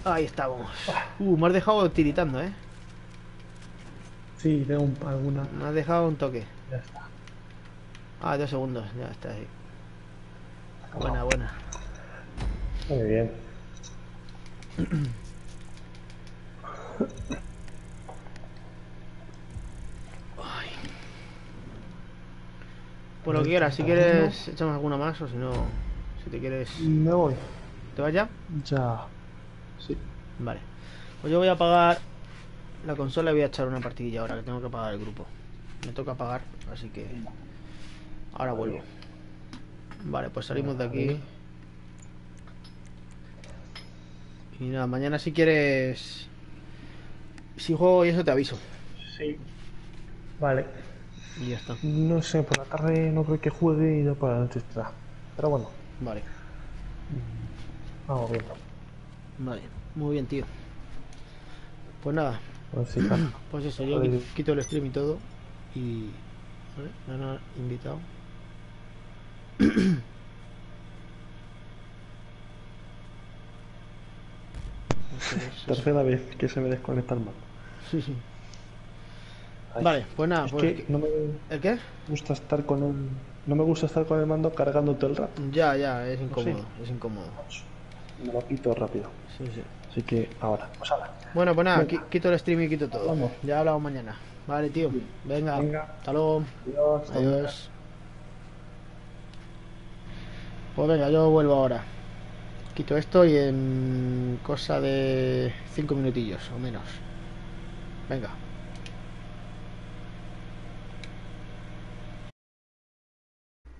Ahí estamos. Uh, me has dejado tiritando, ¿eh? Sí, tengo un- alguna. Me has dejado un toque. Ya está. Ah, dos segundos, ya está ahí. Buena, buena. Muy bien. Por lo que quieras, si quieres echamos alguna más o si no, si te quieres... Me voy. ¿Te vas ya? Ya. Sí. Vale. Pues yo voy a apagar la consola y voy a echar una partidilla ahora que tengo que apagar el grupo. Me toca apagar, así que ahora vuelvo. Vale, pues salimos de aquí. Y nada, mañana si quieres... Si juego y eso te aviso. Sí. Vale. Y ya está. No sé, por la tarde no creo que juegue y ya por la noche estará. Pero bueno, Vale. vamos bien. Vale. Muy bien, tío. Pues nada, Pues sí, claro. Pues eso, yo quito el stream y todo. Y. ¿Vale? Me han invitado. Tercera vez que se me desconecta el mando. Sí, sí. Ay, Vale, pues nada, Es pues. que no me ¿El qué? gusta estar con el. No me gusta estar con el mando cargando todo el rato. Ya, ya, es sí. incómodo. Es incómodo. Me lo quito rápido. Sí, sí. Así que ahora, pues ahora. Bueno, pues nada, Venga. quito el stream y quito todo. Vamos. Ya hablamos mañana. Vale, tío. Venga. Venga. Hasta luego. Adiós. Adiós. Pues venga, yo vuelvo ahora. Quito esto y en cosa de 5 minutillos o menos. Venga.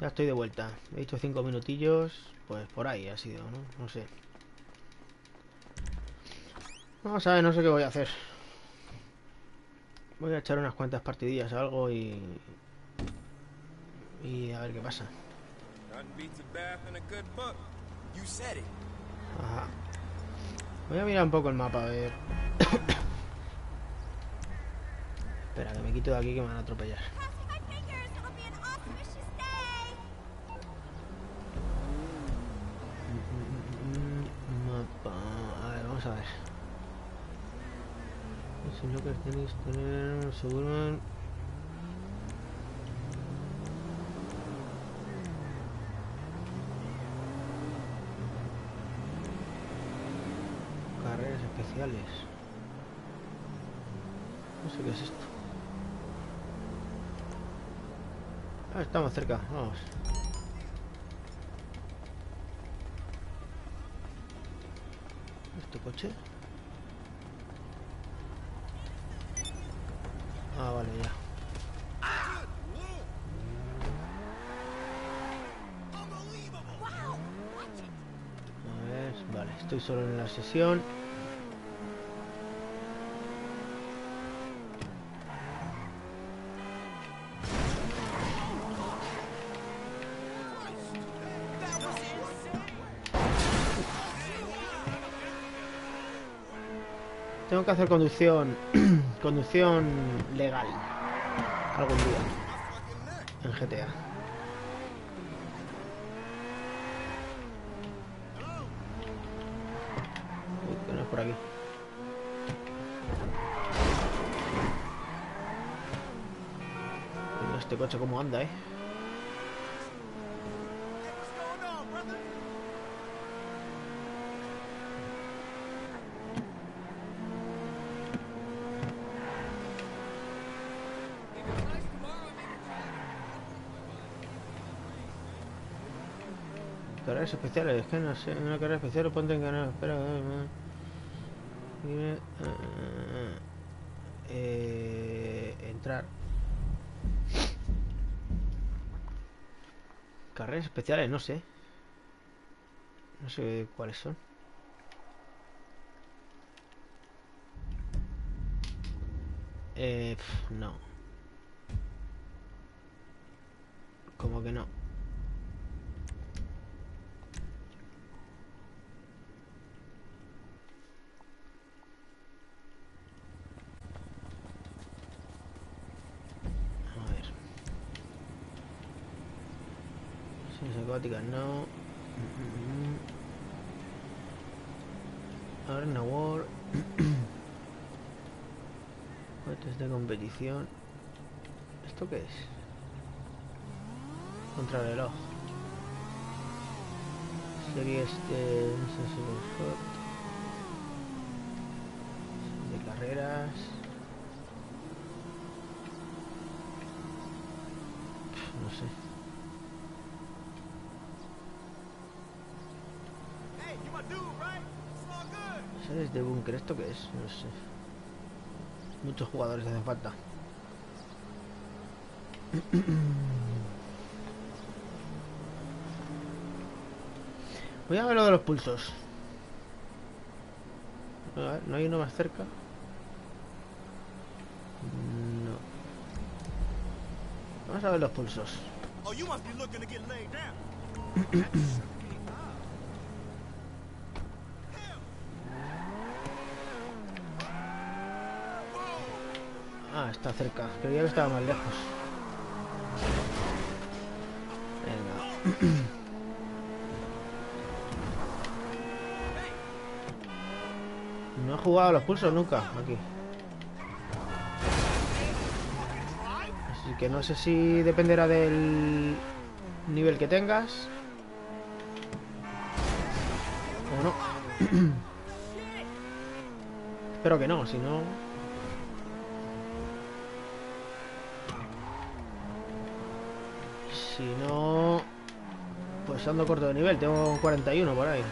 Ya estoy de vuelta. He dicho 5 minutillos, pues por ahí ha sido, ¿no? No sé. A ver, no sé qué voy a hacer. Voy a echar unas cuantas partidillas o algo y... Y a ver qué pasa. Ajá. Voy a mirar un poco el mapa, a ver. Espera, que me quito de aquí que me van a atropellar. Mm, Mapa. A ver, vamos a ver. Si lo que tenéis tener seguro. Especiales. No sé qué es esto. Ah, estamos cerca, vamos. ¿Este coche? Ah, vale, ya. A vale, estoy solo en la sesión. Tengo que hacer conducción conducción legal algún día en GTA. Uy, que por aquí. Este coche cómo anda, eh. Especiales, es que no sé, en una carrera especial ponte en canal, espera. Dime, eh, eh, entrar. Carreras especiales, no sé. No sé cuáles son. Eh, no. Como que no. A ver. No. Mm, mm, mm. Arena War. Cohetes de competición. ¿Esto qué es? Contrarreloj. Series de. no sé si es Hot. De carreras. Pf, No sé. Hey, you my dude, right? It's all good. ¿Sabes de búnker? ¿Esto qué es? No sé. Muchos jugadores hacen falta. Voy a ver lo de los pulsos. A ver, ¿no hay uno más cerca? No. Vamos a ver los pulsos. Está cerca. Creía que estaba más lejos. Venga. No he jugado a los pulsos nunca aquí. Así que no sé si dependerá del nivel que tengas. O no. Espero que no, si no... Si no... Pues ando corto de nivel, tengo 41 por ahí.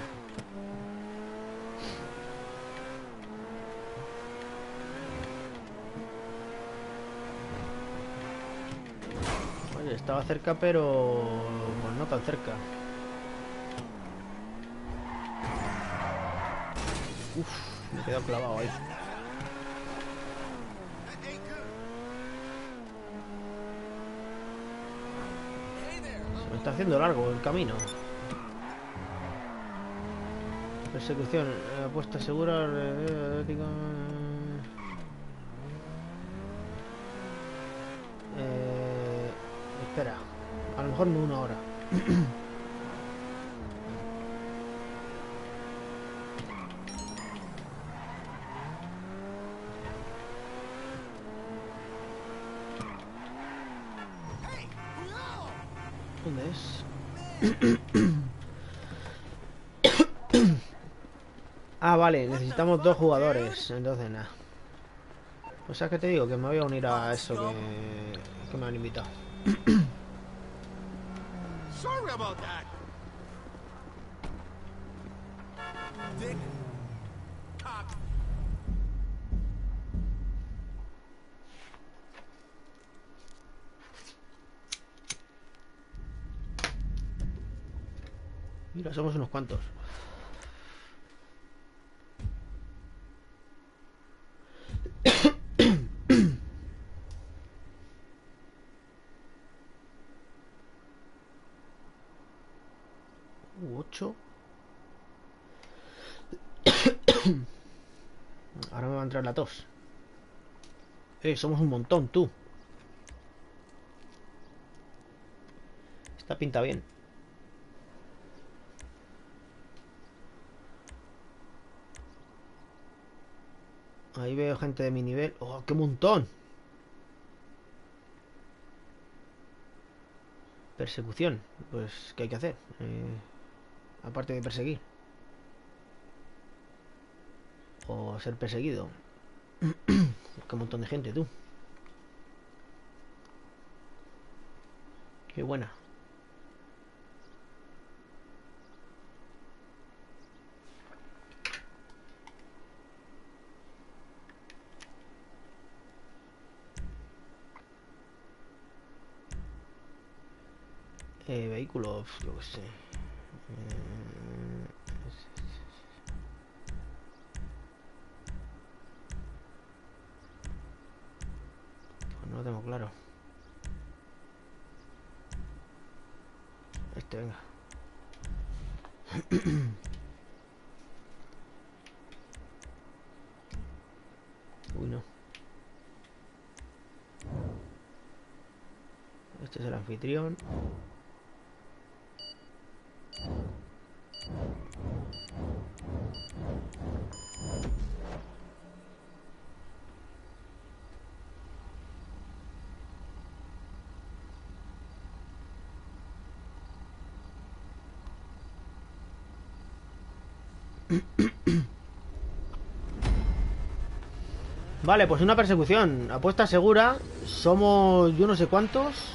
Oye, estaba cerca, pero... Pues no tan cerca. Uf, me he quedado clavado ahí. Está haciendo largo el camino. Persecución, apuesta segura, eh, espera, a lo mejor no una hora. necesitamos dos jugadores. Entonces, nada. O sea, que te digo? Que me voy a unir a eso que, que me han invitado. Sorry about that. Dick. Cock. Mira, somos unos cuantos. Uh, Ocho. Ahora me va a entrar la tos. Eh, somos un montón, tú. Esta pinta bien. Ahí veo gente de mi nivel. ¡Oh, qué montón! Persecución. Pues, ¿qué hay que hacer? Eh, aparte de perseguir. O ser perseguido. qué montón de gente, tú. Qué buena. Eh, vehículos, yo qué sé. Eh, Pues no lo tengo claro. Este, venga. Uy, no. Este es el anfitrión. Vale, pues una persecución. Apuesta segura. Somos yo no sé cuántos.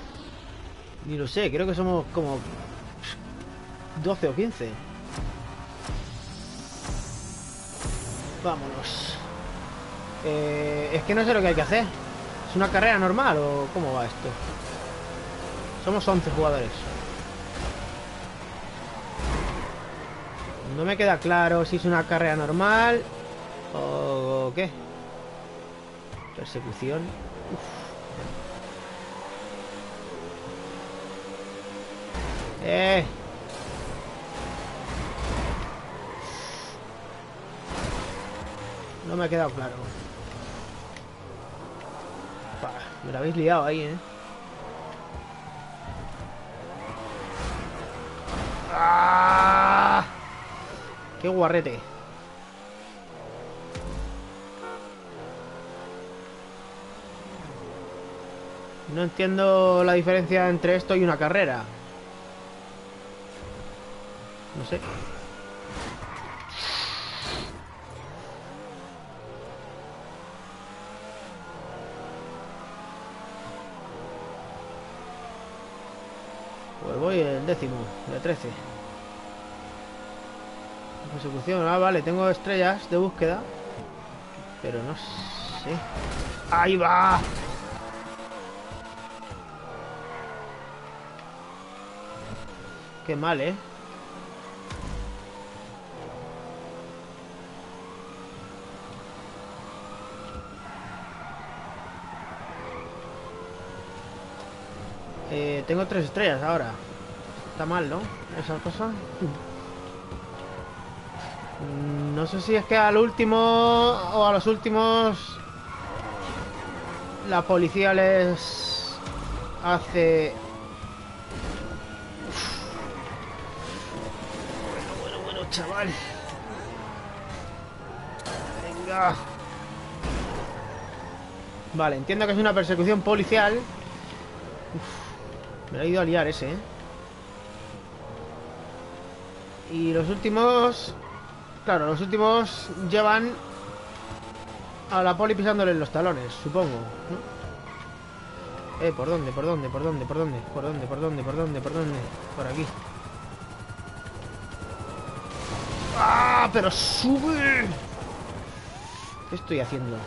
Ni lo sé, creo que somos como 12 o 15. Vámonos. Eh, es que no sé lo que hay que hacer. ¿Es una carrera normal o cómo va esto? Somos 11 jugadores. No me queda claro si es una carrera normal o qué. Persecución. Eh. No me ha quedado claro. Me la habéis liado ahí, ¿eh? ¡Ah! ¡Qué guarrete! No entiendo la diferencia entre esto y una carrera. No sé. Pues voy el décimo, de 13. Persecución, ah, vale, tengo estrellas de búsqueda. Pero no sé. ¡Ahí va! Qué mal, ¿eh? Eh, tengo tres estrellas ahora. Está mal, ¿no? Esa cosa. Mm, No sé si es que al último o a los últimos la policía les hace Bueno, Venga. Vale, entiendo que es una persecución policial. Uf, me lo ha ido a liar ese, ¿eh? Y los últimos Claro, los últimos llevan a la poli pisándole los talones, supongo. Eh, ¿por dónde? ¿Por dónde? ¿Por dónde? ¿Por dónde? ¿Por dónde? ¿Por dónde? ¿Por dónde? ¿Por dónde? Por aquí. ¡Pero sube! ¿Qué estoy haciendo?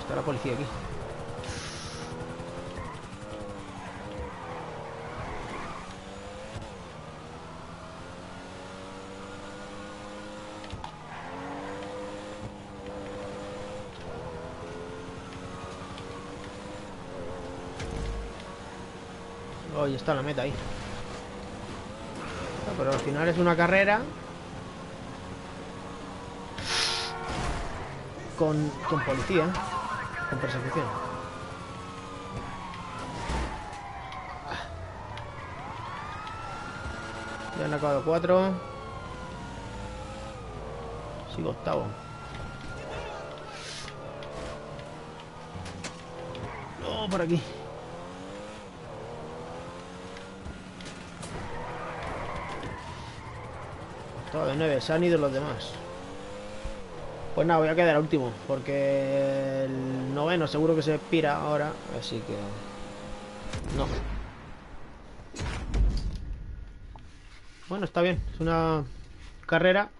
Está la policía aquí. Oh, está la meta ahí. Pero al final es una carrera con, con policía, con persecución. Ya han acabado cuatro. Sigo octavo. No, por aquí. De nueve, se han ido los demás. Pues nada, voy a quedar último, porque el noveno seguro que se pira ahora, así que... No. Bueno, está bien, es una carrera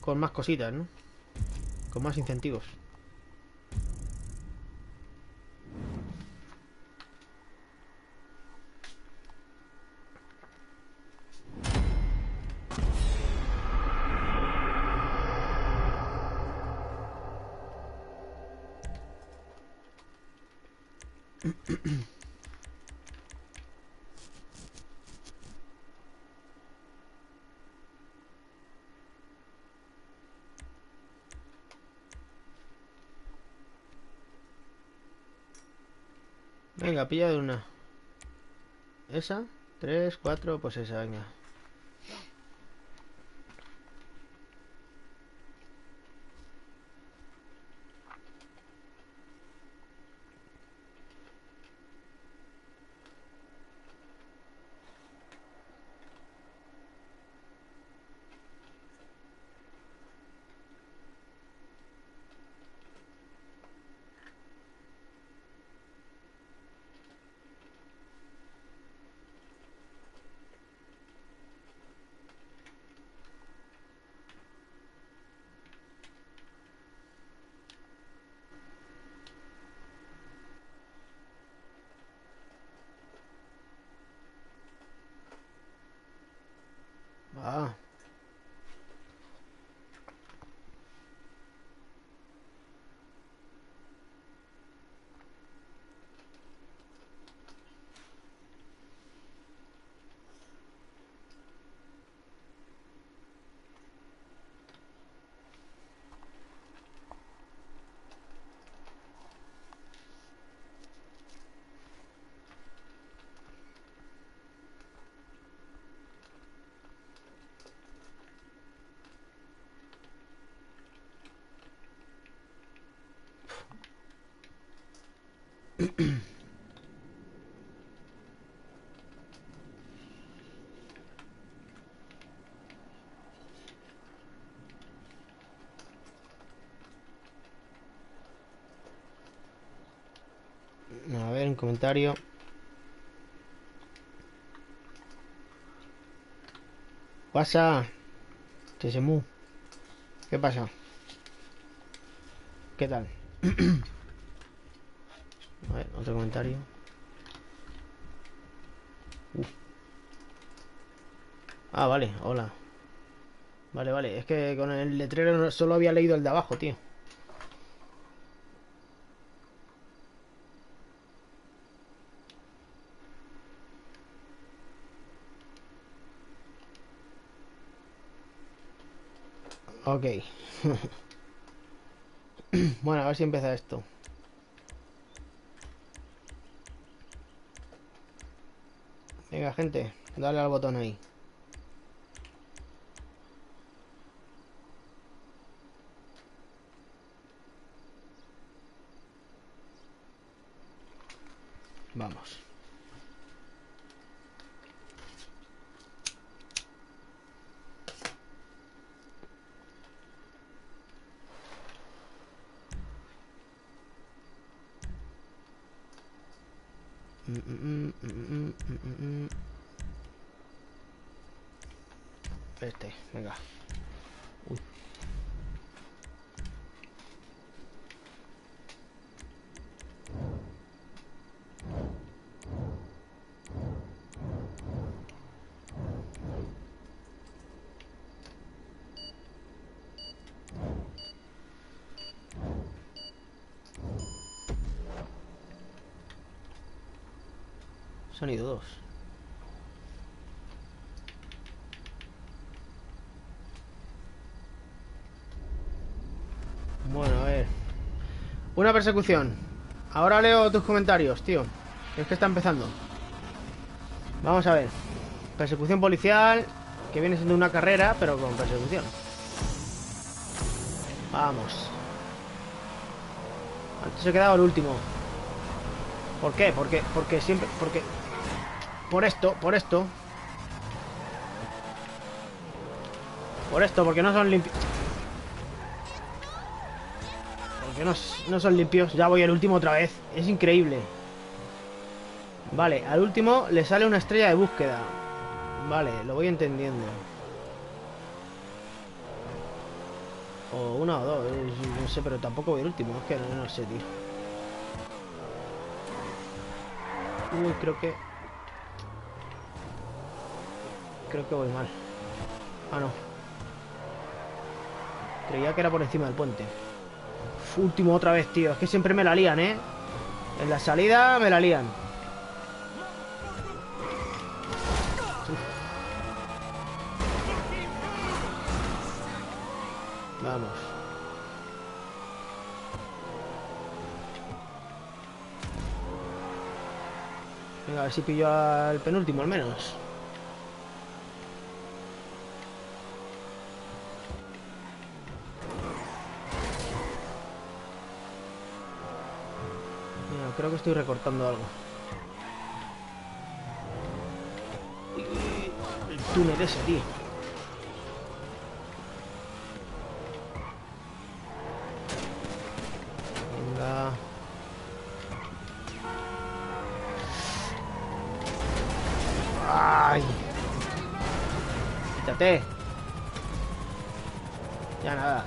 con más cositas, ¿no? Con más incentivos. Venga, pilla de una. ¿Esa? Tres, cuatro, pues esa, venga. Ah. Comentario. Pasa. Chesemu. ¿Qué pasa? ¿Qué tal? A ver, otro comentario. Uf. Ah, vale, hola. Vale, vale. Es que con el letrero solo había leído el de abajo, tío. Ok. bueno, a ver si empieza esto. Venga, gente, dale al botón ahí. Vamos. Mm, mm, mm, mm, mm, mm, mm. Este, venga. Uy. Sonido 2. Bueno, a ver. Una persecución. Ahora leo tus comentarios, tío. Es que está empezando. Vamos a ver. Persecución policial, que viene siendo una carrera, pero con persecución. Vamos. Antes he quedado el último. ¿Por qué? Porque, porque siempre, porque... Por esto, por esto. Por esto, porque no son limpios. Porque no, no son limpios. Ya voy al último otra vez. Es increíble. Vale, al último le sale una estrella de búsqueda. Vale, lo voy entendiendo. O una o dos, no sé, pero tampoco voy al último. Es que no, no sé, tío. Uy, creo que... Creo que voy mal. Ah, no. Creía que era por encima del puente. Último otra vez, tío. Es que siempre me la lían, ¿eh? En la salida me la lían. Vamos. Venga, a ver si pillo al penúltimo al menos. Estoy recortando algo. El túnel ese, tío. Venga. ¡Ay! ¡Quítate! Ya nada.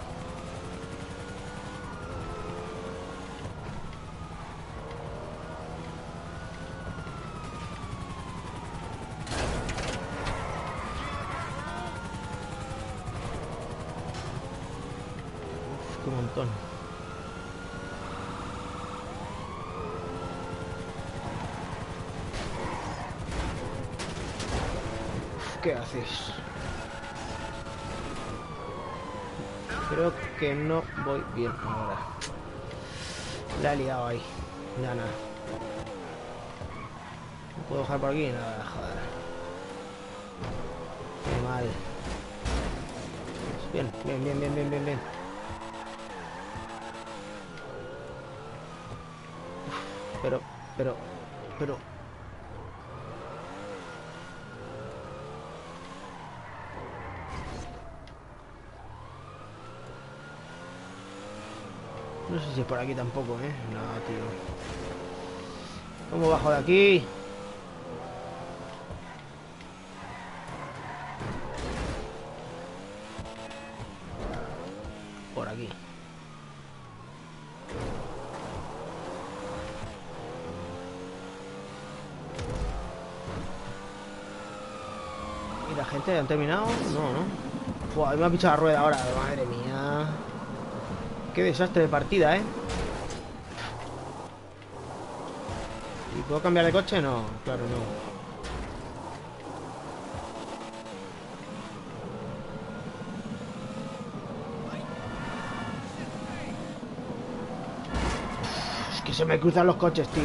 Uf, qué montón. ¿Qué haces? Creo que no voy bien ahora. La he liado ahí. Ya nada. ¿No puedo bajar por aquí? Nada, joder. Qué mal. Bien, bien, bien, bien, bien, bien, bien. Uf, Pero, pero, pero... No sé si es por aquí tampoco, ¿eh? No, tío. ¿Cómo bajo de aquí? Por aquí. ¿Y la gente han terminado? No, no. Buah, me ha pichado la rueda ahora, madre mía. Qué desastre de partida, ¿eh? ¿Y puedo cambiar de coche? No, claro, no. Es que se me cruzan los coches, tío.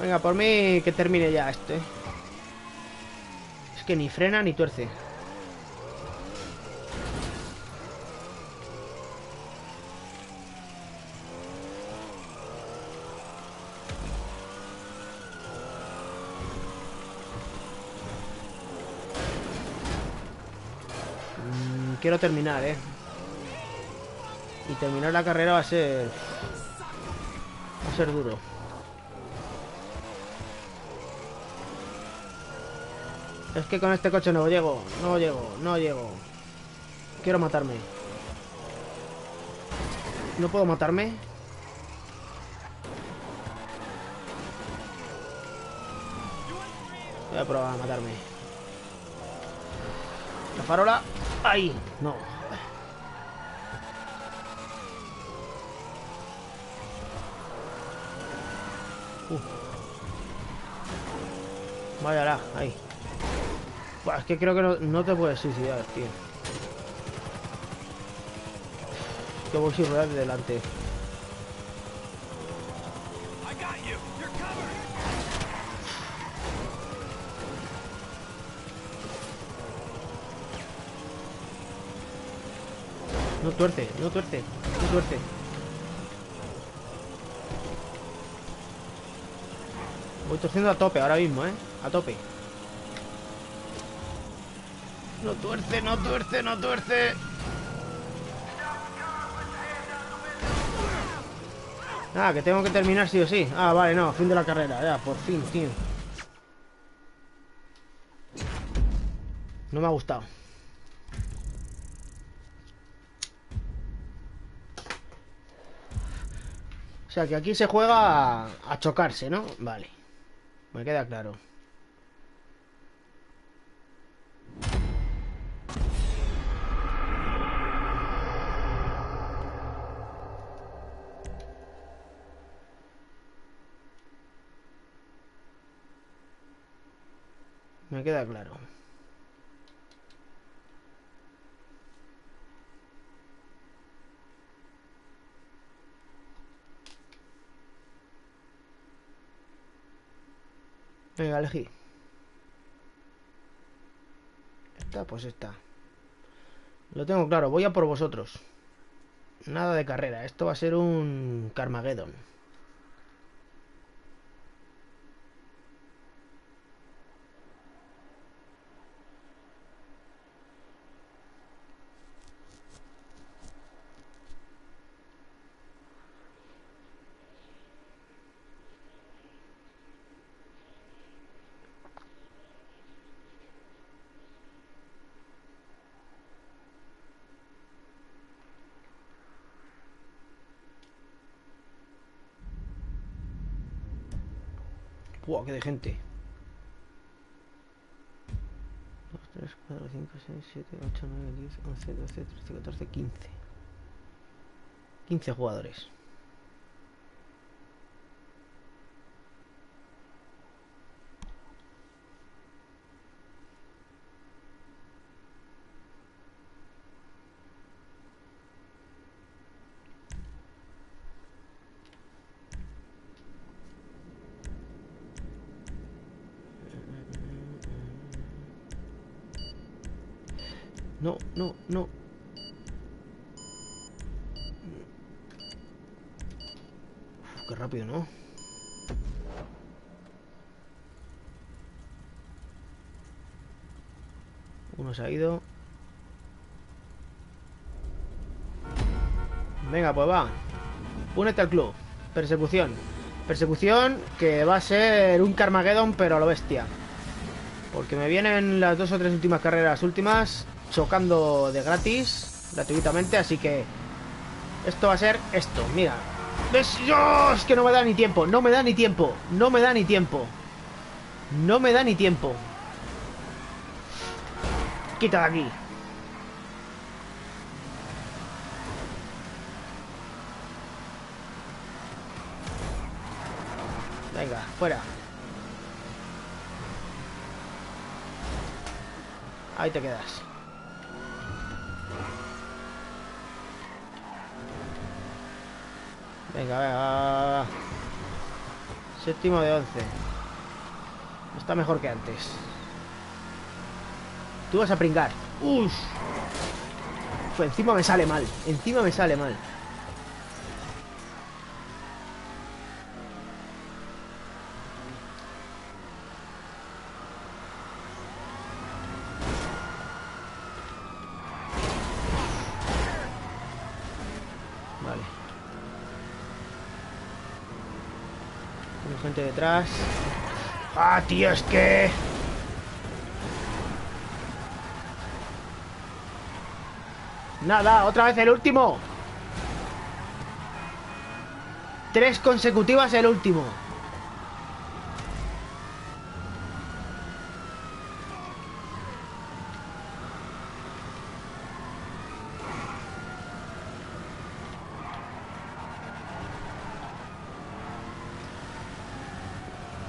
Venga, por mí que termine ya este. Es que ni frena ni tuerce. Mm, quiero terminar, eh. Y terminar la carrera va a ser... Va a ser duro. Es que con este coche no llego, no llego, no llego. Quiero matarme. ¿No puedo matarme? Voy a probar a matarme. La farola. ¡Ahí! No. Uh. Váyala, ahí. Buah, es que creo que no, no te puedes suicidar, tío. Que voy sin ruedas de delante. Tuerce, no tuerce, no tuerce. Voy torciendo a tope ahora mismo, ¿eh? A tope. No tuerce, no tuerce, no tuerce. Ah, que tengo que terminar sí o sí. Ah, vale, no, fin de la carrera, ya, por fin, tío. No me ha gustado. Sea, que aquí se juega a, a chocarse, ¿no? Vale. Me queda claro. Me queda claro. Venga, elegí. Esta, pues esta. Lo tengo claro, voy a por vosotros. Nada de carrera, esto va a ser un Carmageddon. Qué de gente. 2, 3, 4, 5, 6, 7, 8, 9, 10, 11, 12, 13, 14, 15. 15 jugadores. No, no, no. Uf, qué rápido, ¿no? Se ha ido. Venga, pues va. Únete al club. Persecución. Persecución que va a ser un Carmageddon, pero a lo bestia. Porque me vienen las dos o tres últimas carreras últimas chocando de gratis, gratuitamente, así que esto va a ser esto, mira. ¿Ves? ¡Dios! Que no me da ni tiempo, no me da ni tiempo, no me da ni tiempo. No me da ni tiempo. Quita de aquí. Venga, fuera. Ahí te quedas. Venga. Séptimo de once. Está mejor que antes. Tú vas a pringar. Uf. Uf, encima me sale mal. Encima me sale mal. Vale. Tengo gente detrás. ¡Ah, tío! Es que... Nada, otra vez el último. Tres consecutivas el último.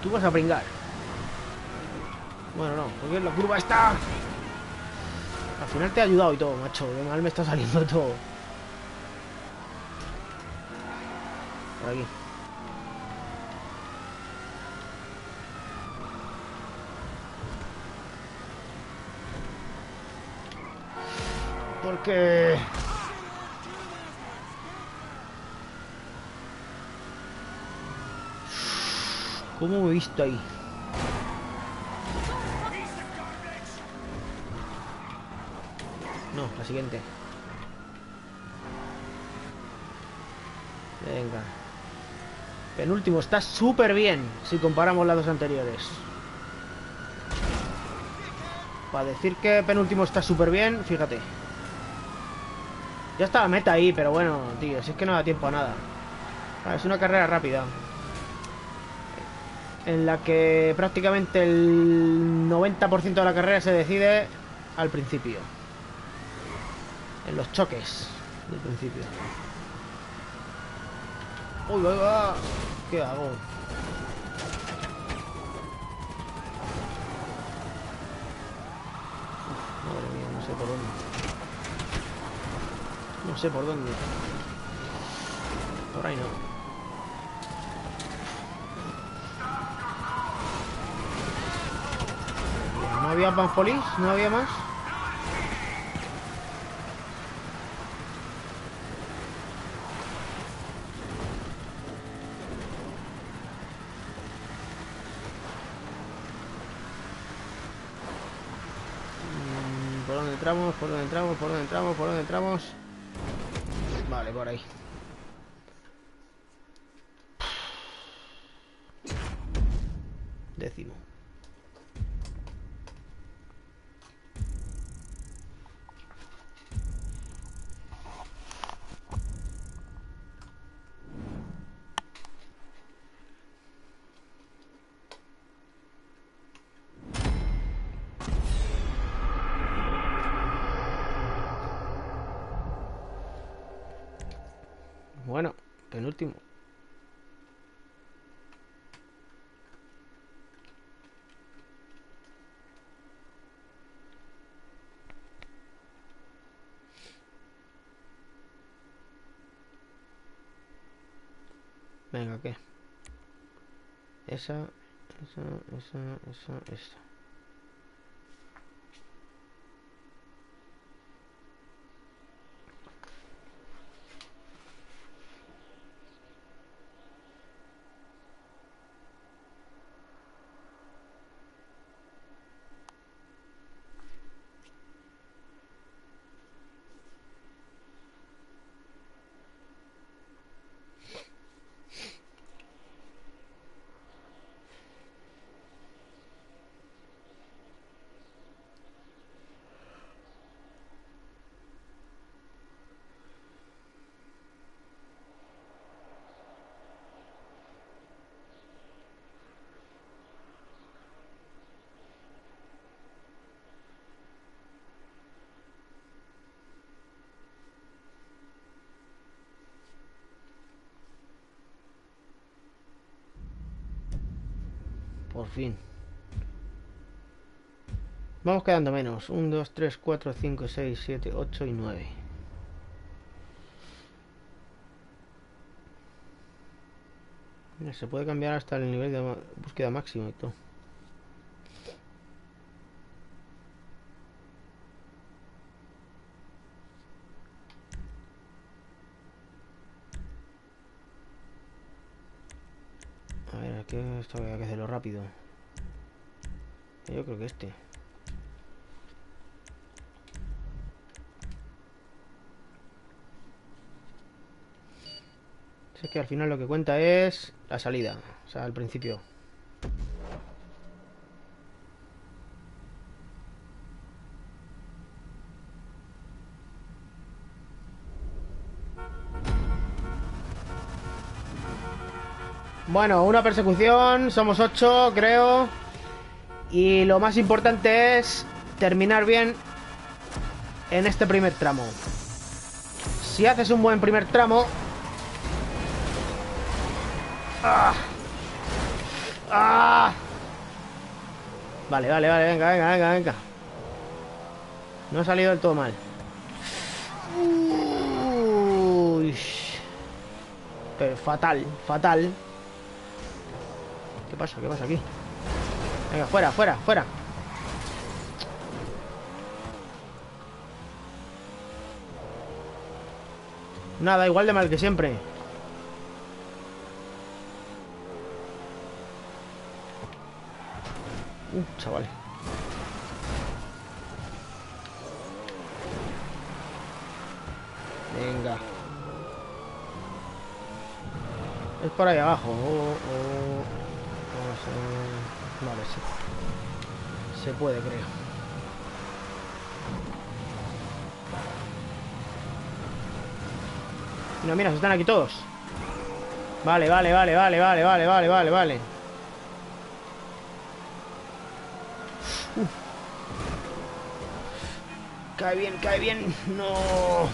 Tú vas a pringar. Bueno, no, porque la curva está. Al final te he ayudado y todo, macho. De mal me está saliendo todo. Por aquí. Porque... ¿Cómo me he visto ahí? No, la siguiente. Venga. Penúltimo, está súper bien si comparamos las dos anteriores. Para decir que penúltimo está súper bien, fíjate. Ya está la meta ahí, pero bueno, tío, si es que no da tiempo a nada. Es una carrera rápida. En la que prácticamente el 90% de la carrera se decide al principio. En los choques del principio. Uy, va, va. ¿Qué hago? Madre mía, no sé por dónde. No sé por dónde. Por ahí no. ¿No había más polis? ¿No había más? Mm, ¿Por dónde ¿Por dónde entramos? ¿Por dónde entramos? ¿Por dónde entramos? Vale, por ahí. Esa, esa, esa, esa, esa. Por fin. Vamos quedando menos. 1, 2, 3, 4, 5, 6, 7, 8 y 9. Mira, Se puede cambiar hasta el nivel de búsqueda máximo y todo. A ver, aquí esto había que hacerlo rápido. Yo creo que este. Es que al final lo que cuenta es la salida. O sea, al principio. Bueno, una persecución, somos ocho, creo. Y lo más importante es terminar bien en este primer tramo. Si haces un buen primer tramo... ¡Ah! ¡Ah! Vale, vale, vale, venga, venga, venga, venga. No ha salido del todo mal. Uy. Pero fatal, fatal. ¿Qué pasa? ¿Qué pasa aquí? Venga, fuera, fuera, fuera. Nada, igual de mal que siempre. Uh, chaval. Venga. Es por ahí abajo. Oh, oh. Se puede, creo. Mira, mira, están aquí todos. Vale, vale, vale, vale, vale, vale, vale, vale, vale. Cae bien, cae bien. No.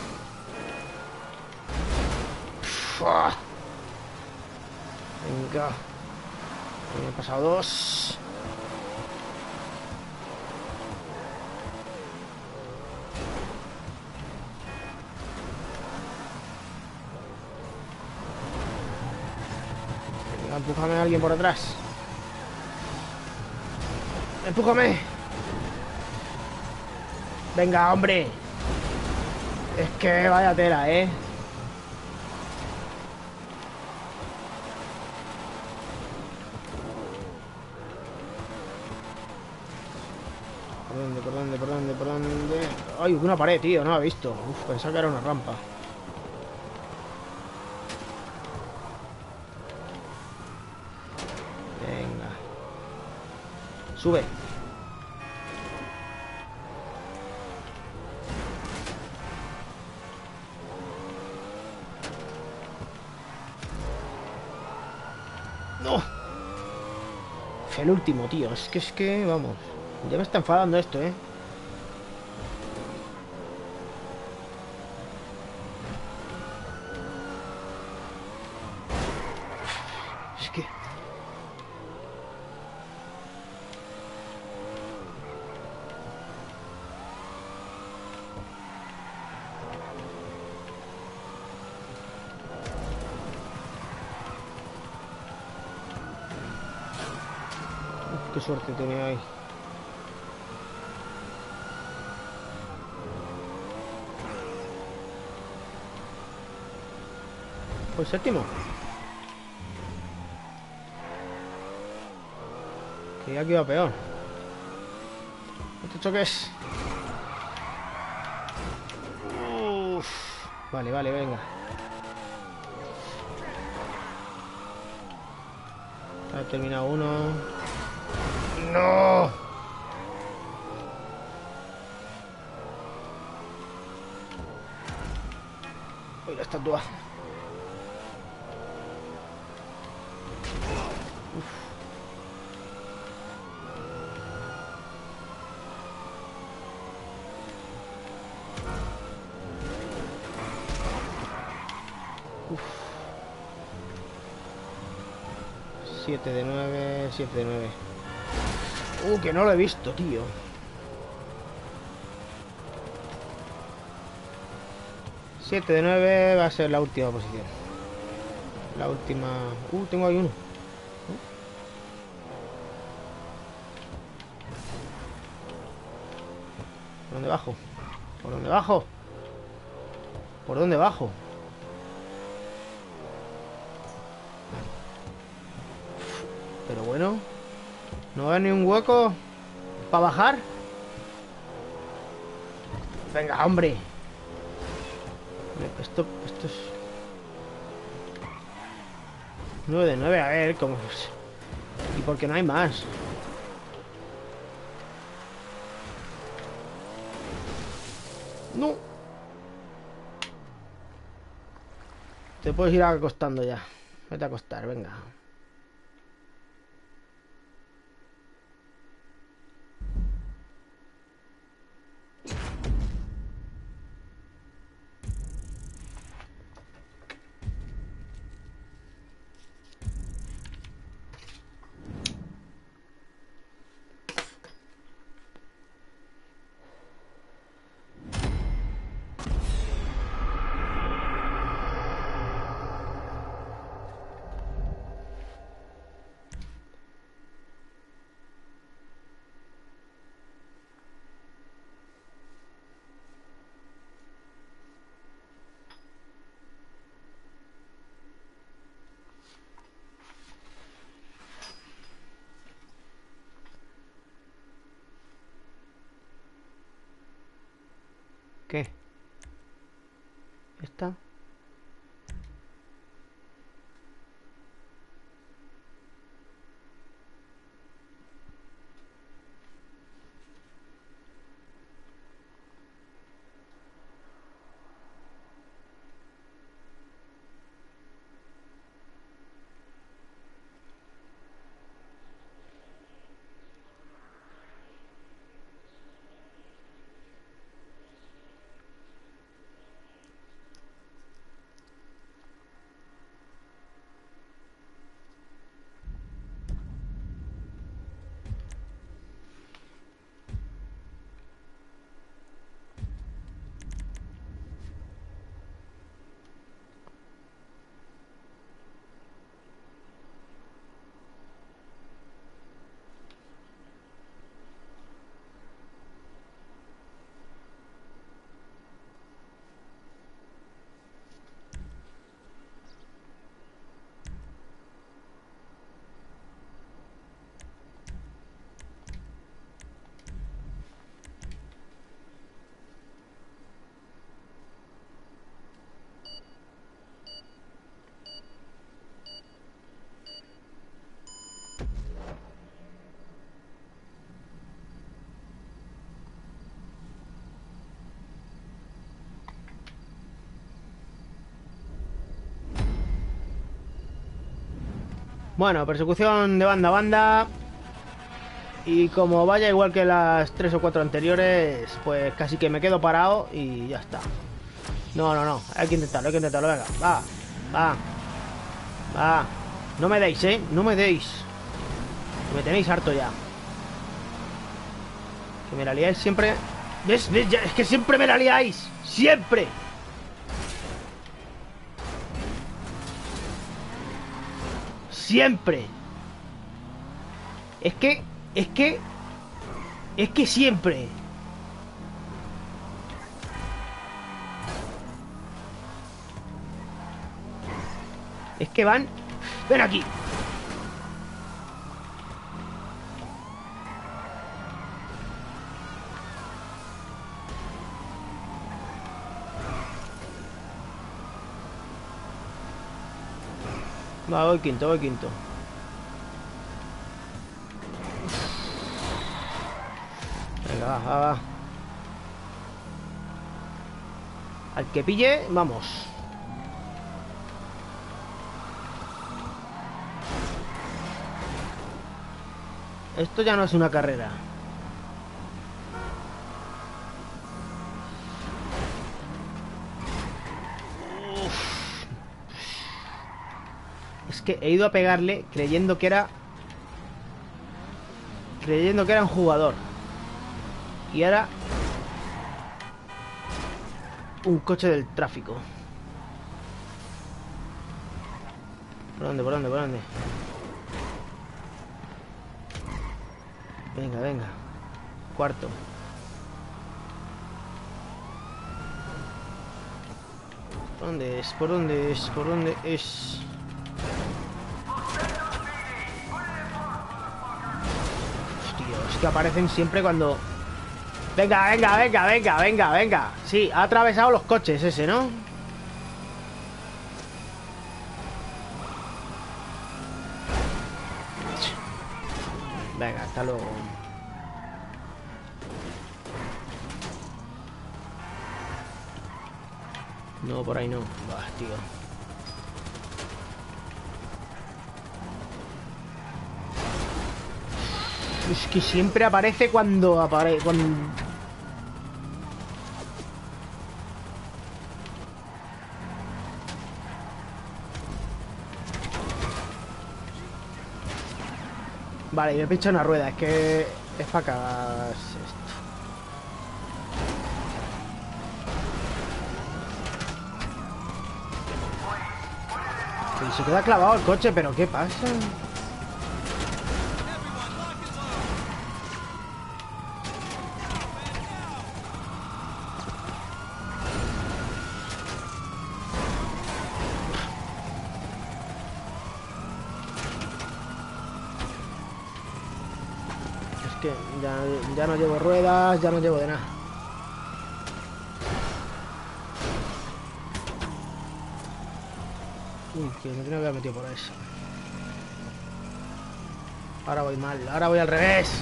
Venga. Me han pasado dos. Empújame a alguien por atrás. Empújame. Venga, hombre. Es que vaya tela, ¿eh? ¿Por dónde, por dónde, por dónde, por dónde? Ay, una pared, tío, no la he visto. Uf, pensaba que era una rampa. Venga. Sube. No. Fue el último, tío. Es que es que, vamos. Ya me está enfadando esto, ¿eh? Es que... Uf, qué suerte tenía ahí. Pues séptimo. Que ya queda peor. No te choques. Uf. Vale, vale, venga. Ha terminado uno no! Uy, la estatua. Uf. Uf. 7 de 9, 7 de nueve. Uh, que no lo he visto, tío. Siete de nueve va a ser la última posición. La última... Uh, tengo ahí uno. ¿Por dónde bajo? ¿Por dónde bajo? ¿Por dónde bajo? Pero bueno ¿No va ni un hueco para bajar? Venga, hombre Esto, esto es... 9 de 9, a ver, ¿cómo? ¿Y por qué no hay más? No. Te puedes ir acostando ya. Vete a acostar, venga. Bueno, persecución de banda a banda. Y como vaya igual que las tres o cuatro anteriores, pues casi que me quedo parado y ya está. No, no, no. Hay que intentarlo, hay que intentarlo. Venga, va, va. Va. No me deis, ¿eh? No me deis. Me tenéis harto ya. Que me la liáis siempre. Es que siempre me la liáis. Siempre. Siempre. Es que, es que, es que siempre. Es que van... Ven aquí. Va, voy quinto, voy quinto. Venga, va, va, va. Al que pille, vamos. Esto ya no es una carrera. Que he ido a pegarle creyendo que era... Creyendo que era un jugador. Y ahora... Un coche del tráfico. ¿Por dónde, por dónde, por dónde? Venga, venga. Cuarto. ¿Por dónde es? ¿Por dónde es? ¿Por dónde es? que aparecen siempre cuando... Venga, venga, venga, venga, venga, venga. Sí, ha atravesado los coches ese, ¿no? Venga, hasta luego. No, por ahí no. Bah, tío. Es que siempre aparece cuando aparece. Cuando... Vale, me he pinchado una rueda, es que es para cagarse esto. Y se queda clavado el coche, pero ¿qué pasa? Es que ya, no llevo ruedas, ya no llevo de nada. Uy, que me tenía que haber metido por eso. Ahora voy mal, ahora voy al revés.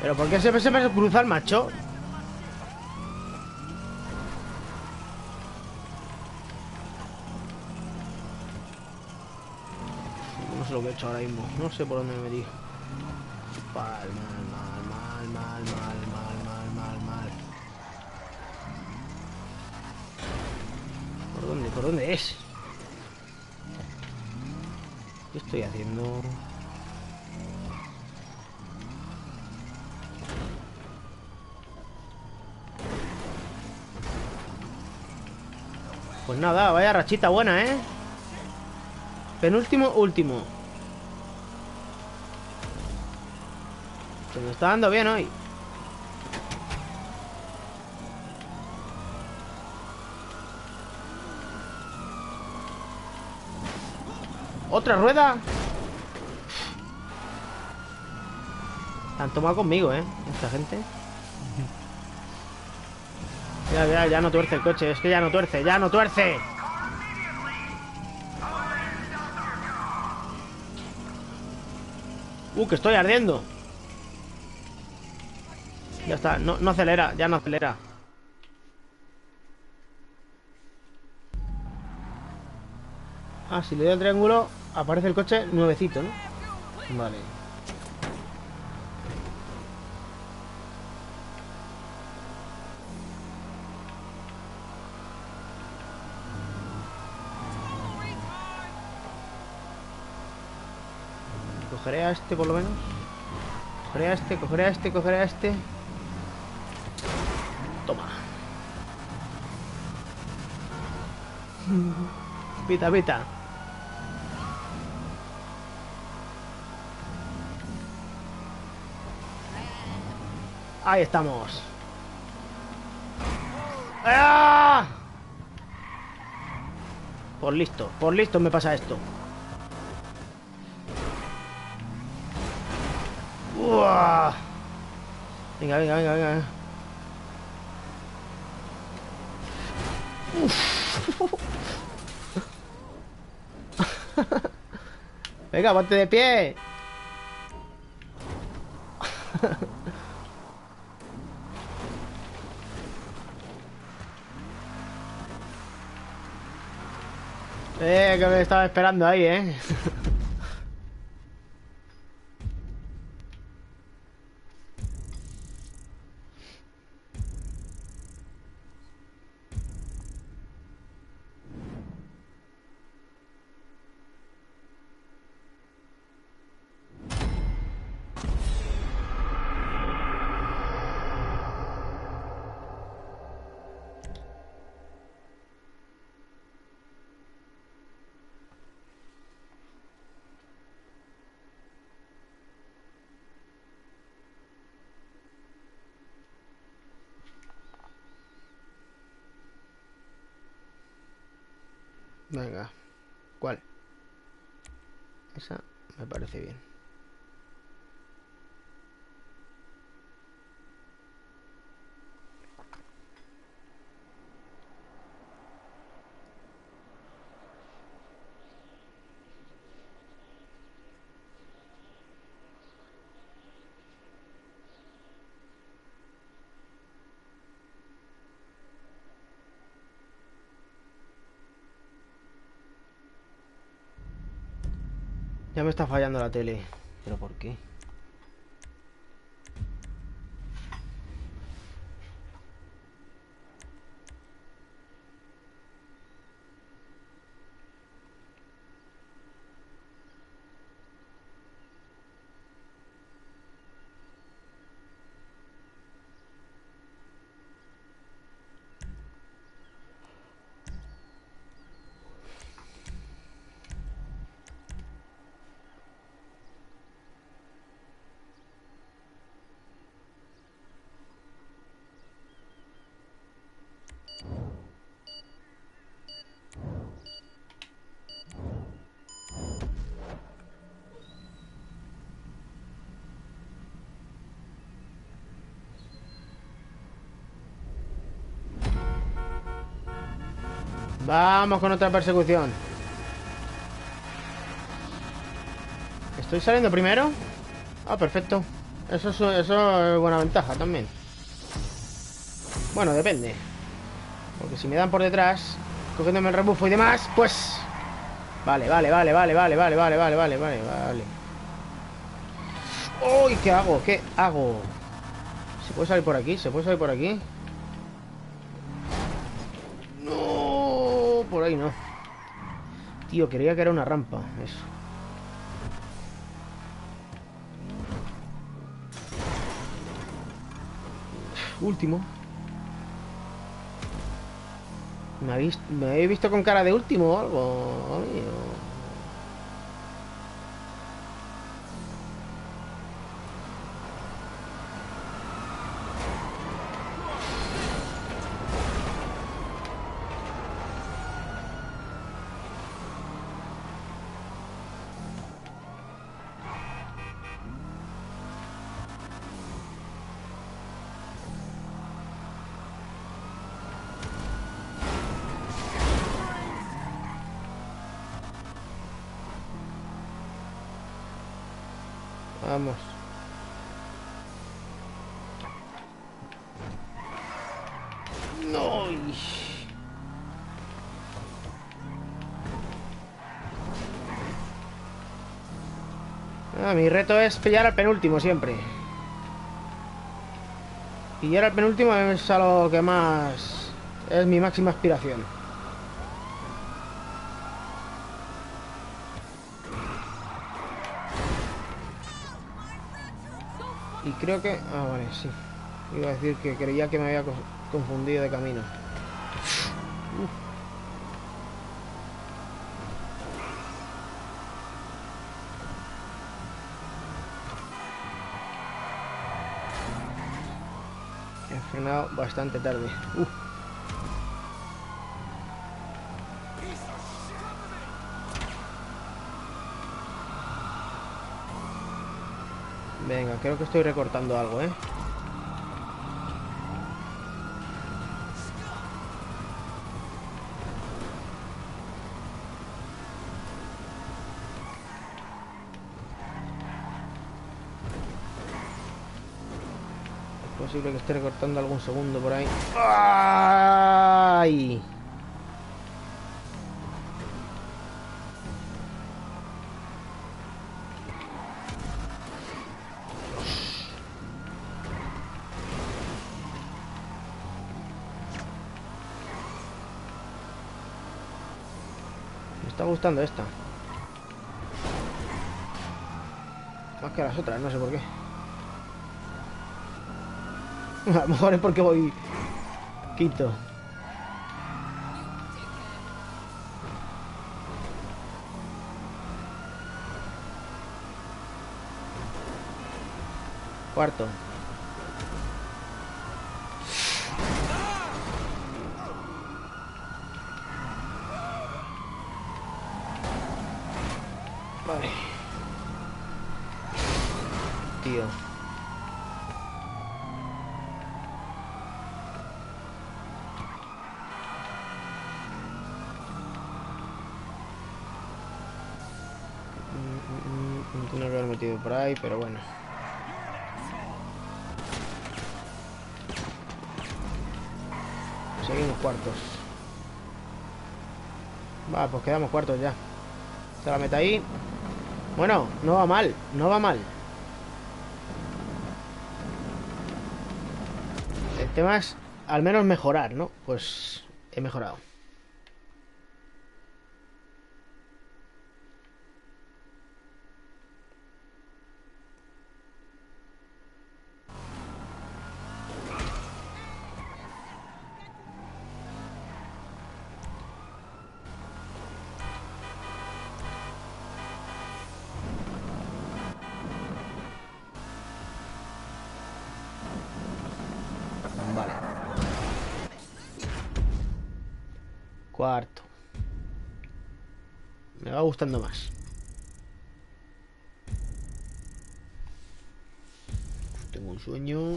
¿Pero por qué se me cruza el macho? Ahora mismo. No sé por dónde me metí. Mal, mal, mal, mal, mal, mal, mal, mal, mal, mal. ¿Por dónde? ¿Por dónde es? ¿Qué estoy haciendo? Pues nada, vaya rachita buena, ¿eh? Penúltimo, último. Me está dando bien hoy. ¿Otra rueda? Han tomado conmigo, ¿eh? Esta gente. Ya, ya, ya no tuerce el coche. Es que ya no tuerce, ya no tuerce. Uh, que estoy ardiendo. Ya está, no, no acelera, ya no acelera. Ah, si le doy al triángulo, aparece el coche nuevecito, ¿no? Vale. Cogeré a este por lo menos. Cogeré a este, cogeré a este, cogeré a este. Toma. Pita, pita. Ahí estamos. ¡Ah! Por listo, por listo me pasa esto. ¡Uah! Venga, venga, venga, venga. Venga, ponte de pie. Eh, que me estaba esperando ahí, eh. Venga. ¿Cuál? Esa me parece bien. Ya me está fallando la tele. ¿Pero por qué? Vamos con otra persecución. ¿Estoy saliendo primero? Ah, perfecto. Eso es, buena ventaja también. Bueno, depende. Porque si me dan por detrás, cogiéndome el rebufo y demás, pues... Vale, vale, vale, vale, vale, vale, vale, vale, vale, vale, vale. ¡Uy! ¿Qué hago? ¿Qué hago? ¿Se puede salir por aquí? ¿Se puede salir por aquí? Ahí no. Tío, creía que era una rampa. Eso. Último. ¿Me habéis, ¿Me habéis visto con cara de último o algo o- Vamos. No. ish. Mi reto es pillar al penúltimo siempre. Pillar al penúltimo es a lo que más... Es mi máxima aspiración. Y creo que... Ah, vale, sí. Iba a decir que creía que me había co- confundido de camino. Uf. Bastante tarde. Venga, creo que estoy recortando algo, ¿eh? Posible que esté recortando algún segundo por ahí. ¡Ay! Me está gustando esta. Más que las otras, no sé por qué. A lo mejor es porque voy quinto. Cuarto. Vale. Tío. Mm, mm, mm, No lo ahí, pero bueno. Seguimos cuartos. Va, pues quedamos cuartos ya. Se la meta ahí. Bueno, no va mal, no va mal. El tema es al menos mejorar, ¿no? Pues he mejorado. Más. Tengo un sueño.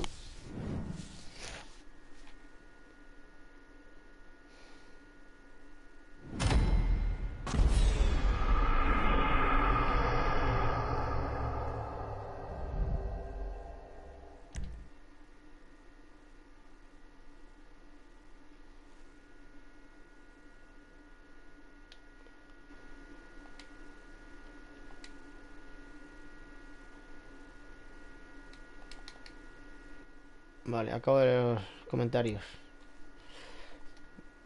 Acabo de los comentarios.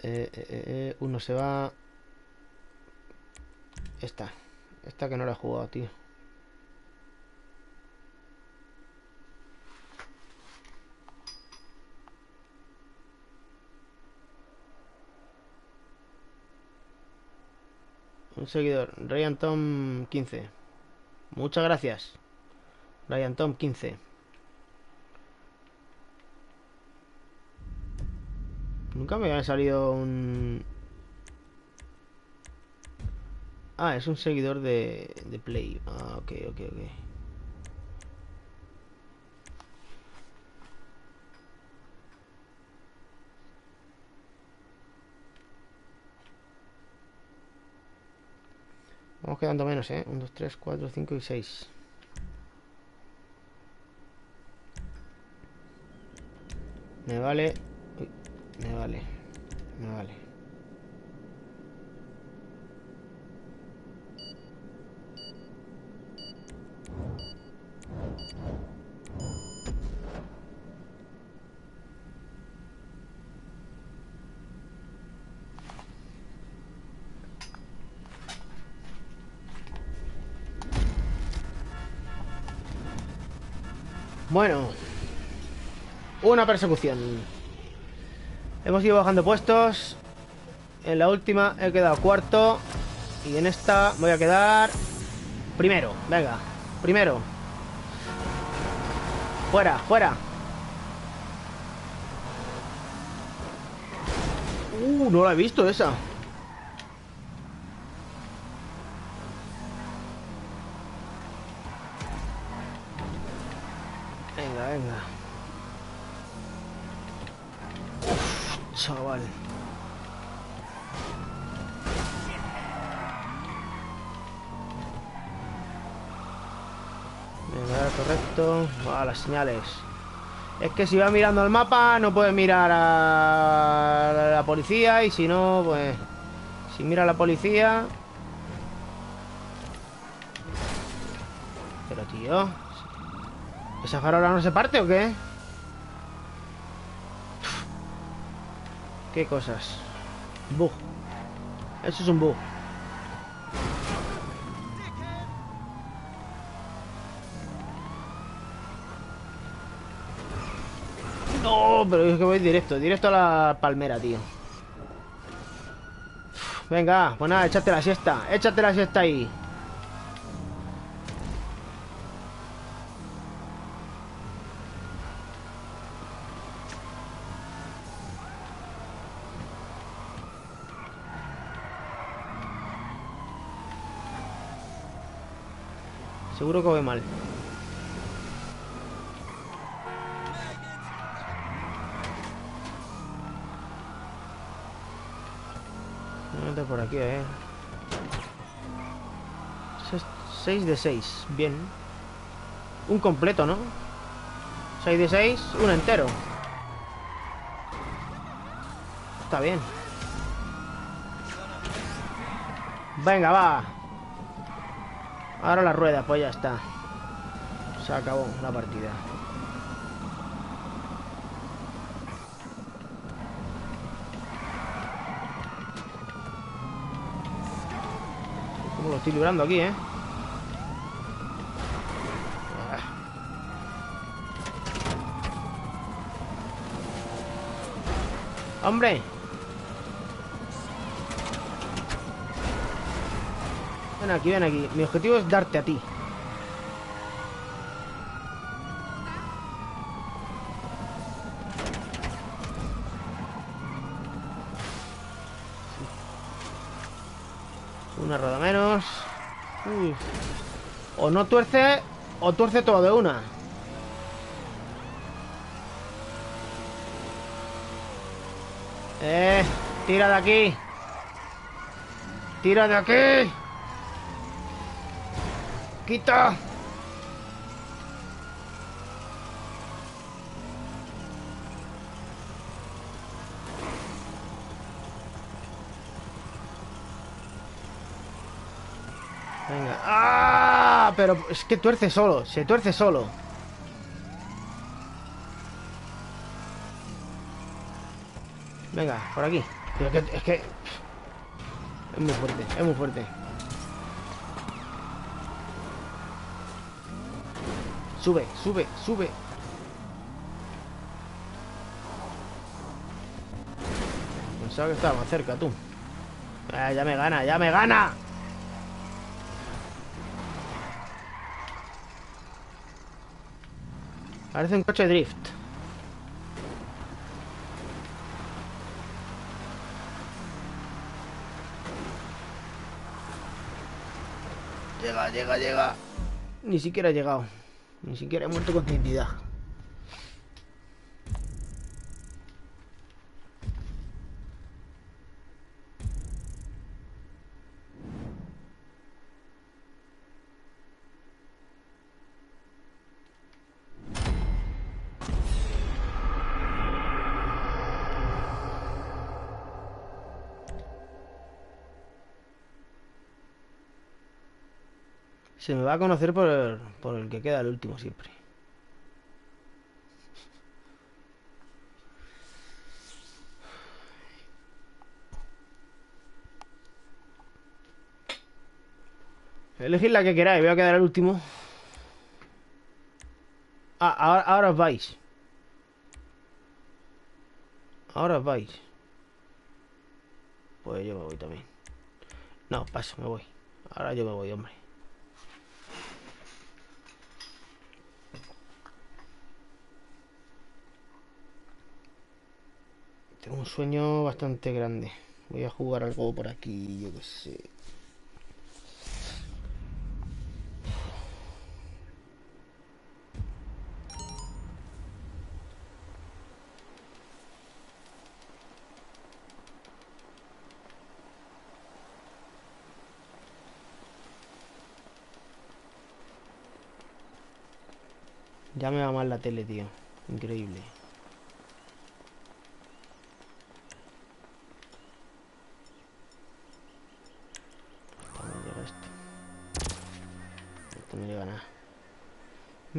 Eh, eh, eh, uno se va. Esta. Esta que no la he jugado, tío. Un seguidor, Ryan Tom 15. Muchas gracias. Ryan Tom 15. Nunca me había salido un... Ah, es un seguidor de, de Play. Ah, ok, ok, ok. Vamos quedando menos, ¿eh? 1, 2, 3, 4, 5 y 6. Me vale... Me vale. Me vale. Bueno. Una persecución. Hemos ido bajando puestos. En la última he quedado cuarto. Y en esta voy a quedar primero. Venga, primero. Fuera, fuera. Uh, no la he visto esa. Venga, venga. Chaval. Venga, correcto. Ah, las señales. Es que si va mirando el mapa no puede mirar a la policía y si no, pues... Si mira a la policía... Pero tío... ¿Esa farola no se parte o qué? ¿Qué cosas? Bug. Eso es un bug. No, pero es que voy directo, directo a la palmera, tío. Venga, pues nada, échate la siesta. Échate la siesta ahí. Seguro que voy mal. Por aquí, eh. 6 de 6, bien. Un completo, ¿no? 6 de 6, un entero. Está bien. Venga, va. Ahora la rueda, pues ya está. Se acabó la partida. ¿Cómo lo estoy librando aquí, eh? ¡Hombre! Ven aquí, ven aquí. Mi objetivo es darte a ti. Una rueda menos. Uf. No tuerce, o tuerce todo de una. Eh, tira de aquí. Tira de aquí. Quita. Venga. ¡Ah! Pero es que tuerce solo. Se tuerce solo. Venga, por aquí. Es que... Es muy fuerte, es muy fuerte. Sube, sube, sube. Pensaba que estaba más cerca, tú. Ah, ya me gana, ya me gana. Parece un coche drift. Llega, llega, llega. Ni siquiera he llegado. Ni siquiera he muerto con dignidad. Se me va a conocer por el, por el que queda el último siempre. Elegid la que queráis, voy a quedar el último. Ah, ahora, ahora os vais. Ahora os vais. Pues yo me voy también. No, paso, me voy. Ahora yo me voy, hombre. Tengo un sueño bastante grande. Voy a jugar algo por aquí, yo qué sé. Ya me va mal la tele, tío. Increíble.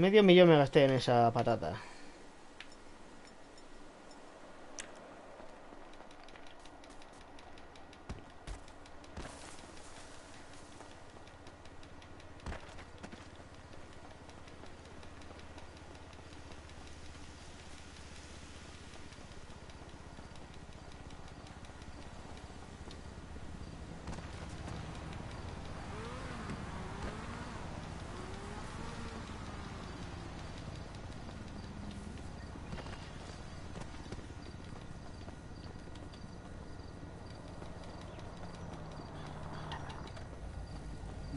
Medio millón me gasté en esa patata.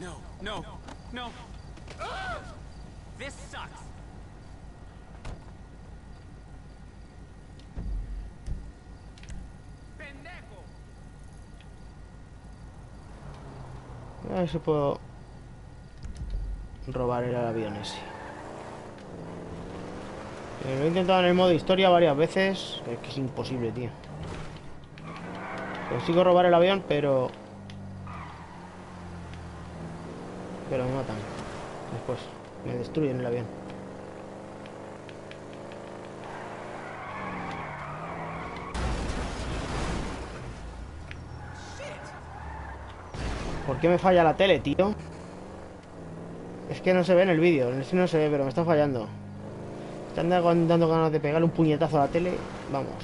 No, no, no. Ah! This sucks. Pendejo. A ver si puedo robar el avión ese. Eh, Lo he intentado en el modo historia varias veces. Es que es imposible, tío. Consigo robar el avión, pero... Pero me matan. Después. Me destruyen el avión. ¿Por qué me falla la tele, tío? Es que no se ve en el vídeo. En el sí no se ve, pero me está fallando. Están dando ganas de pegarle un puñetazo a la tele. Vamos.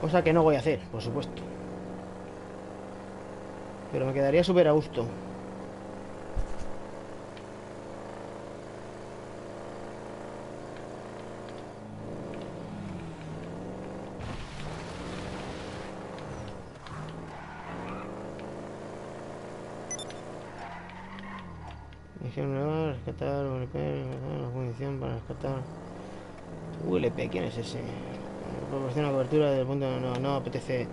Cosa que no voy a hacer, por supuesto. Pero me quedaría súper a gusto. Misión nueva, rescatar ULP, la munición para rescatar. ULP, ¿quién es ese? Proporciona cobertura desde el punto. No, no apetece.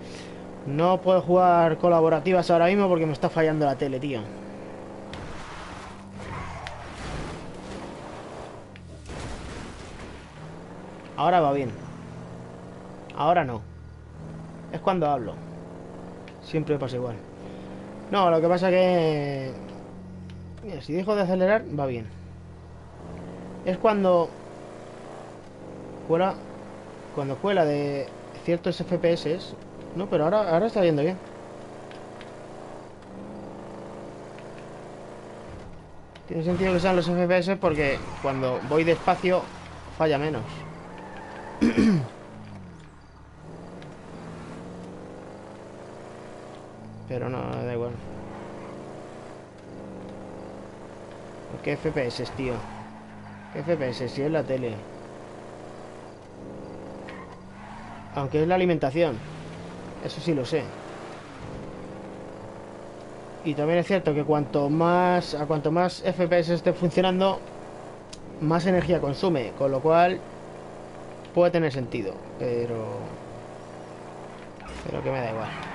No puedo jugar colaborativas ahora mismo porque me está fallando la tele, tío. Ahora va bien. Ahora no. Es cuando hablo. Siempre pasa igual. No, lo que pasa que... Si dejo de acelerar, va bien. Es cuando... Cuela... Cuando cuela de ciertos FPS... No, pero ahora, ahora está yendo bien. Tiene sentido que sean los FPS porque cuando voy despacio falla menos. Pero no, da igual. ¿Qué FPS, tío? ¿Qué FPS? Si es la tele. Aunque es la alimentación. Eso sí lo sé. Y también es cierto que cuanto más a cuanto más FPS esté funcionando, más energía consume, con lo cual puede tener sentido, pero pero que me da igual.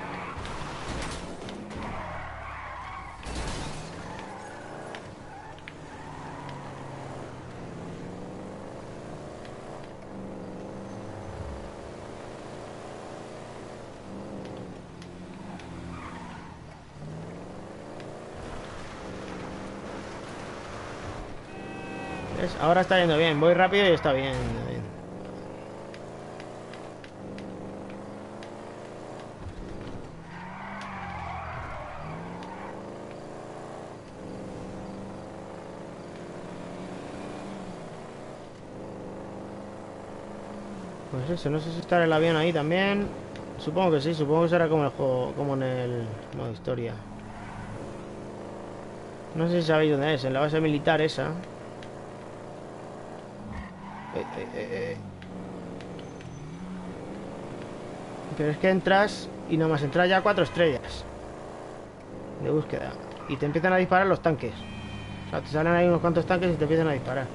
Ahora está yendo bien, voy rápido y está bien. Pues eso, no sé si estará el avión ahí también. Supongo que sí, supongo que será como el juego, como en el modo historia. No sé si sabéis dónde es, en la base militar esa. Eh, eh, eh. Pero es que entras y nada más entras ya cuatro estrellas de búsqueda. Y te empiezan a disparar los tanques. O sea, te salen ahí unos cuantos tanques y te empiezan a disparar.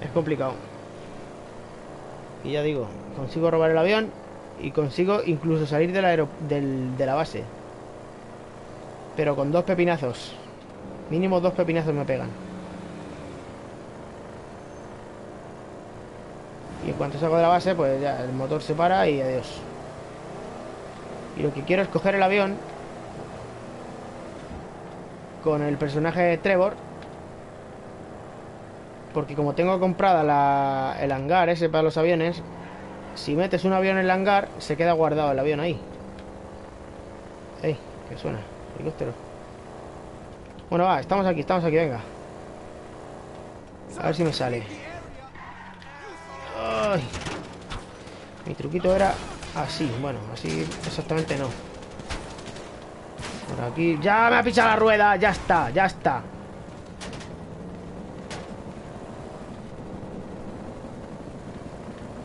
Es complicado. Y ya digo, consigo robar el avión y consigo incluso salir del, de la base. Pero con dos pepinazos. Mínimo dos pepinazos me pegan. Y en cuanto salgo de la base, pues ya el motor se para y adiós. Y lo que quiero es coger el avión con el personaje de Trevor. Porque como tengo comprada la, el hangar ese para los aviones, si metes un avión en el hangar, se queda guardado el avión ahí. ¡Ey! ¿Qué suena? Helicóptero. Bueno, va, estamos aquí, estamos aquí, venga. A ver si me sale. Mi truquito era así. Bueno, así exactamente no. Por aquí. ¡Ya me ha pichado la rueda! ¡Ya está! ¡Ya está!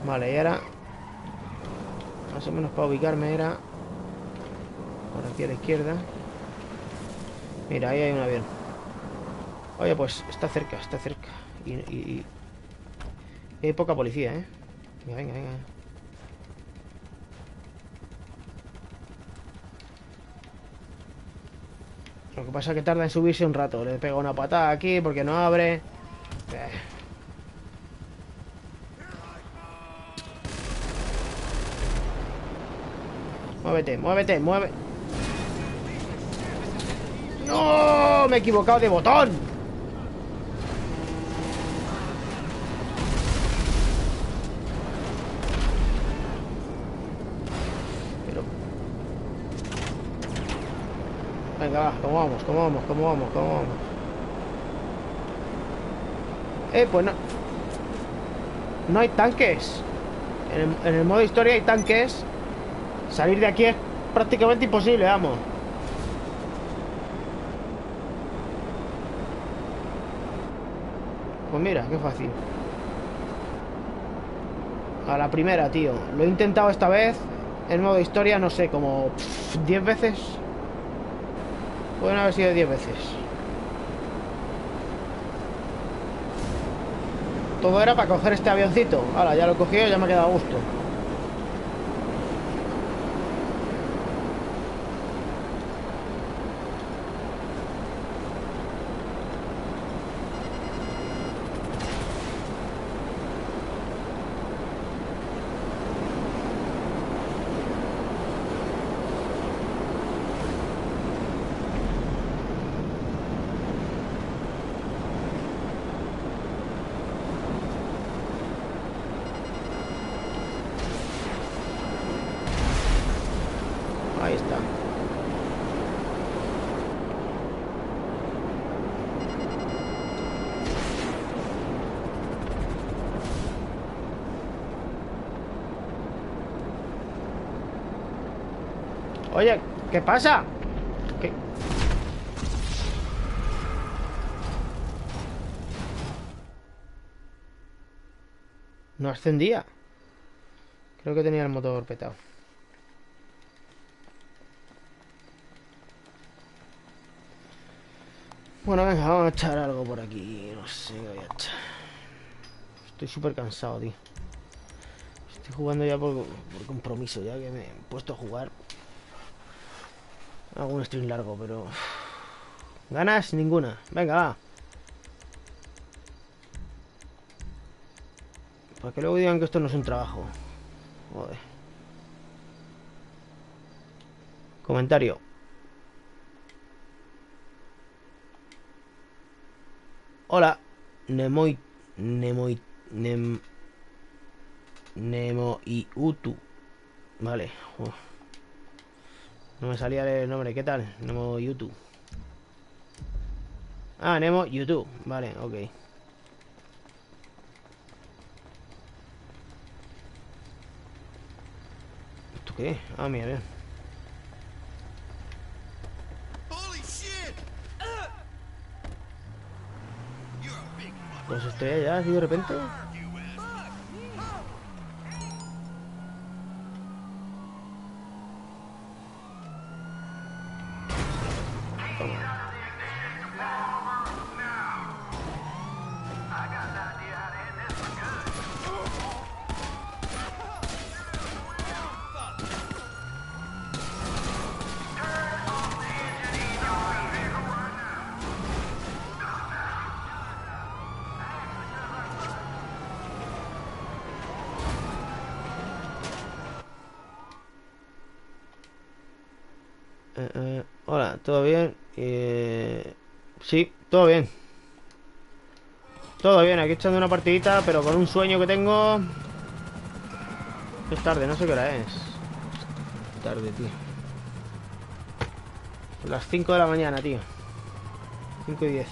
Vale, y ahora... Más o menos para ubicarme era... Por aquí a la izquierda. Mira, ahí hay un avión. Oye, pues está cerca, está cerca. Y, y- y hay poca policía, ¿eh? Venga, venga, venga. Lo que pasa es que tarda en subirse un rato. Le pego una patada aquí porque no abre. Eh. Muévete, muévete, mueve. ¡No! Me he equivocado de botón. ¿Cómo vamos? ¿Cómo vamos? ¿Cómo vamos? ¿Cómo vamos? Eh, pues no... No hay tanques. En el, en el modo historia hay tanques. Salir de aquí es prácticamente imposible, vamos. Pues mira, qué fácil. A la primera, tío. Lo he intentado esta vez. En modo historia, no sé, como 10 veces. Pueden haber sido 10 veces. Todo era para coger este avioncito. Ahora, ya lo he cogido, ya me ha quedado a gusto. Ahí está. Oye, ¿qué pasa? ¿Qué? No ascendía. Creo que tenía el motor petado. Bueno, venga, vamos a echar algo por aquí. No sé qué voy a echar. Estoy súper cansado, tío. Estoy jugando ya por, por compromiso, ya que me he puesto a jugar. Un stream largo, pero... Ganas ninguna. Venga, va. Para que luego digan que esto no es un trabajo. Joder. Comentario. Hola, Nemoi. Nemoi. Nem. Nemo y Utu. Vale. Uf. No me salía el nombre. ¿Qué tal? Nemo YouTube. Ah, Nemo YouTube. Vale, ok. ¿Esto qué? Ah, mira. Pues estoy allá así de repente. Todo bien. Todo bien, aquí echando una partidita, pero con un sueño que tengo. Es tarde, no sé qué hora es. Tarde, tío. Las 5 de la mañana, tío. 5 y 10.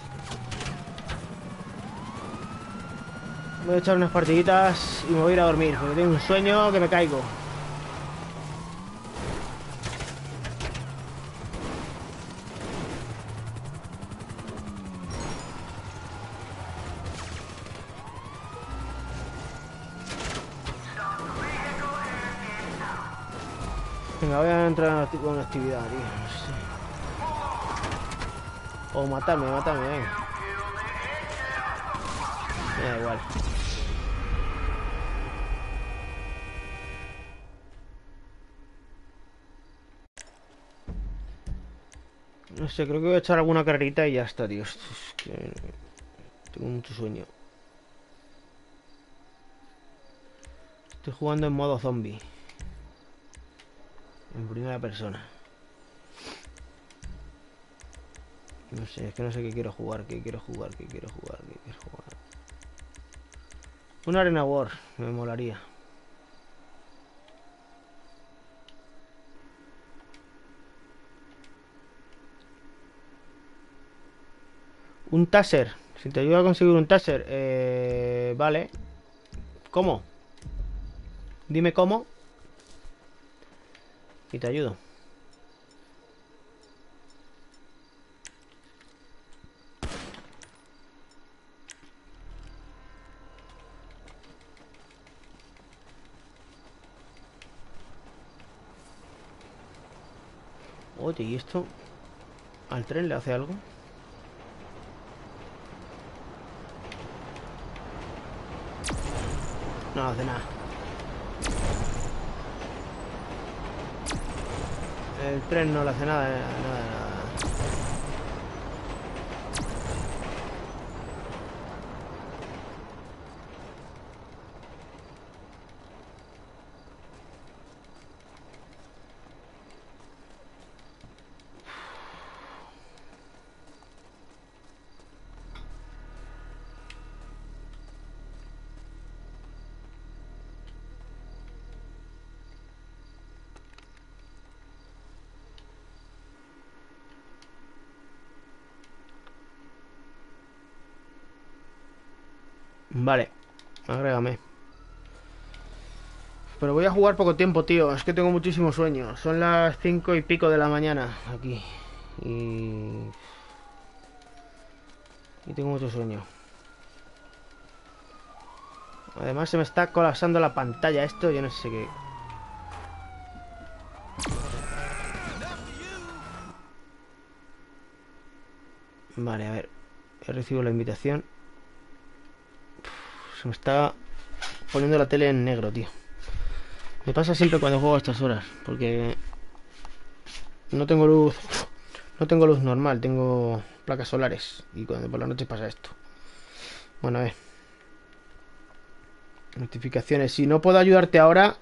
Voy a echar unas partiditas y me voy a ir a dormir, porque tengo un sueño que me caigo. Venga, voy a entrar en actividad, tío. No sé. O matarme, matarme, venga. Me da igual. No sé, creo que voy a echar alguna carrerita y ya está, tío. Es que tengo mucho sueño. Estoy jugando en modo zombie. En primera persona. No sé, es que no sé qué quiero jugar, qué quiero jugar, qué quiero jugar, qué quiero jugar. Una Arena War, me molaría. Un taser. Si te ayuda a conseguir un taser, eh, vale. ¿Cómo? Dime cómo. Y te ayudo. Oye, ¿y esto al tren le hace algo? No hace nada. El tren no le hace nada, nada, nada. Vale, agrégame. Pero voy a jugar poco tiempo, tío. Es que tengo muchísimo sueño. Son las cinco y pico de la mañana aquí. Y... Y tengo mucho sueño. Además se me está colapsando la pantalla esto. Yo no sé qué... Vale, a ver. He recibido la invitación. Se me está poniendo la tele en negro, tío. Me pasa siempre cuando juego a estas horas, porque no tengo luz, no tengo luz normal, tengo placas solares y cuando por la noche pasa esto. Bueno, a ver. Notificaciones. Si no puedo ayudarte ahora,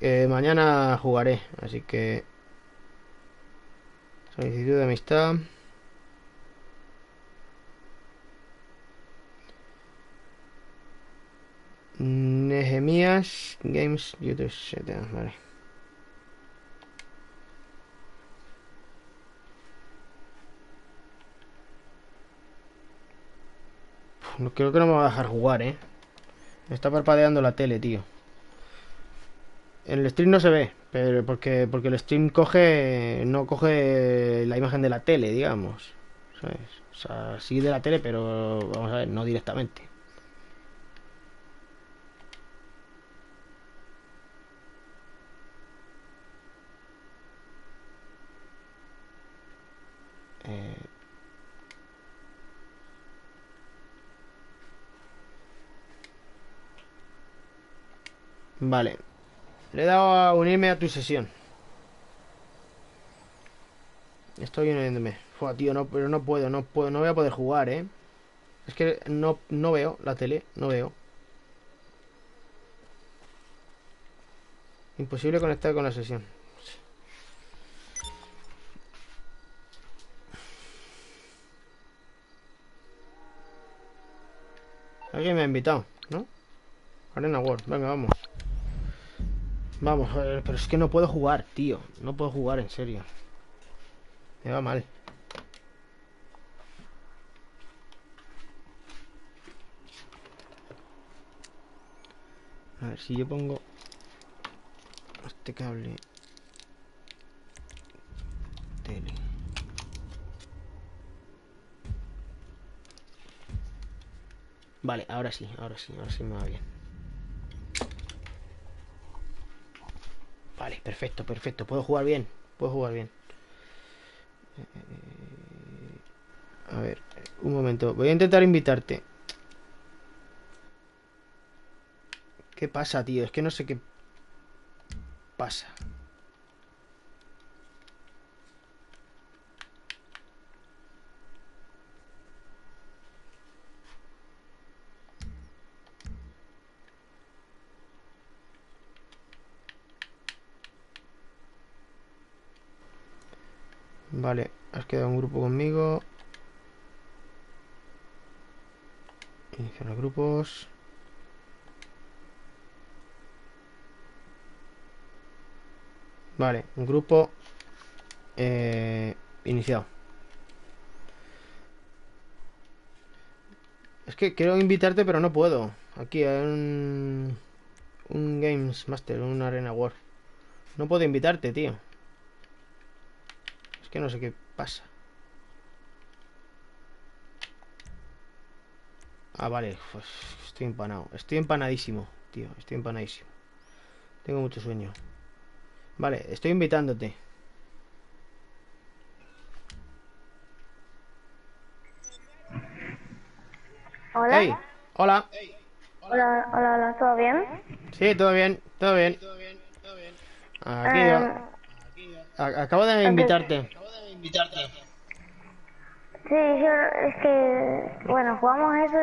eh, mañana jugaré, así que solicitud de amistad. Nehemías Games YouTube 7, vale. Creo que no me va a dejar jugar, eh. Me está parpadeando la tele, tío. En el stream no se ve, pero porque porque el stream coge no coge la imagen de la tele, digamos. ¿Sabes? O sea, sí de la tele, pero vamos a ver, no directamente. Eh, Vale. Le he dado a unirme a tu sesión. Estoy uniéndome. Fua, tío, no, pero no puedo, no puedo, no voy a poder jugar, ¿eh? Es que no, no veo la tele, no veo. Imposible conectar con la sesión. Alguien me ha invitado, ¿no? Arena World, venga, vamos. Vamos, pero es que no puedo jugar, tío. No puedo jugar, en serio. Me va mal. A ver, si yo pongo este cable tele. Vale, ahora sí, ahora sí, ahora sí me va bien. Vale, perfecto, perfecto. Puedo jugar bien, puedo jugar bien. Eh, A ver, un momento. Voy a intentar invitarte. ¿Qué pasa, tío? Es que no sé qué pasa. Vale, has quedado un grupo conmigo. Iniciar los grupos. Vale, un grupo eh, iniciado. Es que quiero invitarte, pero no puedo. Aquí hay un, un Games Master, un Arena War. No puedo invitarte, tío. Es que no sé qué pasa. Ah, vale. Pues estoy empanado. Estoy empanadísimo, tío. Estoy empanadísimo. Tengo mucho sueño. Vale, estoy invitándote. Hola. Hey, hola. Hola, hola, hola, ¿todo bien? Sí, todo bien, todo bien. Aquí, Eh, a- acabo de invitarte. sí, yo es que, bueno, jugamos eso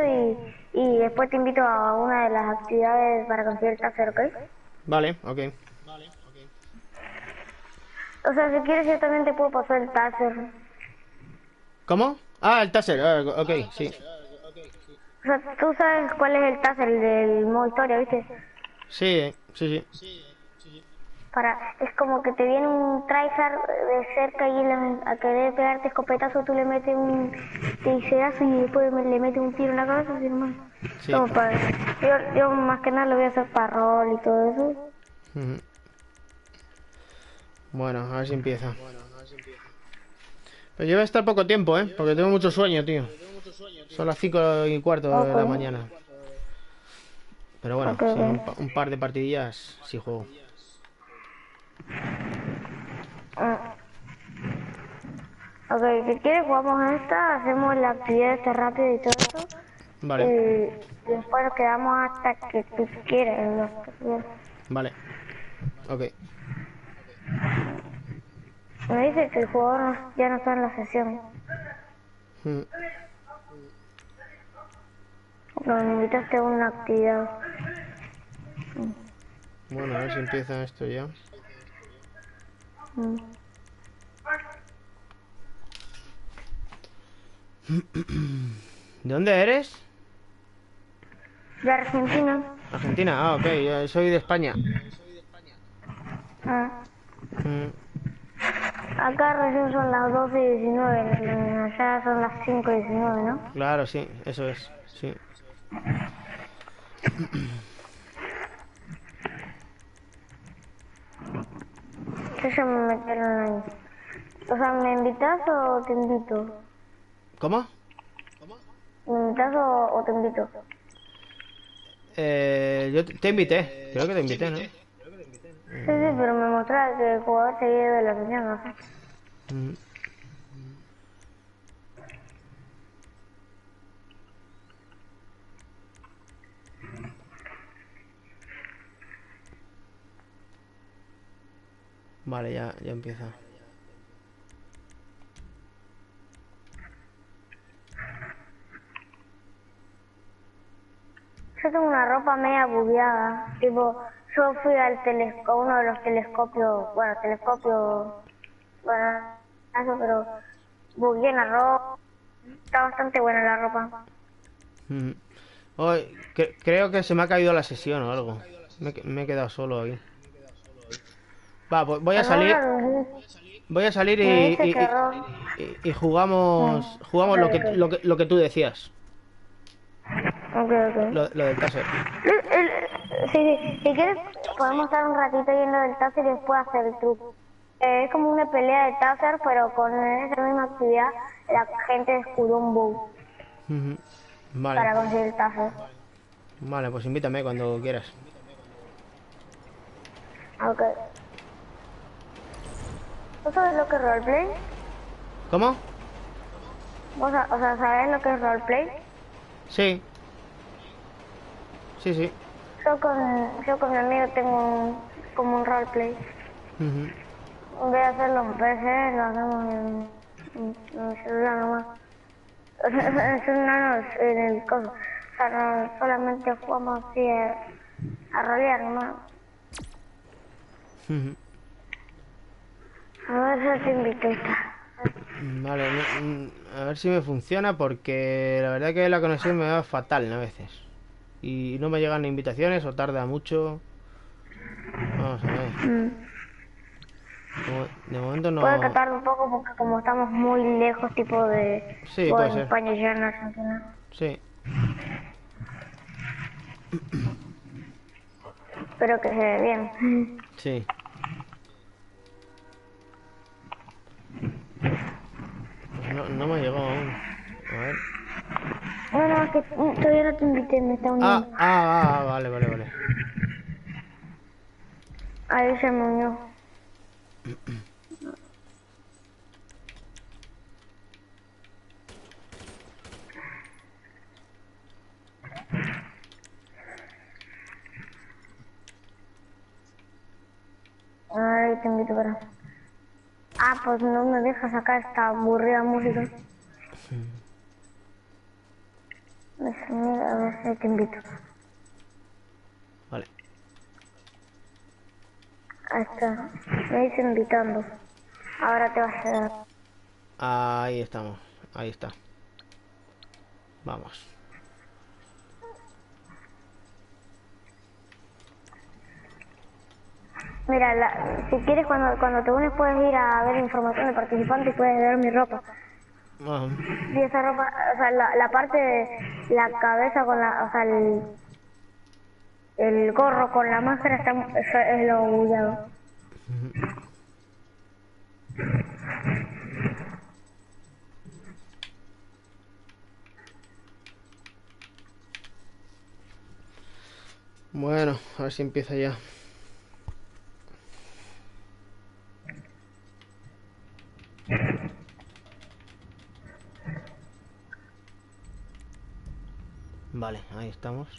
y, y después te invito a una de las actividades para conseguir el taser, ¿ok? Vale, ok. O sea, si quieres yo también te puedo pasar el taser. ¿Cómo? Ah, el taser, ah, ok, sí. O sea, tú sabes cuál es el taser, el del modo historia, ¿viste? Sí, sí, sí. Para, es como que te viene un tryhard de cerca y le- a querer pegarte escopetazo, tú le metes un tiserazo y después me- le metes un tiro en la cabeza, así. Sí. Para, yo, yo más que nada lo voy a hacer para rol y todo eso. Bueno, a ver si empieza. Pero yo voy a estar poco tiempo, ¿eh? Porque tengo mucho sueño, tío. Son las 5 y cuarto de la mañana. Pero bueno, Ok, sí, ok. un, pa- un par de partidillas sí juego. Ok, si quieres jugamos a esta, hacemos la actividad esta rápida y todo eso. Vale, Y después nos quedamos hasta que tú quieras. lo vale. Ok. Me dice que el jugador no- ya no está en la sesión. Mm. Nos invitaste a una actividad. Bueno, a ver si empieza esto ya. Mm. ¿De dónde eres? De Argentina. Argentina, ah, ok, yo soy de España. Ah. Mm. Acá recién son las 12 y 19, allá son las 5 y 19, ¿no? Claro, sí, eso es, sí. Ya me metieron ahí. O sea, ¿me invitas o te invito? ¿Cómo? ¿Me invitas o, o te invito? Eh, yo te invité, creo que te invité, ¿no? Sí, sí, pero me mostraba que el jugador seguía de la. Mm. Vale, ya, ya empieza. Yo tengo una ropa media bugueada. Tipo, yo fui al telescopio, a uno de los telescopios, bueno, telescopio, bueno, eso, pero bugueé la ropa. Está bastante buena la ropa. Mm. Hoy, cre- creo que se me ha caído la sesión o algo. Me, he que- me he quedado solo aquí. Va, voy a salir. Voy a salir y, y- y jugamos jugamos lo que, lo que lo que tú decías. Ok, ok. Lo, lo del taser. Sí, sí, si quieres podemos estar un ratito yendo del taser y después hacer el truco. Eh, es como una pelea de taser, pero con esa misma actividad la gente descubrió un bug para Vale, conseguir el taser. vale, pues invítame cuando quieras. Ok. ¿Tú sabes lo que es roleplay? ¿Cómo? ¿Vos, o sea, ¿sabes lo que es roleplay? Sí. Sí, sí. Yo con, yo con mi amigo tengo un, como un roleplay. Ujú. En vez de hacerlo en PC, lo hacemos en, en, en el celular nomás. O sea, en el celular no, en el coso. O sea, no, solamente jugamos así a, a rolear nomás. A Vale, mm, a ver si me funciona porque la verdad que la conexión me va fatal a veces. Y no me llegan invitaciones o tarda mucho. Vamos a ver. Mm. De mo- De momento no... Puede que tarde un poco porque como estamos muy lejos, tipo de... Sí, puede ser. España y en Argentina. Sí. Espero que se ve bien. Sí. No, no me llegó aún. A ver. No, no, que todavía no te invité, me está Ah, uniendo. ah, ah, vale, vale, vale. Ahí se me unió. Ahí te invito para. Ah, pues no me deja sacar esta aburrida música. Mira, a ver si te invito. Vale. Ahí está. Me dice invitando. Ahora te vas a dar. Ahí estamos. Ahí está. Vamos. Mira, la- si quieres cuando, cuando te unes puedes ir a ver información de participantes y puedes ver mi ropa. Ah, Y esa ropa, o sea, la, la parte de la cabeza con la, o sea, el, el gorro con la máscara está, es lo bullado. Bueno, a ver si empieza ya. Vale, ahí estamos.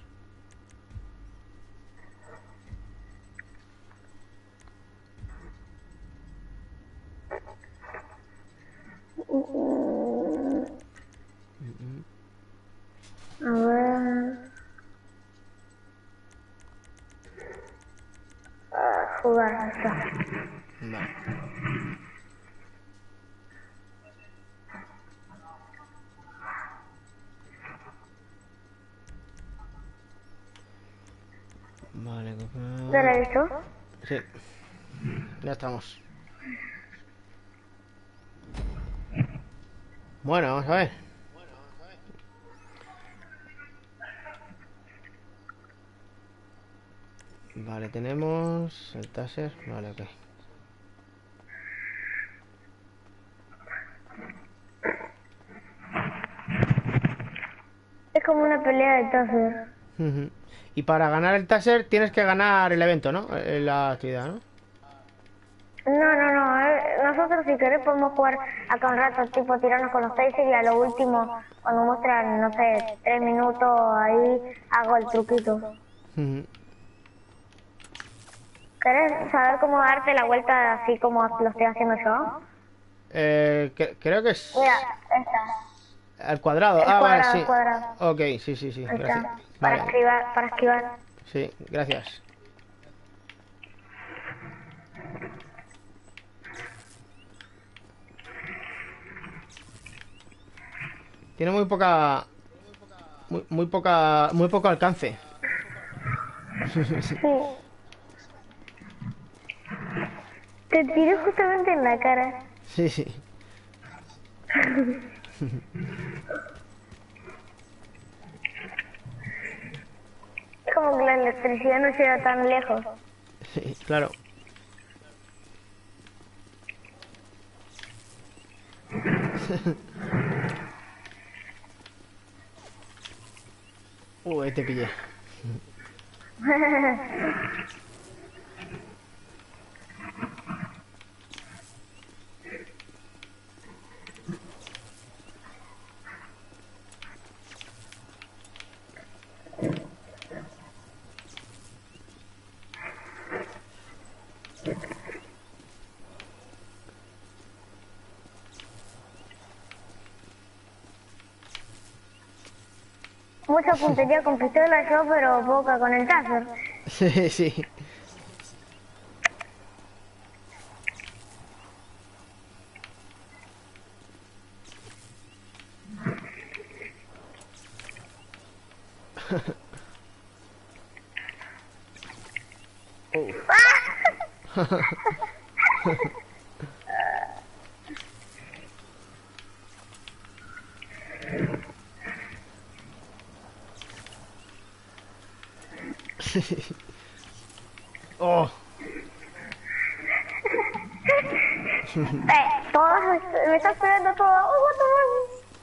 A ver. Ah, jugar, está. Vale. Vale, copiar. ¿Ya lo he visto? Sí. Ya estamos. Bueno, vamos a ver. Vale, tenemos el taser. Vale, ok. Es como una pelea de taser. Y para ganar el taser tienes que ganar el evento, ¿no? Eh, La actividad, ¿no? No, no, no. eh, Nosotros si querés podemos jugar acá un rato, tipo tirarnos con los tasers y a lo último, cuando muestran, no sé, tres minutos, ahí hago el truquito. ¿Querés saber cómo darte la vuelta así como lo estoy haciendo yo? Eh, que- creo que es Mira, esta. Al cuadrado. El ah, cuadrado, vale, sí. cuadrado. Ok, sí, sí, sí. Gracias. Para Vale. esquivar, para esquivar. Sí, gracias. Tiene muy poca muy, muy poca muy poco alcance. Sí. Te tiré justamente en la cara. Sí, sí. Como que la electricidad no llega tan lejos. Sí, claro. Uy, te pillé. Mucha puntería con pistola yo, pero poca con el taser sí. oh, Eh, todo, me está esperando todo. Oh, what the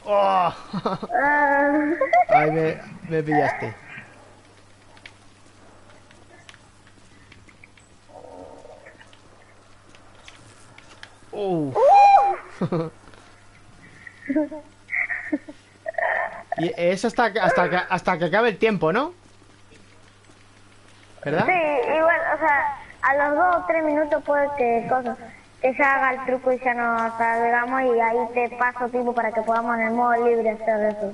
oh. fuck? Ah. Ay, me, me pillaste. Oh. Y eso hasta que, hasta que, hasta que acabe el tiempo, ¿no? ¿Verdad? Sí, igual, o sea, a los dos o tres minutos puede que cosas, que se haga el truco y se nos salgamos y ahí te paso tiempo para que podamos en el modo libre hacer eso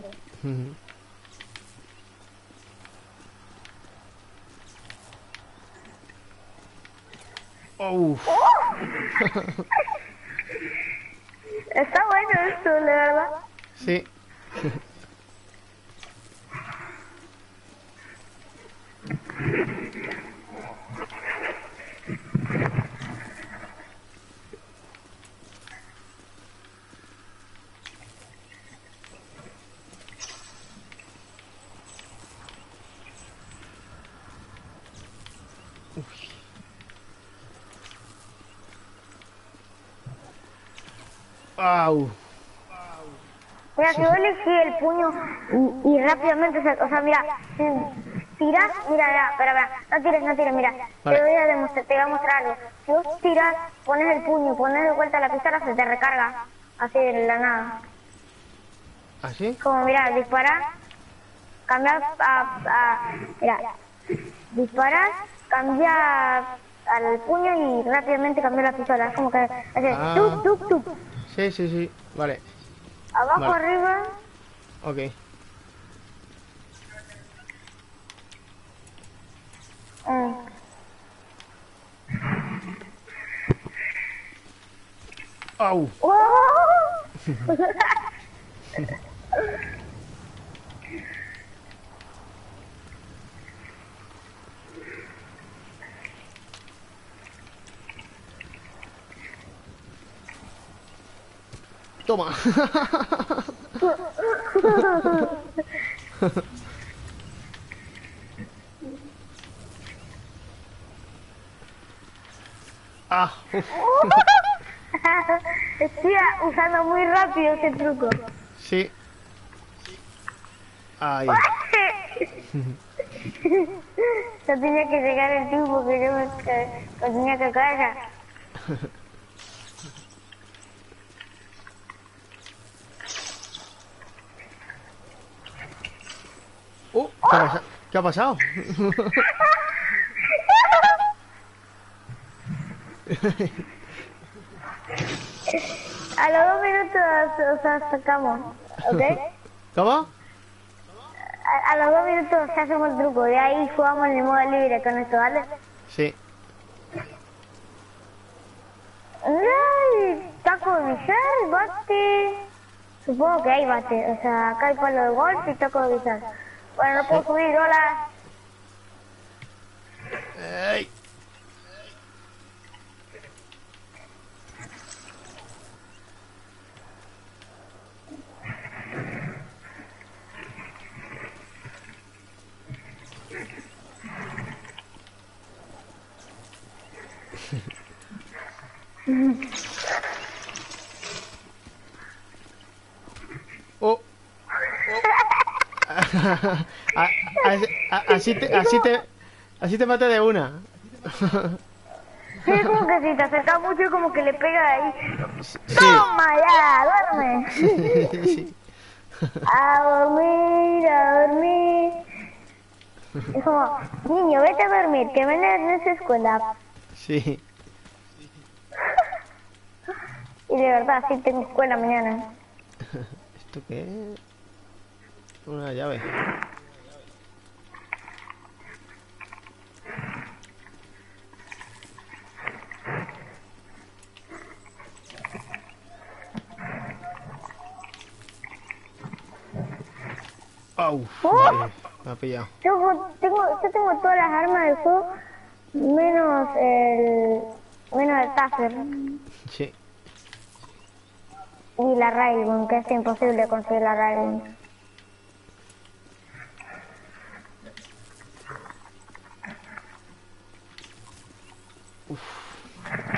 Está bueno esto, la verdad. sí. Mira, yo elegí el puño y, y rápidamente, se- o sea, mira, tiras, mira, mira, espera, espera, no tires, no tires, mira, Vale. te voy a demostrar, te voy a mostrar algo. Si vos tiras, pones el puño, pones de vuelta la pistola, se te recarga, así de la nada. ¿Así? Como, mira, disparar, cambiar a, a, mira, disparar, cambiar al puño y rápidamente cambiar la pistola. Es como que, hace Ah. tuk, tuk, tuk. Sí, sí, sí. Vale. Abajo, Vale. arriba, Ok. mm. Au. Toma. ah, Estoy usando muy rápido ese truco. sí. Ay. Yo tenía que llegar el tiempo que yo me, tenía que caer. Uh, ¿qué, ha pasa- ¿Qué ha pasado? A los dos minutos, o sea, sacamos, ¿ok? ¿Cómo? A, a los dos minutos hacemos el truco, de ahí jugamos en el modo libre con esto, ¿vale? Sí. Ay, taco de bisel, bate. Supongo que hay bate, o sea, acá hay palo de golf y taco de bisel. Bueno, no puedo subir, hola. Ey. Oh. A- a- a- así te, así te, así te maté de una. Sí, es como que si te acercas mucho, como que le pega ahí. Sí. ¡Toma ya! ¡Duerme! Sí. A dormir, a dormir. Es como, niño, vete a dormir, que mañana no es escuela. Sí. Y de verdad, sí tengo escuela mañana. ¿Esto qué es? Una llave. ¡Oh! Vale. Me ha pillado. Tengo, tengo, yo tengo todas las armas del juego, menos el, menos el taser Sí. y la Railgun, que es imposible conseguir la Railgun.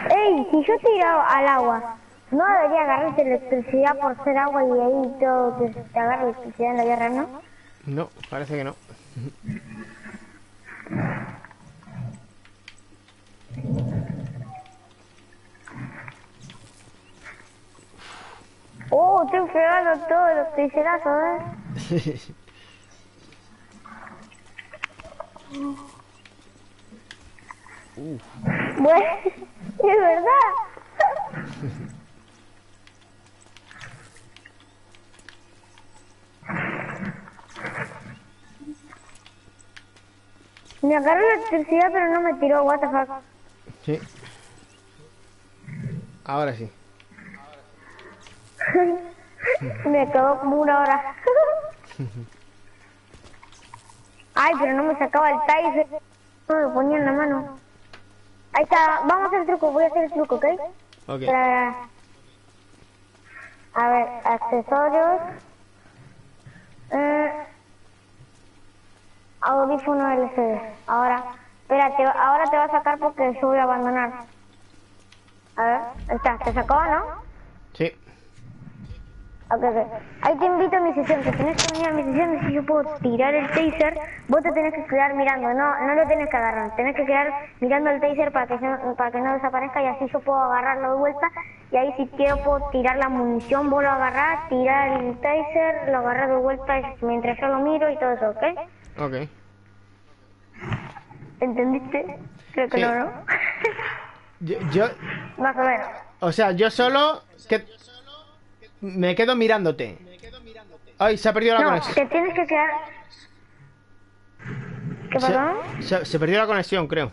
Ey, si yo tiro al agua, no debería agarrarse electricidad por ser agua y ahí todo que se te agarra electricidad en la guerra, ¿no? No, parece que no. Oh, estoy pegando todos los tijerazos, ¿eh? Bueno, es verdad. Me agarró la electricidad pero no me tiró, what the fuck. Sí. Ahora sí. Me quedó como una hora. Ay, pero no me sacaba el taser. No me lo ponía en la mano. Ahí está, vamos a hacer el truco, voy a hacer el truco, ¿ok? Ok. A ver, accesorios. Eh, audífono LCD. Ahora, espérate, ahora te va a sacar porque yo voy a abandonar. A ver, ahí está, te sacó, ¿no? Sí. Ok, ok. Ahí te invito a mi sesión, que tenés que venir a mi sesión si yo puedo tirar el taser, vos te tenés que quedar mirando, no no lo tenés que agarrar, tenés que quedar mirando el taser para que, no, para que no desaparezca y así yo puedo agarrarlo de vuelta y ahí si quiero puedo tirar la munición, vos lo agarrás, tirar el taser, lo agarrás de vuelta mientras yo lo miro y todo eso, ¿ok? Ok. ¿Entendiste? Creo que Sí. no, ¿no? Yo, yo, Más o menos. o sea, yo solo que me quedo mirándote. Ay, se ha perdido la No, conexión. te tienes que quedar... ¿Qué pasó? Se, se- se perdió la conexión, creo.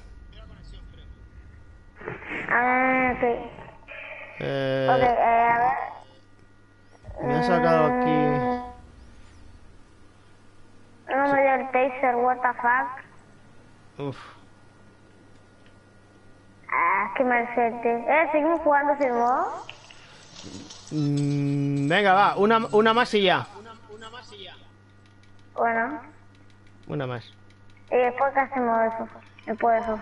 Ah, ok. Eh, Ok, eh, a ver... me ha sacado aquí. No me dio el taser, what the fuck. Uf. Ah, qué mal suerte. Eh, seguimos jugando sin modo. Mm, venga, va, una, una más y ya. Bueno, Una más. y después que hacemos eso. Después de eso.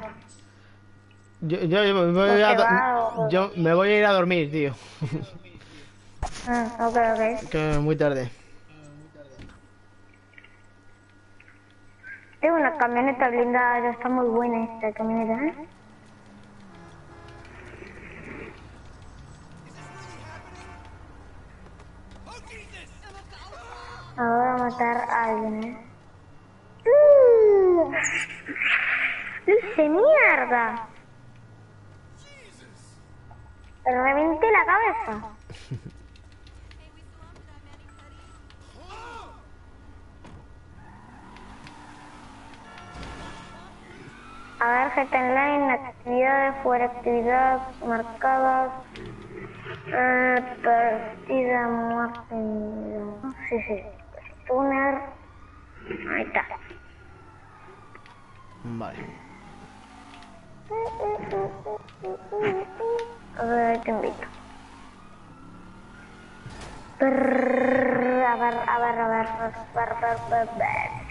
Yo, yo, yo me voy a, va, o- yo me voy a ir a dormir, tío. Mm, ok, ok. que es muy tarde. Tengo una camioneta blindada, ya está muy buena esta camioneta, ¿eh? Ahora a matar a alguien, ¿eh? ¡Uh! ¡Dulce mierda! Reventé la cabeza. A ver, GT Online, actividades, fuera actividad, marcadas, eh, partida, muerte, sí, sí, tuner, ahí está. Vale. A ver, te invito. A ver, a ver, a ver, a ver, a ver, a ver,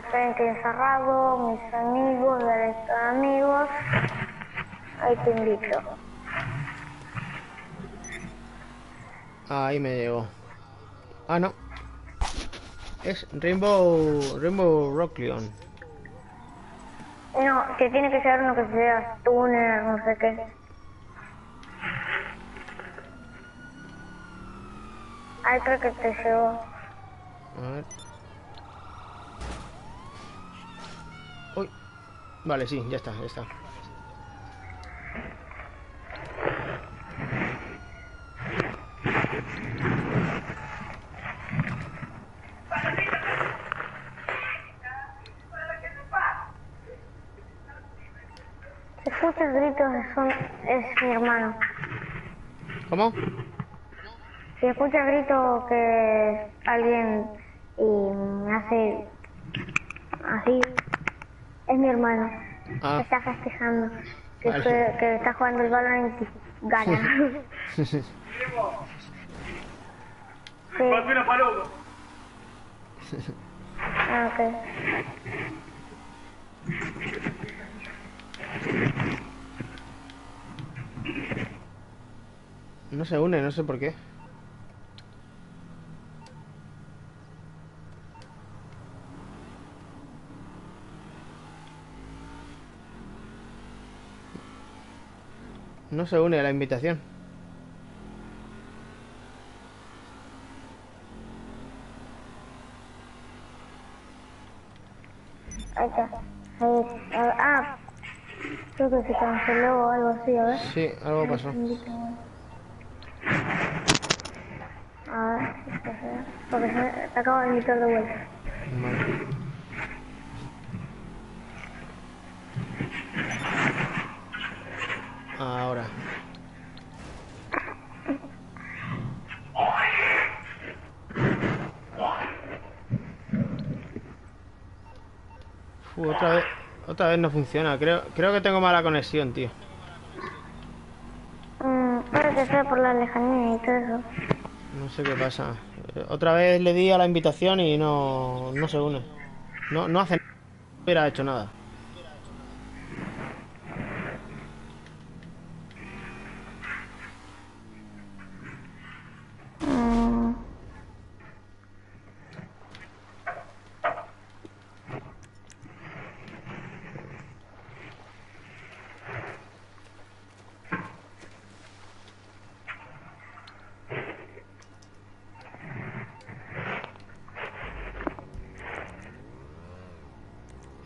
Frente encerrado, mis amigos, de amigos. Ahí te invito. Ahí me llegó. Ah, no. Es Rainbow. Rainbow Rock Leon. No, que tiene que ser uno que sea tuner, no sé qué. Ay, creo que te llegó. A ver. Uy. Vale, sí, ya está, ya está. Se escuchan gritos, son, es mi hermano. ¿Cómo? si escuchas grito que alguien y me hace así, es mi hermano. Ah. Está festejando que, Vale. fue- que está jugando el balón y gana. sí. Ah, ok. No se une, no sé por qué. No se une a la invitación. Ahí está. Ahí, ah, ah, creo que se canceló o algo así, a ver. Sí, algo pasó. A ver, porque se acabo de invitar de vuelta. Vale. Ahora. Fu, otra vez, otra vez no funciona. Creo, creo que tengo mala conexión, tío. Mm, que sea por la lejanía y todo eso. No sé qué pasa. Eh, Otra vez le di a la invitación y no, no se une. No, no hace nada. No hubiera hecho nada.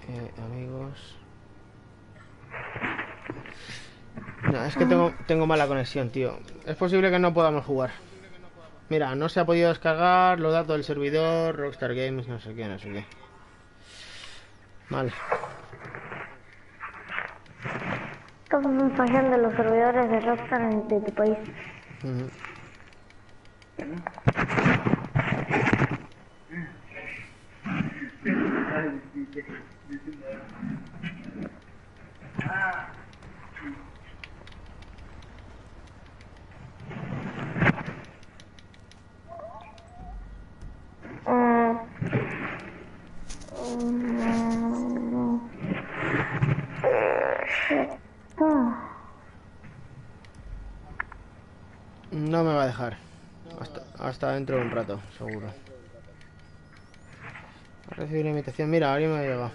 Eh, amigos. No, es que tengo, tengo mala conexión, tío. Es posible que no podamos jugar. Mira, no se ha podido descargar los datos del servidor, Rockstar Games, no sé qué, no sé qué. Vale. Están fallando los servidores de Rockstar en- de tu país. Mm. Ah. No me va a dejar. Hasta, hasta dentro de un rato, seguro. Ha recibido una invitación. Mira, alguien me ha llegado.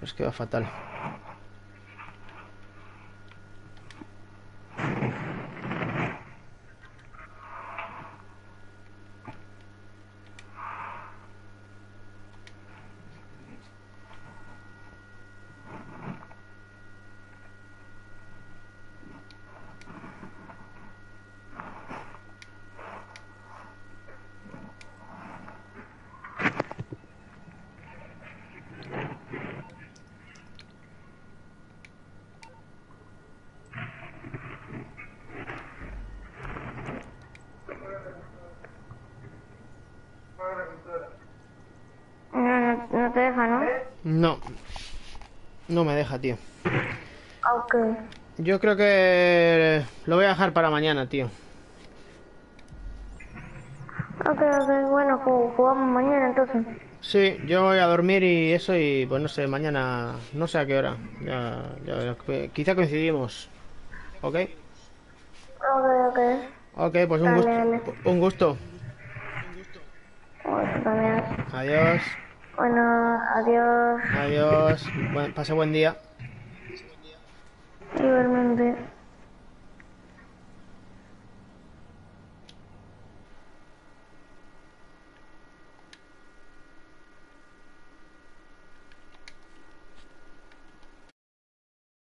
Pues que va fatal. No, no, no te deja, ¿no? No. Tío. Ok. Yo creo que lo voy a dejar para mañana, tío. Ok, ok, bueno, ju- jugamos mañana entonces. Sí, yo voy a dormir y eso y pues no sé, mañana, no sé a qué hora. Ya, quizá coincidimos. ¿Ok? Ok, ok. Ok, pues un Dale, gusto. dale. Un gusto. Bueno. Adiós. Bueno, adiós. Adiós. Buen- pase buen día. Igualmente.